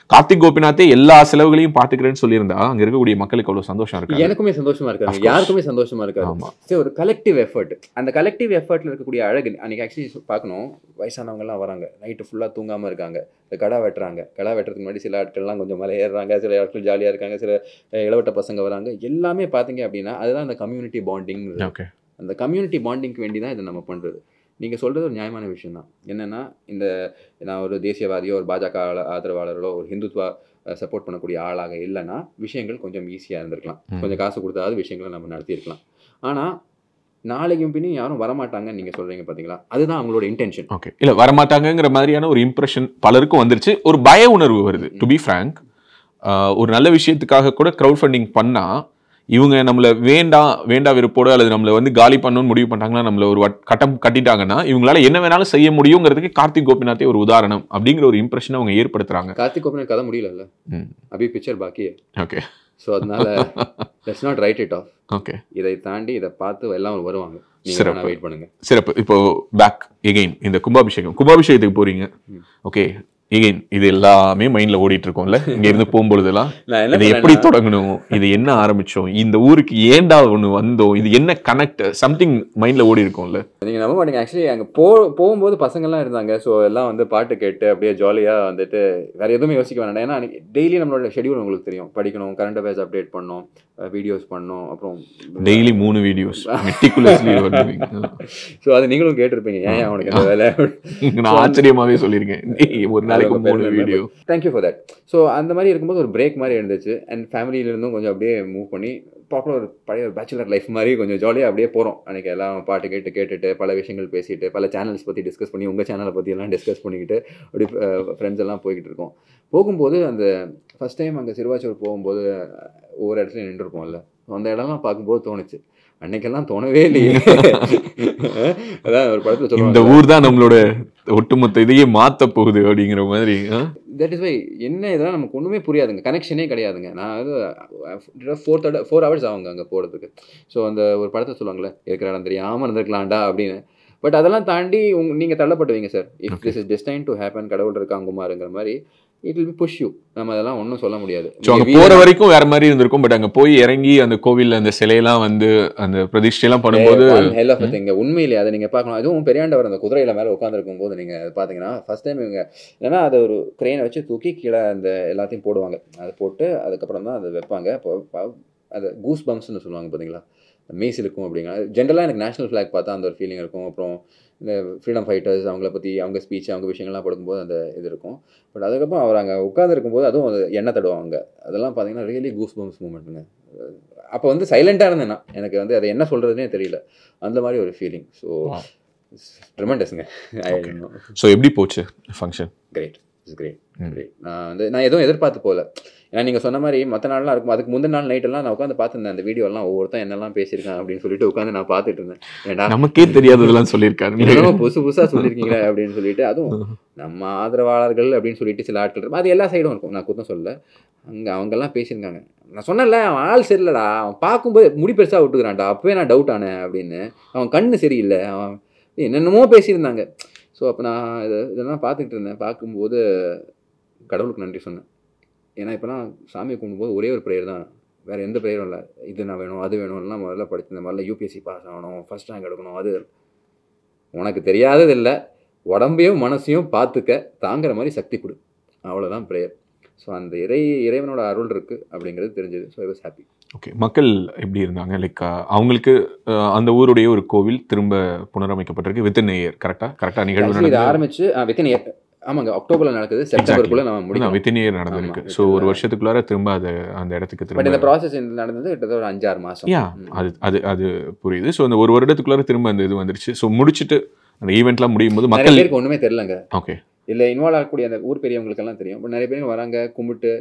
கார்த்திக் கோபிநாத்தே எல்லா செலவுகளையும் பாத்துக்கிறேன்னு சொல்லியிருந்தா அங்க இருக்கக்கூடிய மக்களுக்கு அவ்வளவு சந்தோஷம் இருக்கு எனக்குமே சந்தோஷமா இருக்காது. யாருக்குமே சந்தோஷமா இருக்காது. ஆமா. சரி ஒரு கலெக்டிவ் எஃபர்ட் அந்த கலெக்டிவ் எஃபர்ட்ல இருக்கக்கூடிய அழகு அன்னைக்கு ஆக்சுவலி பார்க்கணும் வயசானவங்க எல்லாம் வராங்க. நைட்டு ஃபுல்லா தூங்காம இருக்காங்க. இந்த கடா வெட்டுறாங்க. கடா வெட்டுறதுக்கு முன்னாடி சில ஆட்கள்லாம் கொஞ்சம் மலை ஏறுறாங்க. சில ஆட்கள் ஜாலியா இருக்காங்க. சில இளவட்ட பசங்க வராங்க. எல்லாமே பாத்தீங்க அப்படின்னா அதுதான் அந்த community bonding okay community community பாண்டிங்க்கு வேண்டி தான் இதை நம்ம பண்ணுறது நீங்கள் சொல்கிறது ஒரு நியாயமான விஷயம் தான் என்னென்னா இந்த நான் ஒரு தேசியவாதியோ ஒரு பாஜக ஆதரவாளர்களோ ஒரு ஹிந்துத்வா சப்போர்ட் பண்ணக்கூடிய ஆளாக இல்லைன்னா விஷயங்கள் கொஞ்சம் ஈஸியாக இருந்திருக்கலாம். கொஞ்சம் காசு கொடுத்தாவது விஷயங்களை நம்ம நடத்தியிருக்கலாம். ஆனால் நாளைக்கும் பின்னும் யாரும் வரமாட்டாங்கன்னு நீங்கள் சொல்கிறீங்க பார்த்தீங்களா அதுதான் அவங்களோட இன்டென்ஷன் ஓகே இல்ல வரமாட்டாங்கங்கிற மாதிரியான ஒரு இம்ப்ரெஷன் பலருக்கும் வந்துருச்சு. ஒரு பய உணர்வு வருது. டு பி ஃப்ரேங்க் ஒரு நல்ல விஷயத்துக்காக கூட க்ரௌட் ஃபண்டிங் பண்ணா இவங்க நம்மள வேண்டாம் வேண்டா விருப்போடு அல்லது நம்மள வந்து காலி பண்ணணும்னு முடிவு பண்ணிட்டாங்கன்னா நம்மள ஒரு கட்டம் கட்டிட்டாங்கன்னா இவங்களால என்ன வேணாலும் செய்ய முடியுங்கிறதுக்கு கார்த்திக் கோபிநாத்தே ஒரு உதாரணம் அப்படிங்கிற ஒரு இம்ப்ரெஷனை அவங்க ஏற்படுத்துறாங்க. கார்த்திக் கோபினர் கதை முடியலல்ல? ம். அபி பிக்சர் பாக்கி ஓகே ஸோ அதனால let's not write it off okay இதை தாண்டி இதை பார்த்து எல்லாம் வருவாங்க. சிறப்பு. வெயிட் பண்ணுங்க. சிறப்பு. இப்போ பேக் எகெயின் இந்த கும்பாபிஷேகம். கும்பாபிஷேகத்துக்கு போறீங்க. ஓகே எகெயின் இது எல்லாமே மைண்ட்ல ஓடிட்டு இருக்கோம்ல இங்க இருந்து போகும்பொழுதெல்லாம் இது எப்படி தொடங்கணும்? இது என்ன ஆரம்பிச்சோம்? இந்த ஊருக்கு ஏன்டா ஒண்ணு வந்தோம்? இது என்ன கனெக்ட் சம்திங் மைண்ட்ல ஓடி இருக்கும்ல நீங்கள் நம்ப மாட்டீங்க. ஆக்சுவலி அங்கே போ போகும்போது பசங்கள்லாம் இருந்தாங்க. ஸோ எல்லாம் வந்து பாட்டு கேட்டு அப்படியே ஜாலியாக வந்துட்டு வேறு எதுவுமே யோசிக்க வேண்டாம் ஏன்னா டெய்லி நம்மளோட ஷெடியூல் உங்களுக்கு தெரியும். படிக்கணும் கரண்ட் அஃபேர்ஸ் அப்டேட் பண்ணணும். வீடியோஸ் பண்ணணும் அப்புறம் டெய்லி மூணு வீடியோஸ் ஸோ அது நீங்களும் கேட்டிருப்பீங்க. ஏன் அவனுக்கு அந்த வேலை? நான் ஆச்சரியமாவே சொல்லியிருக்கேன். ஒரு நாளைக்கு மூணு video thank you for that so அந்த மாதிரி இருக்கும்போது ஒரு பிரேக் மாதிரி இருந்துச்சு. அண்ட் ஃபேமிலியிலேருந்தும் கொஞ்சம் அப்படியே மூவ் பண்ணி ப்ராப்பராக ஒரு பழைய பேச்சுலர் லைஃப் மாதிரி கொஞ்சம் ஜாலியாக அப்படியே போகிறோம் அன்றைக்கி எல்லாம் பாட்டு கேட்டு கேட்டுட்டு பல விஷயங்கள் பேசிட்டு பல சேனல்ஸ் பற்றி டிஸ்கஸ் பண்ணி உங்கள் சேனலை பற்றி எல்லாம் டிஸ்கஸ் பண்ணிக்கிட்டு அப்படி ஃப்ரெண்ட்ஸ் எல்லாம் போய்கிட்டு இருக்கோம். போகும்போது அந்த ஃபஸ்ட் டைம் அங்கே சிறுவாச்சூர் போகும்போது ஒவ்வொரு இடத்துல நின்றுருப்போம்ல. அந்த இடம்லாம் பார்க்கும்போது தோணுச்சு. அன்னைக்கெல்லாம் தோணவே இல்லையே. அதான் ஒரு படத்தில் இந்த சொல்லுவாங்க ஊர் தான் நம்மளோட ஒட்டுமொத்த இதையே மாத்த போகுது அப்படிங்கிற மாதிரி? தட் இஸ் வை என்ன இதெல்லாம் நமக்கு ஒன்றுமே புரியாதுங்க. கனெக்ஷனே கிடையாதுங்க. நான் அது ஃபோர் தேர்ட் ஃபோர் ஹவர்ஸ் ஆகுங்க அங்கே போகிறதுக்கு ஸோ அந்த ஒரு படத்தை சொல்லுவாங்களே இருக்கிற இடம் தெரியாமல் இருந்திருக்கலாம்டா அப்படின்னு. பட் அதெல்லாம் தாண்டி உங்க நீங்கள் தள்ளப்படுவீங்க sir if this is destine to happen கடவுள் இருக்காங்குமாருங்கிற மாதிரி இட் வில் புஷ் யூ நம்ம அதெல்லாம் ஒன்றும் சொல்ல முடியாது. ஸோ அங்க போற வரைக்கும் வேற மாதிரி இருந்திருக்கும் பட் அங்க போய் இறங்கி அந்த கோவில்ல அந்த சிலையெல்லாம் வந்து அந்த பிரதிஷ்டையெல்லாம் பண்ணும்போது ஹெல் ஆஃப் திங்க உண்மையிலே அதை நீங்கள் பார்க்கணும். அதுவும் பெரியாண்டவர் அந்த குதிரையில மேலே உட்காந்துருக்கும் போது நீங்கள் பார்த்தீங்கன்னா ஃபர்ஸ்ட் டைம் இவங்க ஏன்னா அதை ஒரு க்ரெயினை வச்சு தூக்கி கீழே அந்த எல்லாத்தையும் போடுவாங்க. அதை போட்டு அதுக்கப்புறம் தான் அதை வைப்பாங்க. அப்போ ப- அது கூஸ் பம்ப்ஸ்னு சொல்லுவாங்க பார்த்தீங்களா? மெய்ஸ் இருக்கும் அப்படிங்க ஜென்ரலாக எனக்கு நேஷனல் ஃப்ளாக் பார்த்தா அந்த ஒரு ஃபீலிங் இருக்கும். அப்புறம் இந்த ஃப்ரீடம் ஃபைட்டர்ஸ் அவங்கள பற்றி அவங்க ஸ்பீச் அவங்க விஷயங்கள்லாம் படுக்கும்போது அந்த இது இருக்கும். பட் அதுக்கப்புறம் அவர் அங்கே உட்காந்துருக்கும்போது அதுவும் அது எண்ணெய் தடுவாங்க அதெல்லாம் பார்த்தீங்கன்னா ரியலி கூஸ் பம்ப்ஸ் மூமெண்ட்டுங்க அப்போ வந்து சைலண்டாக இருந்தேன் நான். எனக்கு வந்து அதை என்ன சொல்கிறதுனே தெரியல. அந்த மாதிரி ஒரு ஃபீலிங் ஸோ. ட்ரிமெண்டஸ்ங்க. ஸோ எப்படி போச்சு ஃபங்க்ஷன் கிரேட் கிரேட். கிரேட் நான் வந்து நான் எதுவும் எதிர்பார்த்து போகல. ஏன்னா நீங்கள் சொன்ன மாதிரி மற்ற நாள்லாம் இருக்கும். அதுக்கு முந்தின நாள் நைட்டெல்லாம் நான் உட்காந்து பார்த்துருந்தேன். அந்த வீடியோலாம் ஒவ்வொருத்தன் என்னெல்லாம் பேசியிருக்கான் அப்படின்னு சொல்லிட்டு உட்காந்து நான் பார்த்துட்டு இருந்தேன். ஏன்டா நமக்கே தெரியாததெல்லாம் சொல்லியிருக்காரு. என்னமோ புதுசு புதுசாக சொல்லியிருக்கீங்களே அப்படின்னு சொல்லிட்டு அதுவும் நம்ம ஆதரவாளர்கள் அப்படின்னு சொல்லிட்டு சில ஆட்கள் அது எல்லா சைடும் இருக்கும். நான் குத்தம் சொல்லல. அங்கே அவங்கெல்லாம் பேசியிருக்காங்க. நான் சொன்னேன்ல அவன் ஆள் சரியில்லடா. அவன் பார்க்கும்போது முடி பெருசாக விட்டுக்கிறான்டா அப்பவே நான் டவுட் ஆனேன் அப்படின்னு. அவன் கண்ணு சரியில்லை. அவன் என்னென்னமோ பேசியிருந்தாங்க. ஸோ அப்போ நான் இதை இதெல்லாம் பார்த்துக்கிட்டு இருந்தேன். பார்க்கும்போது கடவுளுக்கு நன்றி சொன்னேன். ஏன்னா இப்போலாம் சாமியை கும்பிடும்போது ஒரே ஒரு ப்ரேயர் தான். வேறு எந்த ப்ரேயரும் இல்லை. இது நான் வேணும் அது வேணும்லாம் முதல்ல படிச்சிருந்தேன் முதல்ல யூபிஎஸ்சி பாஸ் ஆகணும் ஃபஸ்ட் ரேங்க் எடுக்கணும் அது. உனக்கு தெரியாதது இல்லை. உடம்பையும் மனசையும் பார்த்துக்க தாங்குற மாதிரி சக்தி கொடு. அவ்வளோதான் ப்ரேயர் ஸோ அந்த இறை இறைவனோட அருள் இருக்குது அப்படிங்கிறது தெரிஞ்சது. So I was happy okay மக்கள் எப்படி இருந்தாங்க? லைக் அவங்களுக்கு அஹ், அந்த ஊருடைய ஒரு கோவில் திரும்ப புனரமைக்கப்பட்டிருக்கு. வித் இயர் கரெக்டா கரெக்டா நிகழ்வு இதை ஆரம்பிச்சு வித்தின் ஆமாங்க அக்டோபர்ல நடக்குது. செப்டம்பருக்குள்ள நம்ம முடியும் வித்தின் இயர் நடந்திருக்கு ஸோ ஒரு வருஷத்துக்குள்ளார திரும்ப அது அந்த இடத்துக்கு பட் இந்த திரும்ப ப்ராசஸ் நடந்தது கிட்டத்தட்ட ஒரு அஞ்சாறு மாசம். யா அது அது அது புரியுது. ஸோ அந்த ஒரு வருடத்துக்குள்ளார திரும்ப அந்த இது வந்துருச்சு. ஸோ முடிச்சுட்டு அந்த ஈவெண்ட்லாம் முடியும் போது மக்கள் ஒண்ணுமே தெரியலங்க. ஓகே இல்ல இன்வால்வ் ஆகக்கூடிய அந்த ஊர் பெரியவங்களுக்கெல்லாம் தெரியும். பட் நிறைய பேர் வராங்க கும்பிட்டு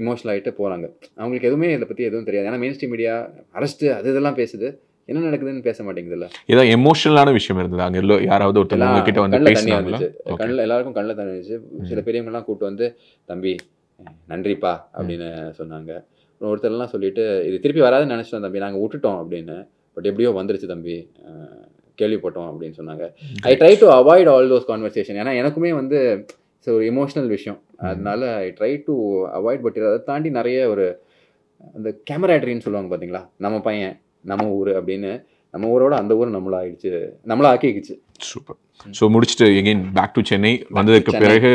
இமோஷனல் ஆயிட்டு போறாங்க. அவங்களுக்கு எதுவுமே இதை பத்தி எதுவும் தெரியாது. ஏன்னா மெயின் ஸ்ட்ரீம் மீடியா அரெஸ்ட் அது இதெல்லாம் பேசுது. என்ன நடக்குதுன்னு பேச மாட்டேங்குதுல்ல? ஏதோ எமோஷனலான விஷயம் இருந்தது. அங்க எல்லோ யாராவது ஒருத்தர் உங்ககிட்ட வந்து பேசினாங்களா. கண்ணில் எல்லாருக்கும் கண்ணில் தண்ணி சில பெரியவங்கலாம் கூப்பிட்டு வந்து தம்பி நன்றிப்பா அப்படின்னு சொன்னாங்க. ஒருத்தர்லாம் சொல்லிட்டு இது திருப்பி வராதுன்னு நினச்சிட்டோம் தம்பி. நாங்கள் விட்டுட்டோம் அப்படின்னு. பட் எப்படியோ வந்துருச்சு தம்பி. கேள்விப்பட்டோம் அப்படின்னு சொன்னாங்க. I try to avoid all those conversation ஏன்னா எனக்குமே வந்து it's ஒரு எமோஷனல் விஷயம். அதனால I try to avoid but அதை தாண்டி நிறைய ஒரு அந்த கேமராட்ரின்னு சொல்லுவாங்க பார்த்தீங்களா நம்ம பையன் நம்ம ஊர் அப்படின்னு நம்ம ஊரோட அந்த ஊர் நம்மள ஆயிடுச்சு நம்மள ஆக்கிக்குச்சு. சூப்பர். ஸோ முடிச்சுட்டு எகெயின் பேக் டு சென்னை வந்ததுக்கு. பிறகு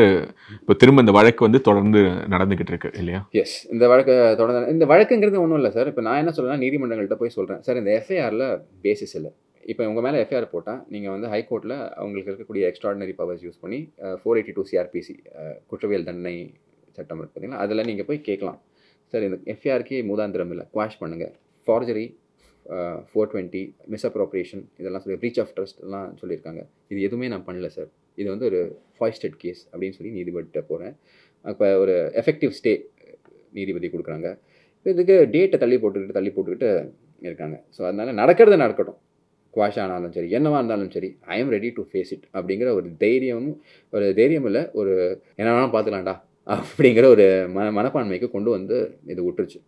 இப்போ திரும்ப இந்த வழக்கு வந்து தொடர்ந்து நடந்துகிட்டு இருக்கு இல்லையா? எஸ் இந்த வழக்கு தொடர்ந்து இந்த வழக்குங்கிறது ஒன்றும் இல்லை சார் இப்போ நான் என்ன சொல்றேன்னா நீதிமன்றங்கள்ட்ட போய் சொல்கிறேன் சார் இந்த எஃப்ஐஆரில் பேசிஸ் இல்லை. இப்போ உங்கள் மேலே எஃப்ஐஆர் போட்டால் நீங்கள் வந்து ஹைகோர்ட்டில் அவங்களுக்கு இருக்கக்கூடிய எக்ஸ்ட்ராடினரி பவர்ஸ் யூஸ் பண்ணி ஃபோர் எயிட்டி டூ சிஆர்பிசி குற்றவியல் தண்டனை சட்டம் இருக்கு பார்த்தீங்களா அதில் நீங்கள் போய் கேட்கலாம். சார் இந்த எஃப்ஐஆருக்கு மூதாந்திரம் இல்லை. குவாஷ் பண்ணுங்கள் ஃபார்ஜரி ஃபோர் டுவெண்ட்டி மிஸ்அப்ரோப்ரியேஷன் இதெல்லாம் சொல்லி ப்ரீச் ஆஃப் ட்ரஸ்ட் எல்லாம் சொல்லியிருக்காங்க. இது எதுவுமே நான் பண்ணல சார் இது வந்து ஒரு ஃபாய்ஸ்டட் கேஸ் அப்படின்னு சொல்லி நீதிபதிட்ட போகிறேன் அப்போ ஒரு எஃபெக்டிவ் ஸ்டே நீதிபதி கொடுக்குறாங்க. இதுக்கு டேட்டை தள்ளி போட்டுக்கிட்டு தள்ளி போட்டுக்கிட்டு இருக்காங்க. ஸோ அதனால் நடக்கிறது நடக்கட்டும். குவாஷ் ஆனாலும் சரி என்னவா இருந்தாலும் சரி I am ready to face it அப்படிங்கிற ஒரு தைரியமும் ஒரு தைரியம் இல்லை ஒரு என்ன வேணாலும் பார்த்துக்கலாம்டா அப்படிங்கிற ஒரு மன மனப்பான்மைக்கு கொண்டு வந்து இது விட்டுருச்சு.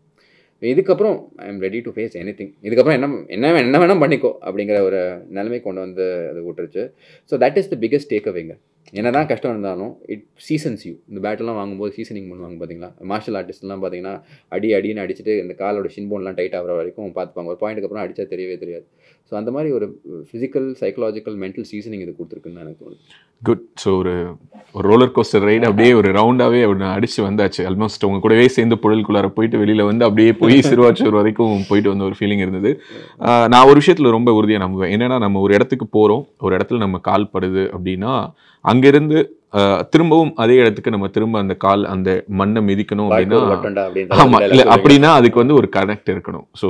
இதுக்கப்புறம் I am ready to face any thing இதுக்கப்புறம் என்ன என்ன என்ன வேணால் பண்ணிக்கோ அப்படிங்கிற ஒரு நிலைமை கொண்டு வந்து அது விட்டுருச்சு. So that is the biggest take அவேங்க என்ன தான் கஷ்டம் இருந்தாலும் இட் சீசன்ஸ் யூ இந்த பேட்டெல்லாம் வாங்கும்போது சீசனிங் பண்ணுவாங்க பார்த்தீங்களா மார்ஷல் ஆர்டிஸ்ட்லாம் பார்த்தீங்கன்னா அடி அடின்னு அடிச்சுட்டு இந்த காலோட ஷின்போன்லாம் டைட் ஆகிற வரைக்கும் பார்த்துப்பாங்க. ஒரு பாயிண்ட்டுக்கு அப்புறம் அடிச்சா தெரியவே தெரியாது. ஸோ அந்த மாதிரி ஒரு ஃபிசிக்கல் சைக்கலாஜிக்கல் மென்டல் சீசனிங் இது கொடுத்துருக்குன்னு எனக்கு தோணுது. குட் ஸோ ஒரு ஒரு ரோலர் கோஸ்டர் ரைடு அப்படியே ஒரு ரவுண்டாகவே அப்படி அடிச்சு வந்தாச்சு. ஆல்மோஸ்ட் உங்க கூடவே சேர்ந்து புழலுக்குள்ளார போயிட்டு வெளியில வந்து அப்படியே போய் சிறுவாச்சூர் வரைக்கும் போயிட்டு வந்த ஒரு ஃபீலிங் இருந்தது. நான் ஒரு விஷயத்துல ரொம்ப உறுதியாக நம்புவேன். என்னன்னா நம்ம ஒரு இடத்துக்கு போறோம். ஒரு இடத்துல நம்ம கால் படுது அப்படின்னா அங்கிருந்து திரும்பவும் அதே இடத்துக்கு நம்ம திரும்ப அந்த கால் அந்த மண்ணை மிதிக்கணும் அப்படின்னா வட்டண்டா ஆமா அப்படின்னு இல்ல அப்படின்னா அதுக்கு வந்து ஒரு கனெக்ட் இருக்கணும். ஸோ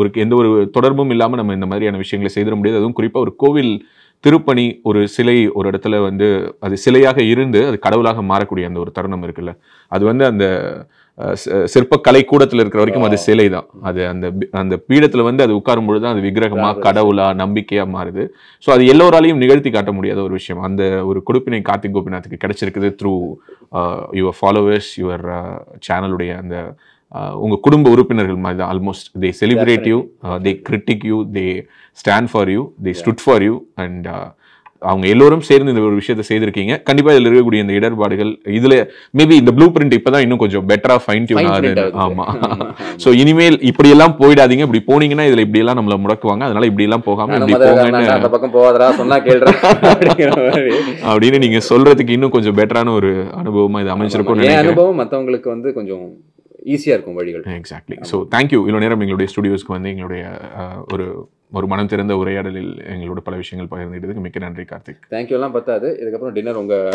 ஒரு எந்த ஒரு தொடர்பும் இல்லாம நம்ம இந்த மாதிரியான விஷயங்களை செய்திட முடியாது. அதுவும் குறிப்பா ஒரு கோவில் திருப்பணி ஒரு சிலை ஒரு இடத்துல வந்து அது சிலையாக இருந்து அது கடவுளாக மாறக்கூடிய அந்த ஒரு தருணம் இருக்குல்ல. அது வந்து அந்த சிற்பக்கலை கூடத்துல இருக்கிற வரைக்கும் அது சிலை தான் அது அந்த அந்த பீடத்துல வந்து அது உட்காரும் பொழுது தான் அது விக்கிரகமா ராவண கடவுளா நம்பிக்கையா மாறுது. ஸோ அது எல்லோராலையும் நிகழ்த்தி காட்ட முடியாத ஒரு விஷயம். அந்த ஒரு கொடுப்பினை கார்த்திக் கோபிநாத்துக்கு கிடைச்சிருக்குது த்ரூ யுவர் ஃபாலோவர்ஸ் யுவர் சேனலுடைய அந்த uh, உங்க குடும்ப உறுப்பினர்கள் மாதிரி தான். Almost they celebrate you they critic you they stand for you they stood for you and அவங்க எல்லோரும் சேர்ந்து இந்த ஒரு விஷயத்தை செய்திருக்கீங்க. கண்டிப்பா இதுல இருக்கக்கூடிய இந்த இடர்பாடுகள் இதுல மேபி இந்த ப்ளூ பிரிண்ட் இப்பதான் இன்னும் கொஞ்சம் பெட்டரா ஃபைன் டியூன் ஆகுது. ஆமா. சோ இனிமேல் இப்படி எல்லாம் போயிடாதீங்க. இப்படி போனீங்கன்னா இதுல இப்படி எல்லாம் நம்மள முடக்குவாங்க. அதனால இப்படி எல்லாம் போகாம இப்படி போங்கன்னு பக்கம் சொன்னா அப்படின்னு நீங்க சொல்றதுக்கு இன்னும் கொஞ்சம் பெட்டரான ஒரு அனுபவமா இது நினைக்கிறேன். அனுபவம்? மற்றவங்களுக்கு வந்து கொஞ்சம் ஈஸியா இருக்கும் வழிகள். எக்ஸாக்ட்லி ஸோ தேங்க்யூ இவ்வளோ நேரம் எங்களுடைய ஸ்டுடியோஸ்க்கு வந்து எங்களுடைய ஒரு ஒரு மனம் திறந்த உரையாடலில் எங்களோட பல விஷயங்கள் பகிர்ந்துட்டதுக்கு மிக்க நன்றி கார்த்திக். தேங்க்யூ எல்லாம் பத்தாது. இதுக்கப்புறம் டின்னர் உங்க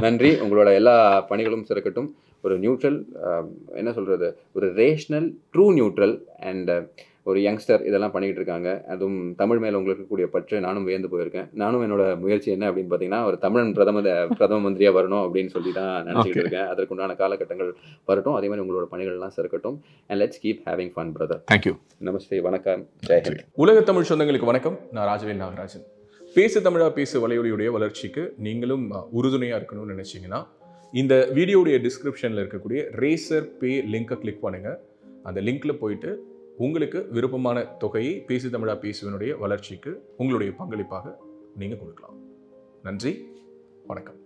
நன்றி. உங்களோட எல்லா பணிகளும் சிறக்கட்டும். ஒரு நியூட்ரல் என்ன சொல்றது? ஒரு ரேஷ்னல் ட்ரூ நியூட்ரல் அண்ட் ஒரு யங்ஸ்டர் இதெல்லாம் பண்ணிக்கிட்டு இருக்காங்க அதுவும் தமிழ் மேல உங்களுக்கு இருக்கக்கூடிய பற்று நானும் வியந்து போயிருக்கேன். நானும் என்னோட முயற்சி என்ன அப்படின்னு பார்த்தீங்கன்னா ஒரு தமிழன் பிரதம பிரதம மந்திரியா வரணும் அப்படின்னு சொல்லி தான் நினச்சிட்டு இருக்கேன். அதற்குண்டான காலகட்டங்கள் வரட்டும். அதே மாதிரி உங்களோட பணிகள்லாம் சிறக்கட்டும். And let's keep having fun brother thank you நமஸ்தே வணக்கம். ஜெயஹிந்த் உலக தமிழ் சொந்தங்களுக்கு வணக்கம். நான் ராஜவேல் நாகராஜன். பேசு தமிழா பேசு வலையொலியுடைய வளர்ச்சிக்கு நீங்களும் அஹ், உறுதுணையா இருக்கணும்னு நினைச்சீங்கன்னா இந்த வீடியோடைய டிஸ்கிரிப்ஷனில் இருக்கக்கூடிய ரேசர் பே லிங்கை கிளிக் பண்ணுங்க. அந்த லிங்க்ல போயிட்டு உங்களுக்கு விருப்பமான தொகையை பேசி தமிழா பேசுவனுடைய வளர்ச்சிக்கு உங்களுடைய பங்களிப்பாக நீங்கள் கொடுக்கலாம். நன்றி. வணக்கம்.